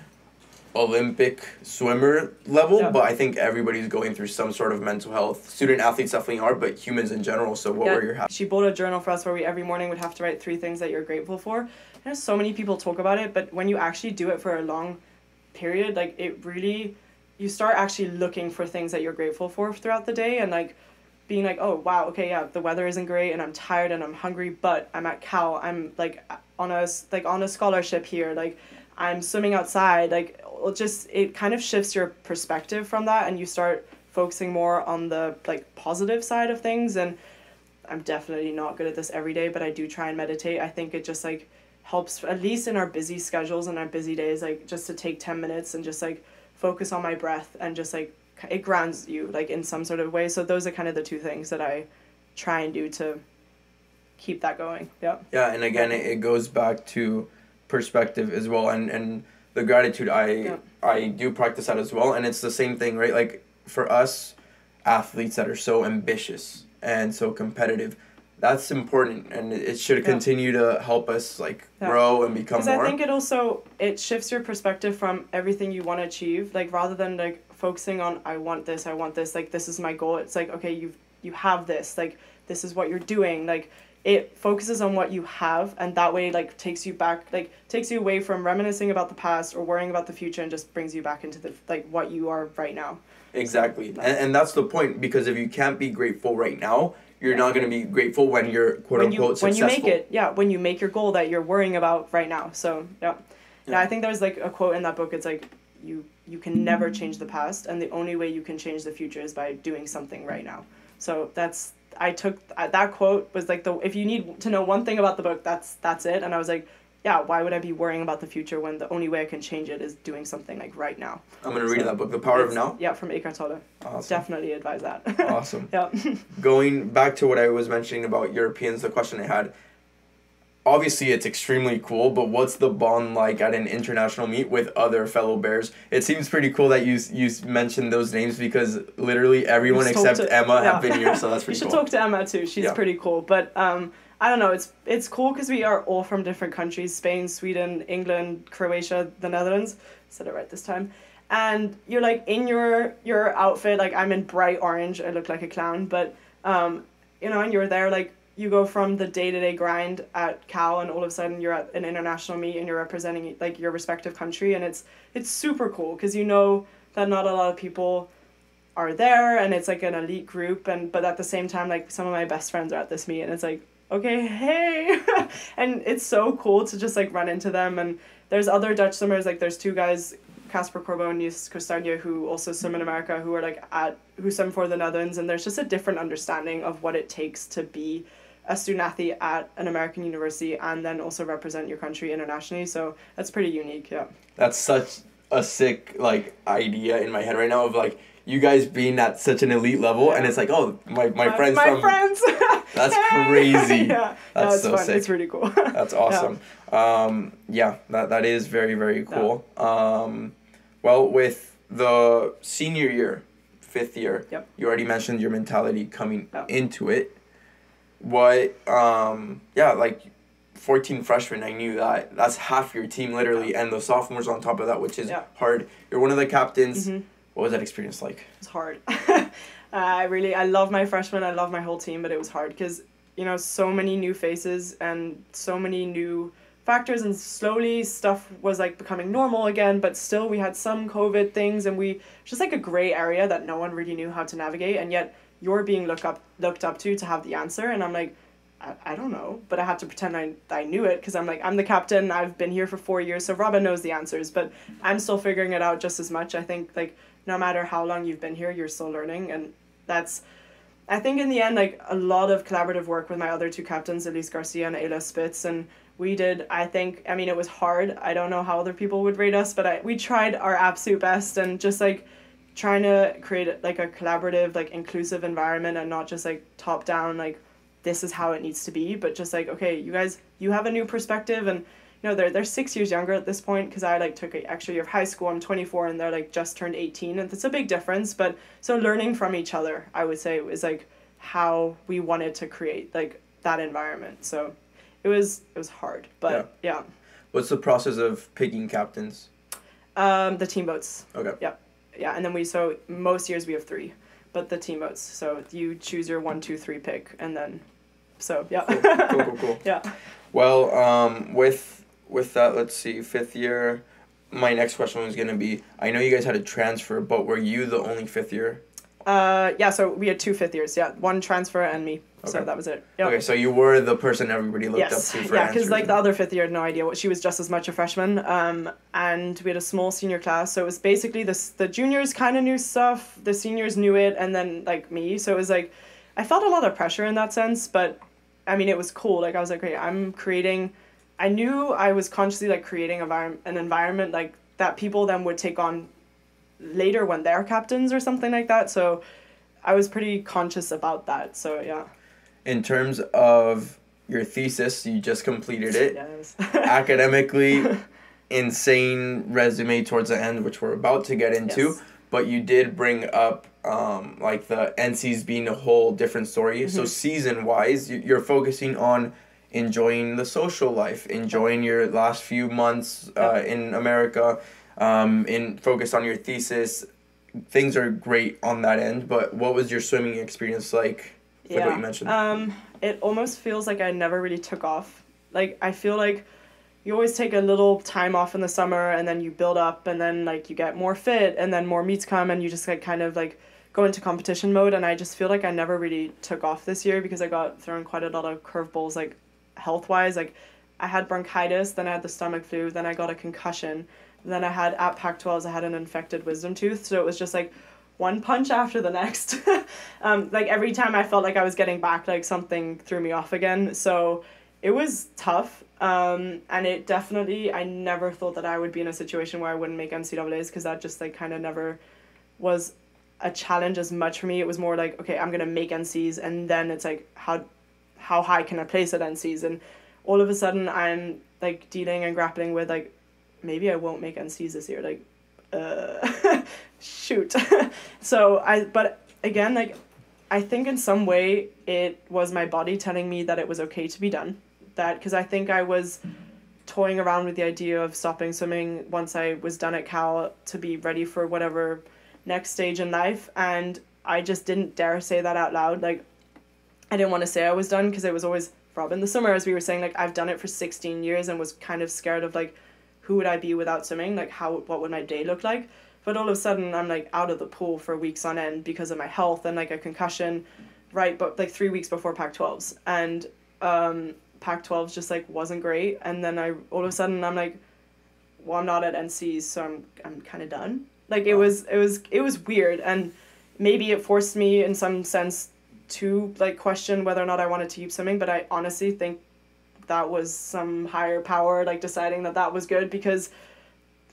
Olympic swimmer level, Yeah. but I think everybody's going through some sort of mental health. Student athletes definitely are, but humans in general. So what Yeah, were your habits? She bought a journal for us where we every morning would have to write three things that you're grateful for. And so many people talk about it, but when you actually do it for a long period, like it really, you start actually looking for things that you're grateful for throughout the day and like being like, oh wow, okay, yeah, the weather isn't great and I'm tired and I'm hungry, but I'm at Cal. I'm like on a like on a scholarship here. Like I'm swimming outside. Like it just it kind of shifts your perspective from that, and you start focusing more on the like positive side of things. And I'm definitely not good at this every day, but I do try and meditate. I think it just like helps at least in our busy schedules and our busy days, like just to take ten minutes and just like focus on my breath and just like it grounds you like in some sort of way. So those are kind of the two things that I try and do to keep that going. Yeah. Yeah, and again, it, it goes back to perspective as well. And, and the gratitude I Yeah. I do practice that as well, and it's the same thing, right? Like for us, athletes that are so ambitious and so competitive. That's important, and it should Yeah. continue to help us like Yeah. grow and become Because. I think it also it shifts your perspective from everything you want to achieve. Like rather than like focusing on I want this, I want this, like this is my goal. It's like okay, you you have this, like this is what you're doing. Like it focuses on what you have, and that way like takes you back, like takes you away from reminiscing about the past or worrying about the future, and just brings you back into the like what you are right now. Exactly. And, and that's the point because if you can't be grateful right now, you're not going to be grateful when you're quote when you unquote when you successful. make it yeah when you make your goal that you're worrying about right now so yeah. yeah Yeah. i think there's like a quote in that book it's like you you can never mm-hmm. change the past and the only way you can change the future is by doing something right now so that's i took uh, that quote was like the if you need to know one thing about the book that's that's it and i was like yeah why would i be worrying about the future when the only way i can change it is doing something like right now I'm going to read So, that book, The Power of Now. yeah from Eckhart Tolle Awesome. definitely advise that Awesome. yeah Going back to what I was mentioning about Europeans, the question I had. Obviously, it's extremely cool, but what's the bond like at an international meet with other fellow Bears? It seems pretty cool that you you mentioned those names because literally everyone except to- Emma yeah. have been here, so that's pretty. you should cool. talk to Emma too. She's Yeah. pretty cool. But um, I don't know. It's it's cool because we are all from different countries: Spain, Sweden, England, Croatia, the Netherlands. Said it right this time. And you're like in your your outfit. Like I'm in bright orange. I look like a clown. But um, you know, and you're there like. You go from the day to day grind at Cal, and all of a sudden you're at an international meet, and you're representing like your respective country, and it's it's super cool because you know that not a lot of people are there and it's like an elite group and but at the same time like some of my best friends are at this meet and it's like okay hey. And it's so cool to just like run into them and there's other Dutch swimmers like there's two guys Caspar Corbeau and Nyls Korstanje who also swim in America who are like at who swim for the Netherlands and there's just a different understanding of what it takes to be a student athlete at an American university and then also represent your country internationally so that's pretty unique yeah That's such a sick like idea in my head right now of like you guys being at such an elite level, and it's like, oh, my, my friends my from friends That's crazy. yeah That's no, so fun sick. it's really cool That's awesome. Um, yeah, that, that is very, very cool. Um, well, with the senior year, fifth year, Yep. you already mentioned your mentality coming Yeah. into it. What, um, yeah, like 14 freshmen, I knew that. That's half your team, literally, and the sophomores on top of that, which is Yeah. hard. You're one of the captains. Mhm. What was that experience like? It's hard. uh, I really, I love my freshmen. I love my whole team, but it was hard because you know so many new faces and so many new factors, and slowly stuff was like becoming normal again. But still, we had some COVID things, and we just like a gray area that no one really knew how to navigate, and yet you're being looked up looked up to to have the answer, and I'm like. I, I don't know, but I have to pretend I, I knew it because I'm like, I'm the captain, I've been here for four years, so Robin knows the answers, but I'm still figuring it out just as much. I think, like, no matter how long you've been here, you're still learning, and that's. I think in the end, like a lot of collaborative work with my other two captains, Elise Garcia and Ayla Spitz, and we did. I think. I mean, it was hard. I don't know how other people would rate us, but I we tried our absolute best, and just like trying to create like a collaborative, like inclusive environment, and not just like top down, like this is how it needs to be, but just like okay, you guys, you have a new perspective, and you know they're they're six years younger at this point because I like took an extra year of high school. I'm 24 and they're like just turned 18, and it's a big difference. But so learning from each other, I would say, was like how we wanted to create like that environment. So it was it was hard, but yeah, What's the process of picking captains? um, the team boats Okay. Yeah, and then we so most years we have three, but the team votes. So you choose your one, two, three pick, and then so yeah. Cool, cool, cool. yeah. Well, um, with with that, let's see, fifth year. My next question was gonna be: I know you guys had a transfer, but were you the only fifth year? Uh, yeah, so we had two fifth years. Yeah, one transfer and me. So that was it. Yep. Okay, so you were the person everybody looked yes. up to for yeah, because like the other fifth year had no idea what she was just as much a freshman. Um, and we had a small senior class, so it was basically this the juniors kind of knew stuff, the seniors knew it, and then like me. So it was like, I felt a lot of pressure in that sense, but I mean it was cool. Like I was like, great, I'm creating. I knew I was consciously like creating environ- an environment like that people then would take on later when they're captains or something like that. So I was pretty conscious about that. So yeah. In terms of your thesis, you just completed it. Yes. Academically, insane resume towards the end, which we're about to get into. Yes. But you did bring up um, like the NCs being a whole different story. So Mm-hmm. season wise, you're focusing on enjoying the social life, enjoying your last few months uh, in America, um, in focus on your thesis. Things are great on that end. But what was your swimming experience like? Like what you mentioned. Um, it almost feels like I never really took off. Like I feel like you always take a little time off in the summer and then you build up and then like you get more fit and then more meets come and you just like kind of like go into competition mode and I just feel like I never really took off this year because I got thrown quite a lot of curveballs like health wise like I had bronchitis then I had the stomach flu then I got a concussion then I had at Pac 12s I had an infected wisdom tooth so it was just like one punch after the next. Um, like every time I felt like I was getting back like something threw me off again. So it was tough um, and it definitely i never thought that i would be in a situation where i wouldn't make ncaa's because that just like kind of never was a challenge as much for me. It was more like okay i'm gonna make ncs and then it's like how how high can i place at ncs and all of a sudden i'm like dealing and grappling with like maybe i won't make ncs this year like uh shoot so i but again like I think in some way it was my body telling me that it was okay to be done. That because I think I was toying around with the idea of stopping swimming once I was done at Cal to be ready for whatever next stage in life, and I just didn't dare say that out loud. Like, I didn't want to say I was done because it was always Robin the summer, as we were saying. Like, I've done it for sixteen years and was kind of scared of like, who would I be without swimming? Like, how what would my day look like? But all of a sudden, I'm like out of the pool for weeks on end because of my health and like a concussion, right? But like three weeks before Pac 12s. And um, Pac 12s just like wasn't great. And then I all of a sudden, I'm like, well, I'm not at NCs, so I'm, I'm kind of done. Like it was, it was, it was weird. And maybe it forced me in some sense to like question whether or not I wanted to keep swimming. But I honestly think that was some higher power like deciding that that was good because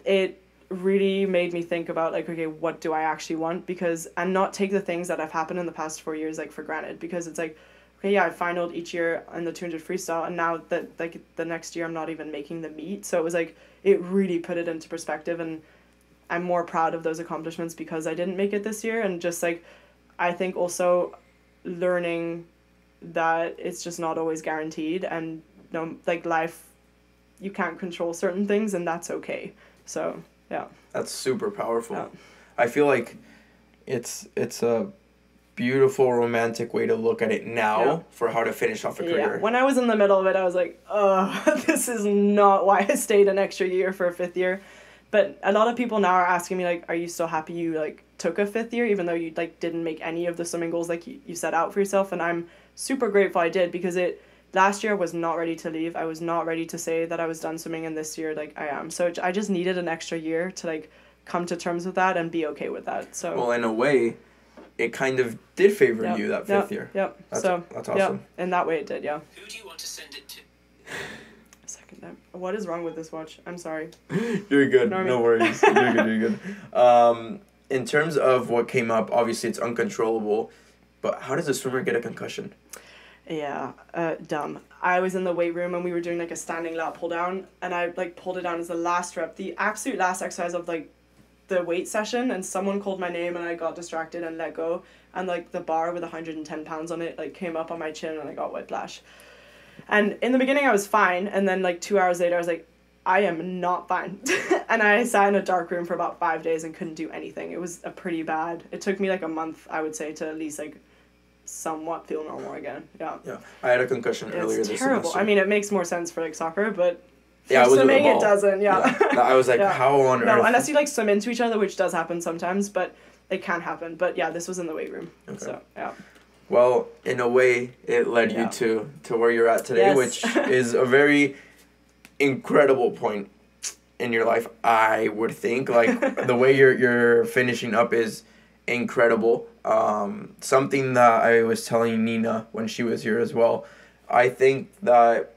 it really made me think about like okay what do i actually want? Because and not take the things that have happened in the past four years like for granted because it's like okay yeah i finaled each year in the 200 freestyle and now that like the next year i'm not even making the meet. So it was like it really put it into perspective and i'm more proud of those accomplishments because i didn't make it this year. And just like i think also learning that it's just not always guaranteed and no like life you can't control certain things and that's okay so yeah That's super powerful. Yeah. I feel like it's it's a beautiful romantic way to look at it now Yeah. for how to finish off a career yeah when i was in the middle of it i was like oh this is not why i stayed an extra year for a fifth year but a lot of people now are asking me like are you still happy you like took a fifth year even though you like didn't make any of the swimming goals like you, you set out for yourself and i'm super grateful i did because it last year I was not ready to leave i was not ready to say that i was done swimming and this year like i am so i just needed an extra year to like come to terms with that and be okay with that so Well, in a way, it kind of did favor Yep, you that yep, fifth year. Yep. That's- so that's yep, awesome. in that way it did. Yeah. Who do you want to send it to? Second time. What is wrong with this watch? I'm sorry. You're good. No, No worries. You're good. You're good. Um, in terms of what came up, obviously it's uncontrollable. But how does a swimmer get a concussion? Yeah. Uh, dumb. I was in the weight room and we were doing like a standing lat pull down, and I like pulled it down as the last rep, the absolute last exercise of like the weight session, and someone called my name and I got distracted and let go, and like the bar with hundred and ten pounds on it like came up on my chin and I got whiplash. And in the beginning I was fine, and then like two hours later I was like, I am not fine. and I sat in a dark room for about five days and couldn't do anything. It was a pretty bad. It took me like a month, I would say, to at least like somewhat feel normal again. Yeah. Yeah, I had a concussion earlier It's this terrible. semester. I mean, it makes more sense for like soccer, but Yeah, was swimming, it doesn't. Yeah. No, I was like, Yeah. how on no, earth? unless you like swim into each other, which does happen sometimes, but it can happen. But yeah, this was in the weight room. Okay. So yeah. Well, in a way, it led you to to where you're at today, Yes. which is a very incredible point in your life. I would think like the way you're you're finishing up is incredible. Um, something that I was telling Nina when she was here as well. I think that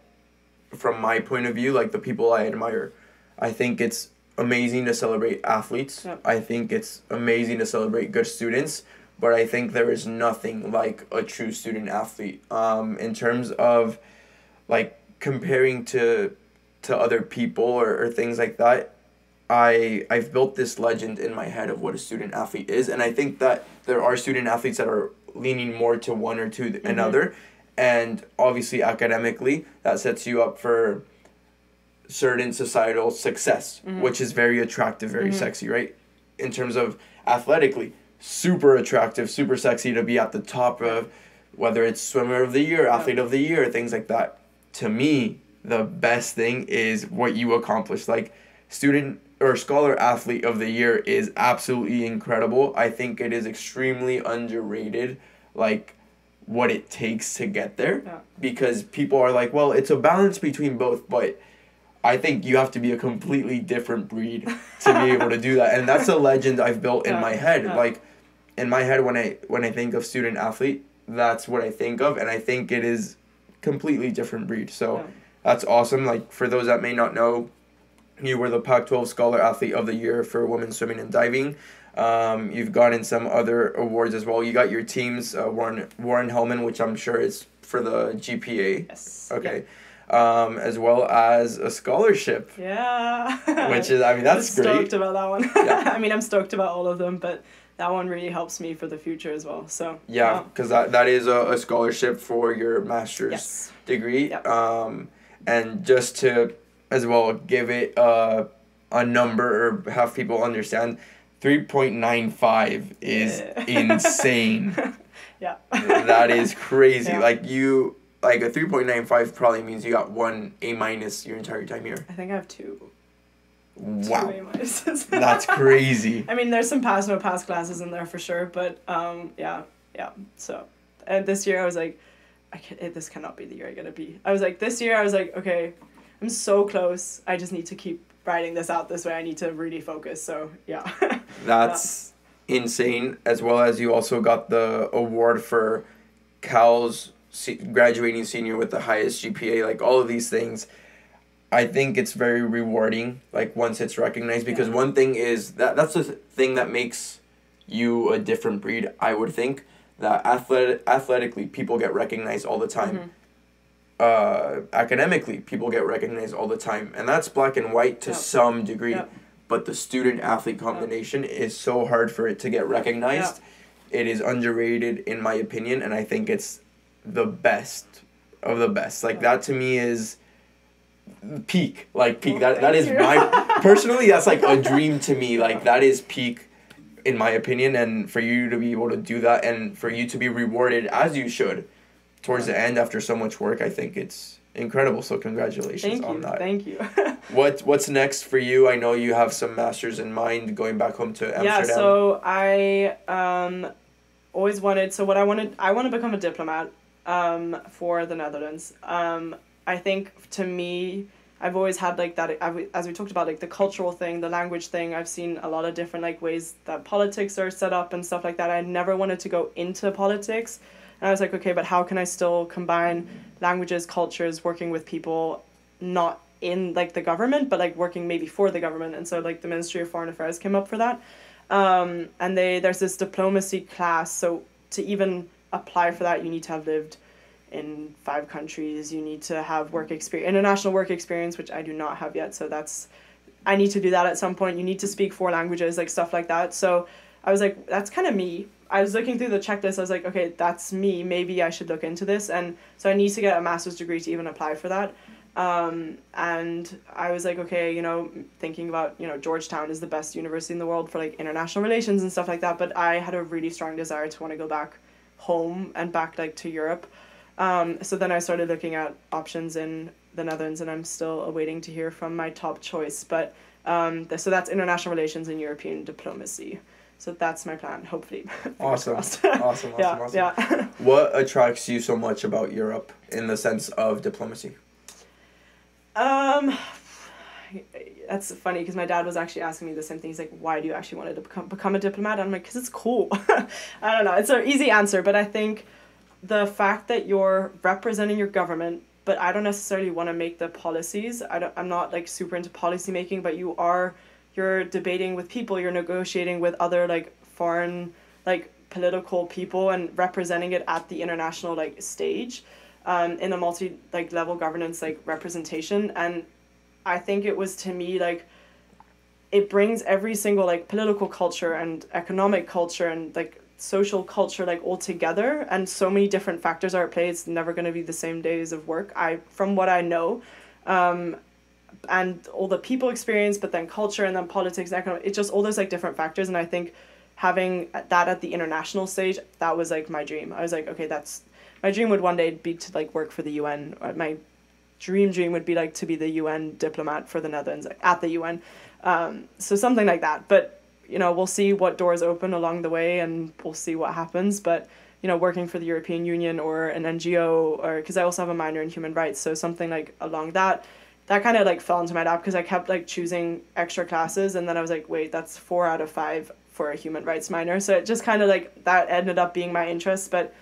from my point of view, like the people I admire, I think it's amazing to celebrate athletes. Yep. I think it's amazing to celebrate good students, but I think there is nothing like a true student athlete. Um, in terms of like comparing to to other people or, or things like that, I I've built this legend in my head of what a student athlete is, and I think that there are student athletes that are leaning more to one or to Mm-hmm. another, and obviously academically that sets you up for certain societal success, Mm-hmm. which is very attractive, very sexy, right? In terms of athletically, super attractive, super sexy to be at the top of whether it's swimmer of the year, athlete of the year, things like that. To me, the best thing is what you accomplish. Like student or scholar athlete of the year is absolutely incredible. I think it is extremely underrated like what it takes to get there Yeah. because people are like, well, it's a balance between both, but I think you have to be a completely different breed to be able to do that. And that's a legend I've built in Yeah, my head. yeah. Like in my head when I when I think of student athlete, that's what I think of and I think it is completely different breed. So Yeah. that's awesome. Like for those that may not know, you were the Pac-12 Scholar Athlete of the Year for women's swimming and diving. Um, you've gotten some other awards as well. You got your teams, uh, Warren Warren Hellman, which I'm sure is for the GPA. Yes. Okay. Um, as well as a scholarship, Yeah. which is I mean that's I'm great. stoked about that one. Yeah. I mean, I'm stoked about all of them, but that one really helps me for the future as well. So Yeah, because that, that is a, a scholarship for your master's Yes. degree. Yep. Um, and just to as well give it uh, a number or have people understand, three point nine five is Yeah. insane. Yeah. that is crazy. Yeah. Like you, like a three point nine five probably means you got one A minus your entire time here. I think I have two. Two Wow, A minuses. that's crazy. I mean, there's some pass no pass classes in there for sure, but um, yeah, yeah. So, and this year I was like, I can it, this cannot be the year I gotta be. I was like, this year I was like, okay, I'm so close. I just need to keep writing this out this way. I need to really focus. So yeah. That's insane. As well as you also got the award for Cal's se- graduating senior with the highest GPA. Like all of these things, I think it's very rewarding. Like once it's recognized, because Yeah. one thing is that that's the thing that makes you a different breed. I would think that athletic athletically people get recognized all the time. Mhm. Uh, academically, people get recognized all the time, and that's black and white to Yep. some degree Yep. but the student athlete combination is so hard for it to get recognized. It is underrated in my opinion, and I think it's the best of the best. Like that to me is peak. Like peak. Well, that that is you. my personally that's like a dream to me. Like that is peak in my opinion and for you to be able to do that and for you to be rewarded as you should towards the end after so much work, I think it's incredible. So congratulations Thank on you. that. Thank you. What what's next for you? I know you have some masters in mind going back home to Amsterdam. Yeah, so I um, always wanted. So what I wanted, I want to become a diplomat um, for the Netherlands. Um, I think to me, I've always had like that. I've, as we talked about, like the cultural thing, the language thing. I've seen a lot of different like ways that politics are set up and stuff like that. I never wanted to go into politics, and I was like, okay, but how can I still combine languages, cultures, working with people, not in like the government, but like working maybe for the government. And so like the Ministry of Foreign Affairs came up for that. Um, and they there's this diplomacy class. So to even apply for that, you need to have lived in five countries. You need to have work experience, international work experience, which I do not have yet. So that's I need to do that at some point. You need to speak four languages, like stuff like that. So I was like, that's kind of me. I was looking through the checklist. I was like, okay, that's me. Maybe I should look into this. And so I need to get a master's degree to even apply for that. Um, and I was like, okay, you know, thinking about, you know, Georgetown is the best university in the world for like international relations and stuff like that. But I had a really strong desire to want to go back home and back like to Europe. Um, so then I started looking at options in the Netherlands, and I'm still awaiting to hear from my top choice. But um, th- so that's international relations and European diplomacy. So that's my plan. Hopefully. Awesome. awesome, awesome, yeah, awesome. yeah. What attracts you so much about Europe in the sense of diplomacy? Um, that's funny because my dad was actually asking me the same thing. He's like, "Why do you actually want to become become a diplomat?" I'm like, "Cause it's cool." I don't know. It's an easy answer, but I think the fact that you're representing your government, but I don't necessarily want to make the policies. I don't. I'm not like super into policy making, but you are. You're debating with people. You're negotiating with other like foreign like political people and representing it at the international like stage um, in a multi like level governance like representation. And I think it was to me like it brings every single like political culture and economic culture and like social culture like all together. And so many different factors are at play. It's never going to be the same days of work i from what i know. Um, and all the people experience but then culture and then politics and economic it's just all those like different factors and i think having that at the international stage that was like my dream. I was like okay that's my dream would one day be to like work for the un my dream dream would be like to be the un diplomat for the netherlands at the un um, so something like that. But you know we'll see what doors open along the way and we'll see what happens. But you know working for the european union or an ngo or because i also have a minor in human rights so something like along that that kind of like fell into my lap because i kept like choosing extra classes and then i was like wait that's four out of five for a human rights minor so it just kind of like that ended up being my interest but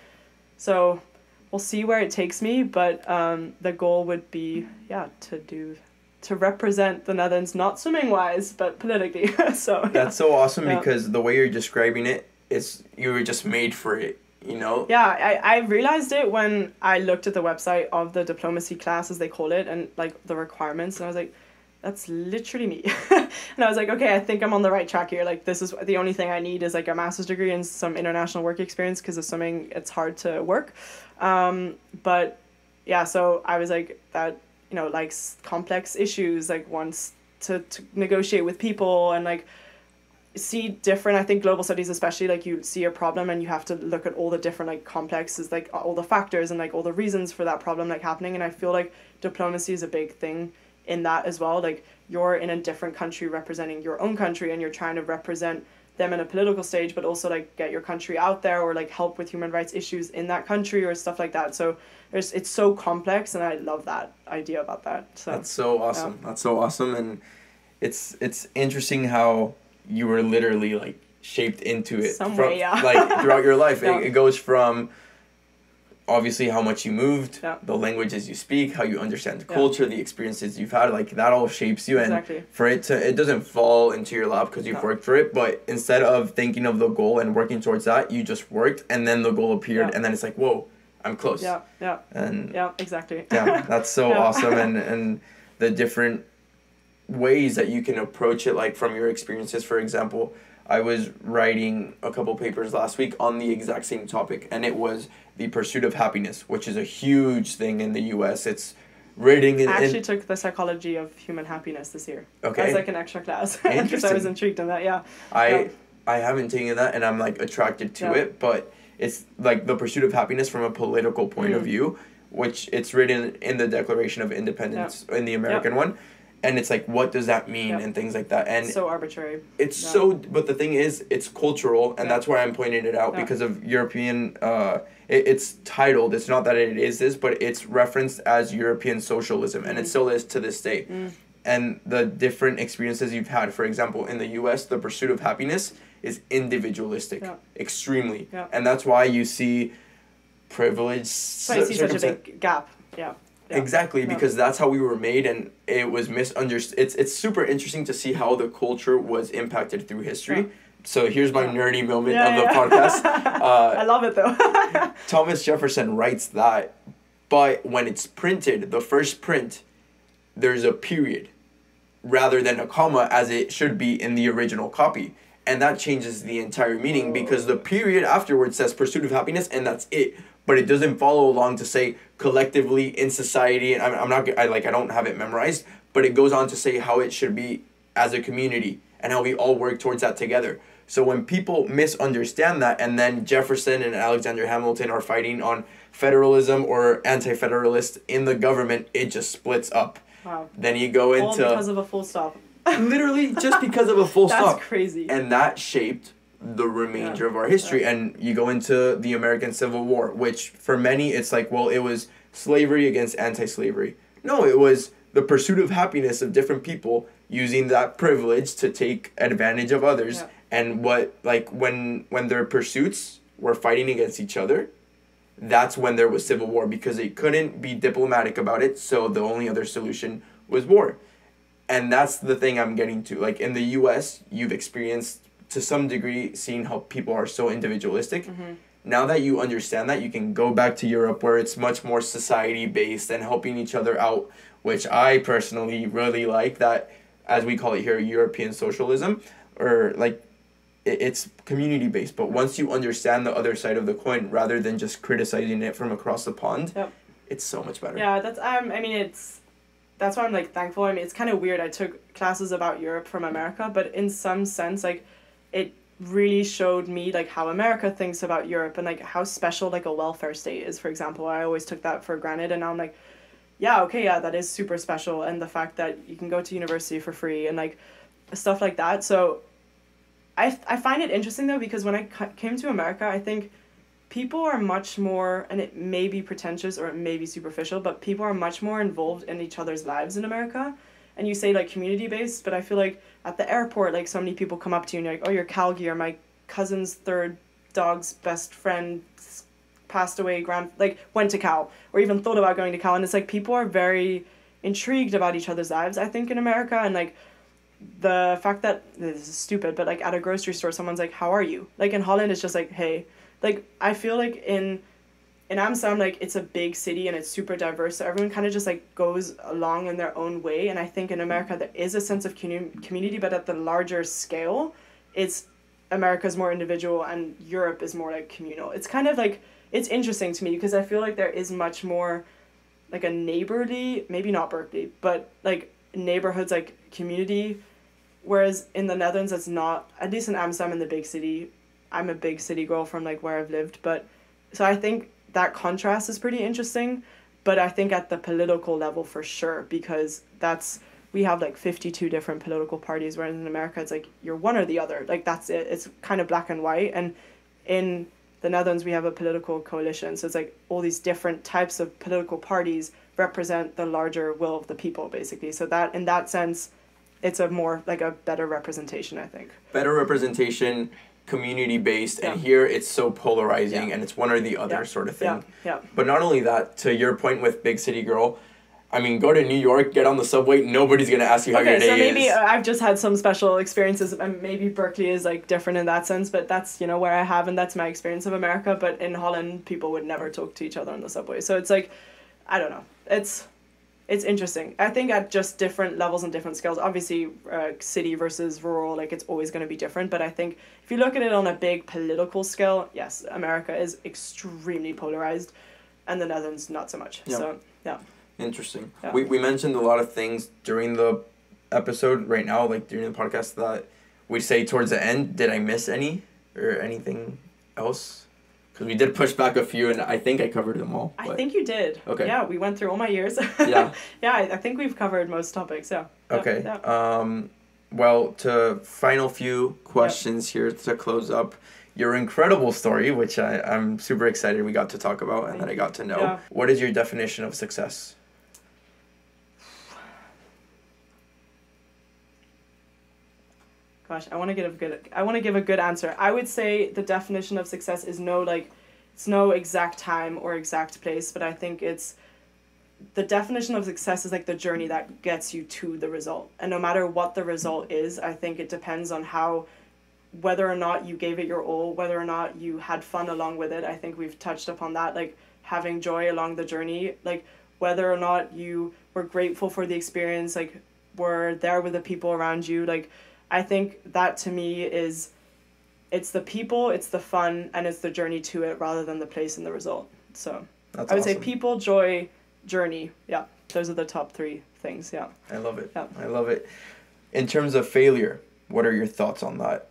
so we'll see where it takes me but um, the goal would be yeah to do to represent the Netherlands, not swimming wise, but politically. so yeah. That's so awesome Yeah. because the way you're describing it, it's you were just made for it. You know. Yeah, I, I realized it when I looked at the website of the diplomacy class, as they call it, and like the requirements, and I was like, that's literally me. and I was like, okay, I think I'm on the right track here. Like, this is the only thing I need is like a master's degree and some international work experience because assuming it's hard to work. Um, but yeah, so I was like, that, you know, like s- complex issues, like wants to, to negotiate with people and like see different i think global studies especially like you see a problem and you have to look at all the different like complexes like uh, all the factors and like all the reasons for that problem like happening. And i feel like diplomacy is a big thing in that as well. Like you're in a different country representing your own country and you're trying to represent them in a political stage but also like get your country out there or like help with human rights issues in that country or stuff like that. So there's it's so complex and i love that idea about that. So That's so awesome. That's so awesome, and it's it's interesting how you were literally like shaped into it Some from way, yeah. like throughout your life. Yeah. It, it goes from obviously how much you moved, Yeah. the languages you speak, how you understand the culture, the experiences you've had. Like that all shapes you, and for it to it doesn't fall into your lap because you've worked for it. But instead of thinking of the goal and working towards that, you just worked, and then the goal appeared, and then it's like, whoa, I'm close. yeah yeah And yeah exactly yeah that's so awesome and and the different ways that you can approach it like from your experiences for example i was writing a couple papers last week on the exact same topic and it was the pursuit of happiness which is a huge thing in the us it's written in, I actually took the psychology of human happiness this year. Okay. As like an extra class. Because I was intrigued in that, yeah. I Yeah. I haven't taken that and I'm like attracted to Yeah. it, but it's like the pursuit of happiness from a political point of Mm. view, which it's written in the Declaration of Independence in the American one. And it's like what does that mean Yeah. and things like that. And so arbitrary. it's yeah. so but the thing is it's cultural and Yeah. that's why I'm pointing it out Yeah. because of European uh it, it's titled it's not that it is this but it's referenced as European socialism and it Mm. still is to this day Mm. and the different experiences you've had. For example, in the US, the pursuit of happiness is individualistic, extremely. And that's why you see privilege. So I see such a big gap. Yeah. Yeah. Exactly, because that's how we were made, and it was misunderstood. It's it's super interesting to see how the culture was impacted through history. Yeah. So here's my nerdy moment Yeah, of the podcast. I Uh, love it though. Thomas Jefferson writes that, but when it's printed, the first print, there's a period rather than a comma as it should be in the original copy. And that changes the entire meaning because the period afterwards says pursuit of happiness and that's it. But it doesn't follow along to say collectively in society. And I'm, I'm not, I like, I don't have it memorized, but it goes on to say how it should be as a community and how we all work towards that together. So when people misunderstand that, and then Jefferson and Alexander Hamilton are fighting on federalism or anti-federalist in the government, it just splits up. wow. Then you go All into because of a full stop. literally just because of a full stop. That's stop, crazy. and that shaped the remainder Yeah. of our history. And you go into the American Civil War, which for many it's like, well, it was slavery against anti-slavery. No, it was the pursuit of happiness of different people using that privilege to take advantage of others Yeah. and what like when when their pursuits were fighting against each other that's when there was civil war because they couldn't be diplomatic about it so the only other solution was war and that's the thing i'm getting to like in the us you've experienced to some degree seeing how people are so individualistic now that you understand that, you can go back to Europe where it's much more society based and helping each other out, which I personally really like that, as we call it here, European socialism, or like it's community based. But once you understand the other side of the coin, rather than just criticizing it from across the pond, Yep. it's so much better. Yeah, that's um. I mean, it's that's why I'm like thankful. I mean, it's kind of weird. I took classes about Europe from America, but in some sense, like, it really showed me like how America thinks about Europe and like how special like a welfare state is. For example, I always took that for granted, and now I'm like, yeah, okay, yeah, that is super special, and the fact that you can go to university for free and like stuff like that. So. I, I find it interesting though because when I ca- came to America, I think people are much more and it may be pretentious or it may be superficial but people are much more involved in each other's lives in america and you say like community based but i feel like at the airport like so many people come up to you and you're like oh you're calgi or my cousin's third dog's best friend passed away grand like went to cal or even thought about going to cal. And it's like people are very intrigued about each other's lives i think in america. And like the fact that this is stupid but like at a grocery store someone's like how are you? Like in holland it's just like hey. Like I feel like in in Amsterdam like it's a big city and it's super diverse so everyone kind of just like goes along in their own way. And I think in America there is a sense of commu- community but at the larger scale it's America's more individual and Europe is more like communal. It's kind of like it's interesting to me because I feel like there is much more like a neighborly maybe not Berkeley but like neighborhoods like community. Whereas in the Netherlands it's not at least in Amsterdam in the big city I'm a big city girl from like where I've lived, but so I think that contrast is pretty interesting. But I think at the political level for sure, because that's we have like fifty two different political parties, whereas in America it's like you're one or the other. Like that's it. It's kind of black and white. And in the Netherlands we have a political coalition, so it's like all these different types of political parties represent the larger will of the people, basically. So that in that sense, it's a more like a better representation, I think. Better representation, community based, and Yeah. here it's so polarizing Yeah. and it's one or the other Yeah. sort of thing. Yeah, yeah. But not only that, to your point with Big City Girl, I mean, go to New York, get on the subway, nobody's gonna ask you how your Okay, day so maybe is. uh, I've just had some special experiences, and maybe Berkeley is like different in that sense. But that's you know where I have, and that's my experience of America. But in Holland, people would never talk to each other on the subway. So it's like, I don't know. It's it's interesting. I think at just different levels and different scales. Obviously, uh, city versus rural, like it's always going to be different. But I think if you look at it on a big political scale, yes, America is extremely polarized, and the Netherlands not so much. Yeah. So yeah. Interesting. Yeah. We, we mentioned a lot of things during the episode right now, like during the podcast that we say towards the end. Did I miss any or anything else? Because we did push back a few, and I think I covered them all. I think you did. Okay. Yeah, we went through all my years. Yeah. yeah, I, I think we've covered most topics. Yeah. Okay. Yeah. Um, well, to final few questions here to close up your incredible story, which I, I'm super excited we got to talk about and that I got to know. Yeah. What is your definition of success? Gosh, I want to give a good. I want to give a good answer. I would say the definition of success is no like, it's no exact time or exact place, but I think it's. The definition of success is like the journey that gets you to the result, and no matter what the result is, I think it depends on how, whether or not you gave it your all, whether or not you had fun along with it. I think we've touched upon that, like having joy along the journey, like whether or not you were grateful for the experience, like were there with the people around you, like I think that to me is it's the people, it's the fun, and it's the journey to it rather than the place and the result. So That's I would say people, joy, journey. Yeah, those are the top three things. Yeah. I love it. Yeah. I love it. In terms of failure, what are your thoughts on that?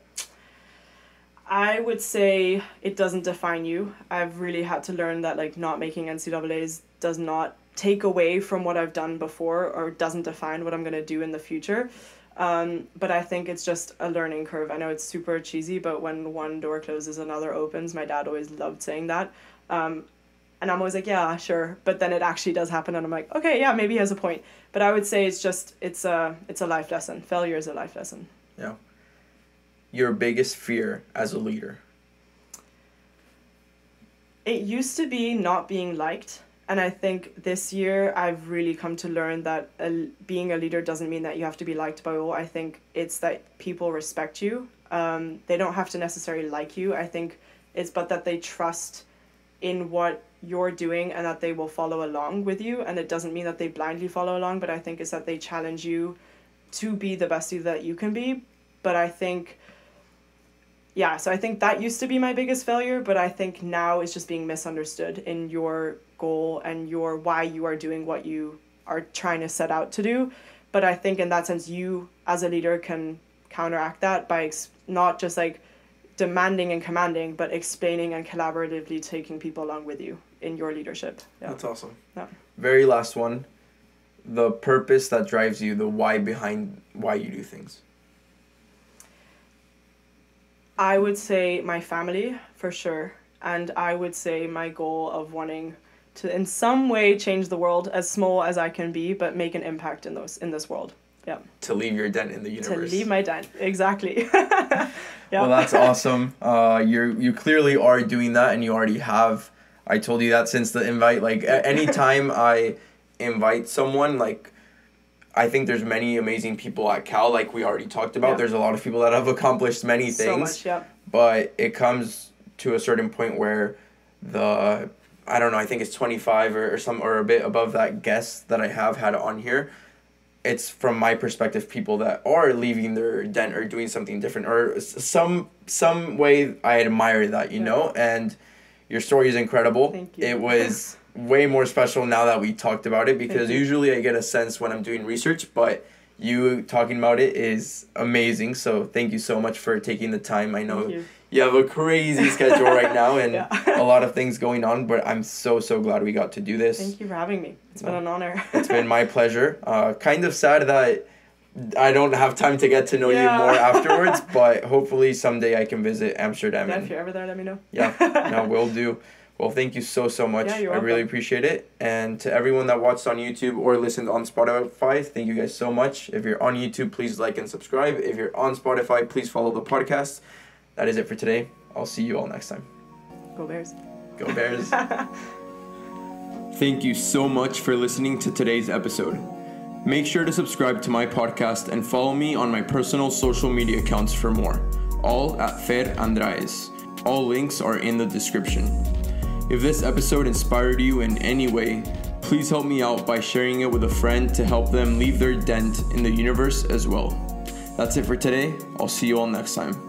I would say it doesn't define you. I've really had to learn that like not making NCAA's does not take away from what I've done before or doesn't define what I'm gonna do in the future. Um, but I think it's just a learning curve. I know it's super cheesy, but when one door closes, another opens. My dad always loved saying that. Um, and I'm always like, yeah, sure. But then it actually does happen, and I'm like, okay, yeah, maybe he has a point. But I would say it's just it's a it's a life lesson. Failure is a life lesson. Yeah. Your biggest fear as a leader? it used to be not being liked and i think this year i've really come to learn that a, being a leader doesn't mean that you have to be liked by all i think it's that people respect you um, they don't have to necessarily like you i think It's but that they trust in what you're doing and that they will follow along with you. And it doesn't mean that they blindly follow along, but I think it's that they challenge you to be the best you that you can be. But I think yeah, so I think that used to be my biggest failure, but I think now it's just being misunderstood in your goal and your why you are doing what you are trying to set out to do. But I think in that sense, you as a leader can counteract that by ex- not just like demanding and commanding, but explaining and collaboratively taking people along with you in your leadership. Yeah. That's awesome. Yeah. Very last one. The purpose that drives you, the why behind why you do things. I would say my family for sure. And I would say my goal of wanting to in some way change the world as small as I can be, but make an impact in those in this world. Yeah. To leave your dent in the universe. To leave my dent, exactly. yeah. Well, that's awesome. Uh, you you clearly are doing that, and you already have. I told you that since the invite. Like anytime I invite someone, like I think there's many amazing people at Cal, like we already talked about. Yeah. There's a lot of people that have accomplished many things. So much, yeah. But it comes to a certain point where the I don't know, I think it's 25 or, or some or a bit above that guest that I have had on here. It's from my perspective people that are leaving their dent or doing something different or some some way I admire that, you yeah. know? And your story is incredible. Thank you. It was way more special now that we talked about it because usually I get a sense when I'm doing research, but you talking about it is amazing. So thank you so much for taking the time. I know you. have a crazy schedule right now and yeah. a lot of things going on, but I'm so so glad we got to do this. Thank you for having me. It's been an honor. it's been my pleasure. Uh, kind of sad that I don't have time to get to know yeah. you more afterwards, but hopefully someday I can visit Amsterdam. Yeah, if you're ever there, let me know. Yeah, no, we'll do. Well, thank you so, so much. Yeah, I really appreciate it. And to everyone that watched on YouTube or listened on Spotify, thank you guys so much. If you're on YouTube, please like and subscribe. If you're on Spotify, please follow the podcast. That is it for today. I'll see you all next time. Go Bears. Go Bears. thank you so much for listening to today's episode. Make sure to subscribe to my podcast and follow me on my personal social media accounts for more, all at Fer Andraez. All links are in the description. If this episode inspired you in any way, please help me out by sharing it with a friend to help them leave their dent in the universe as well. That's it for today. I'll see you all next time.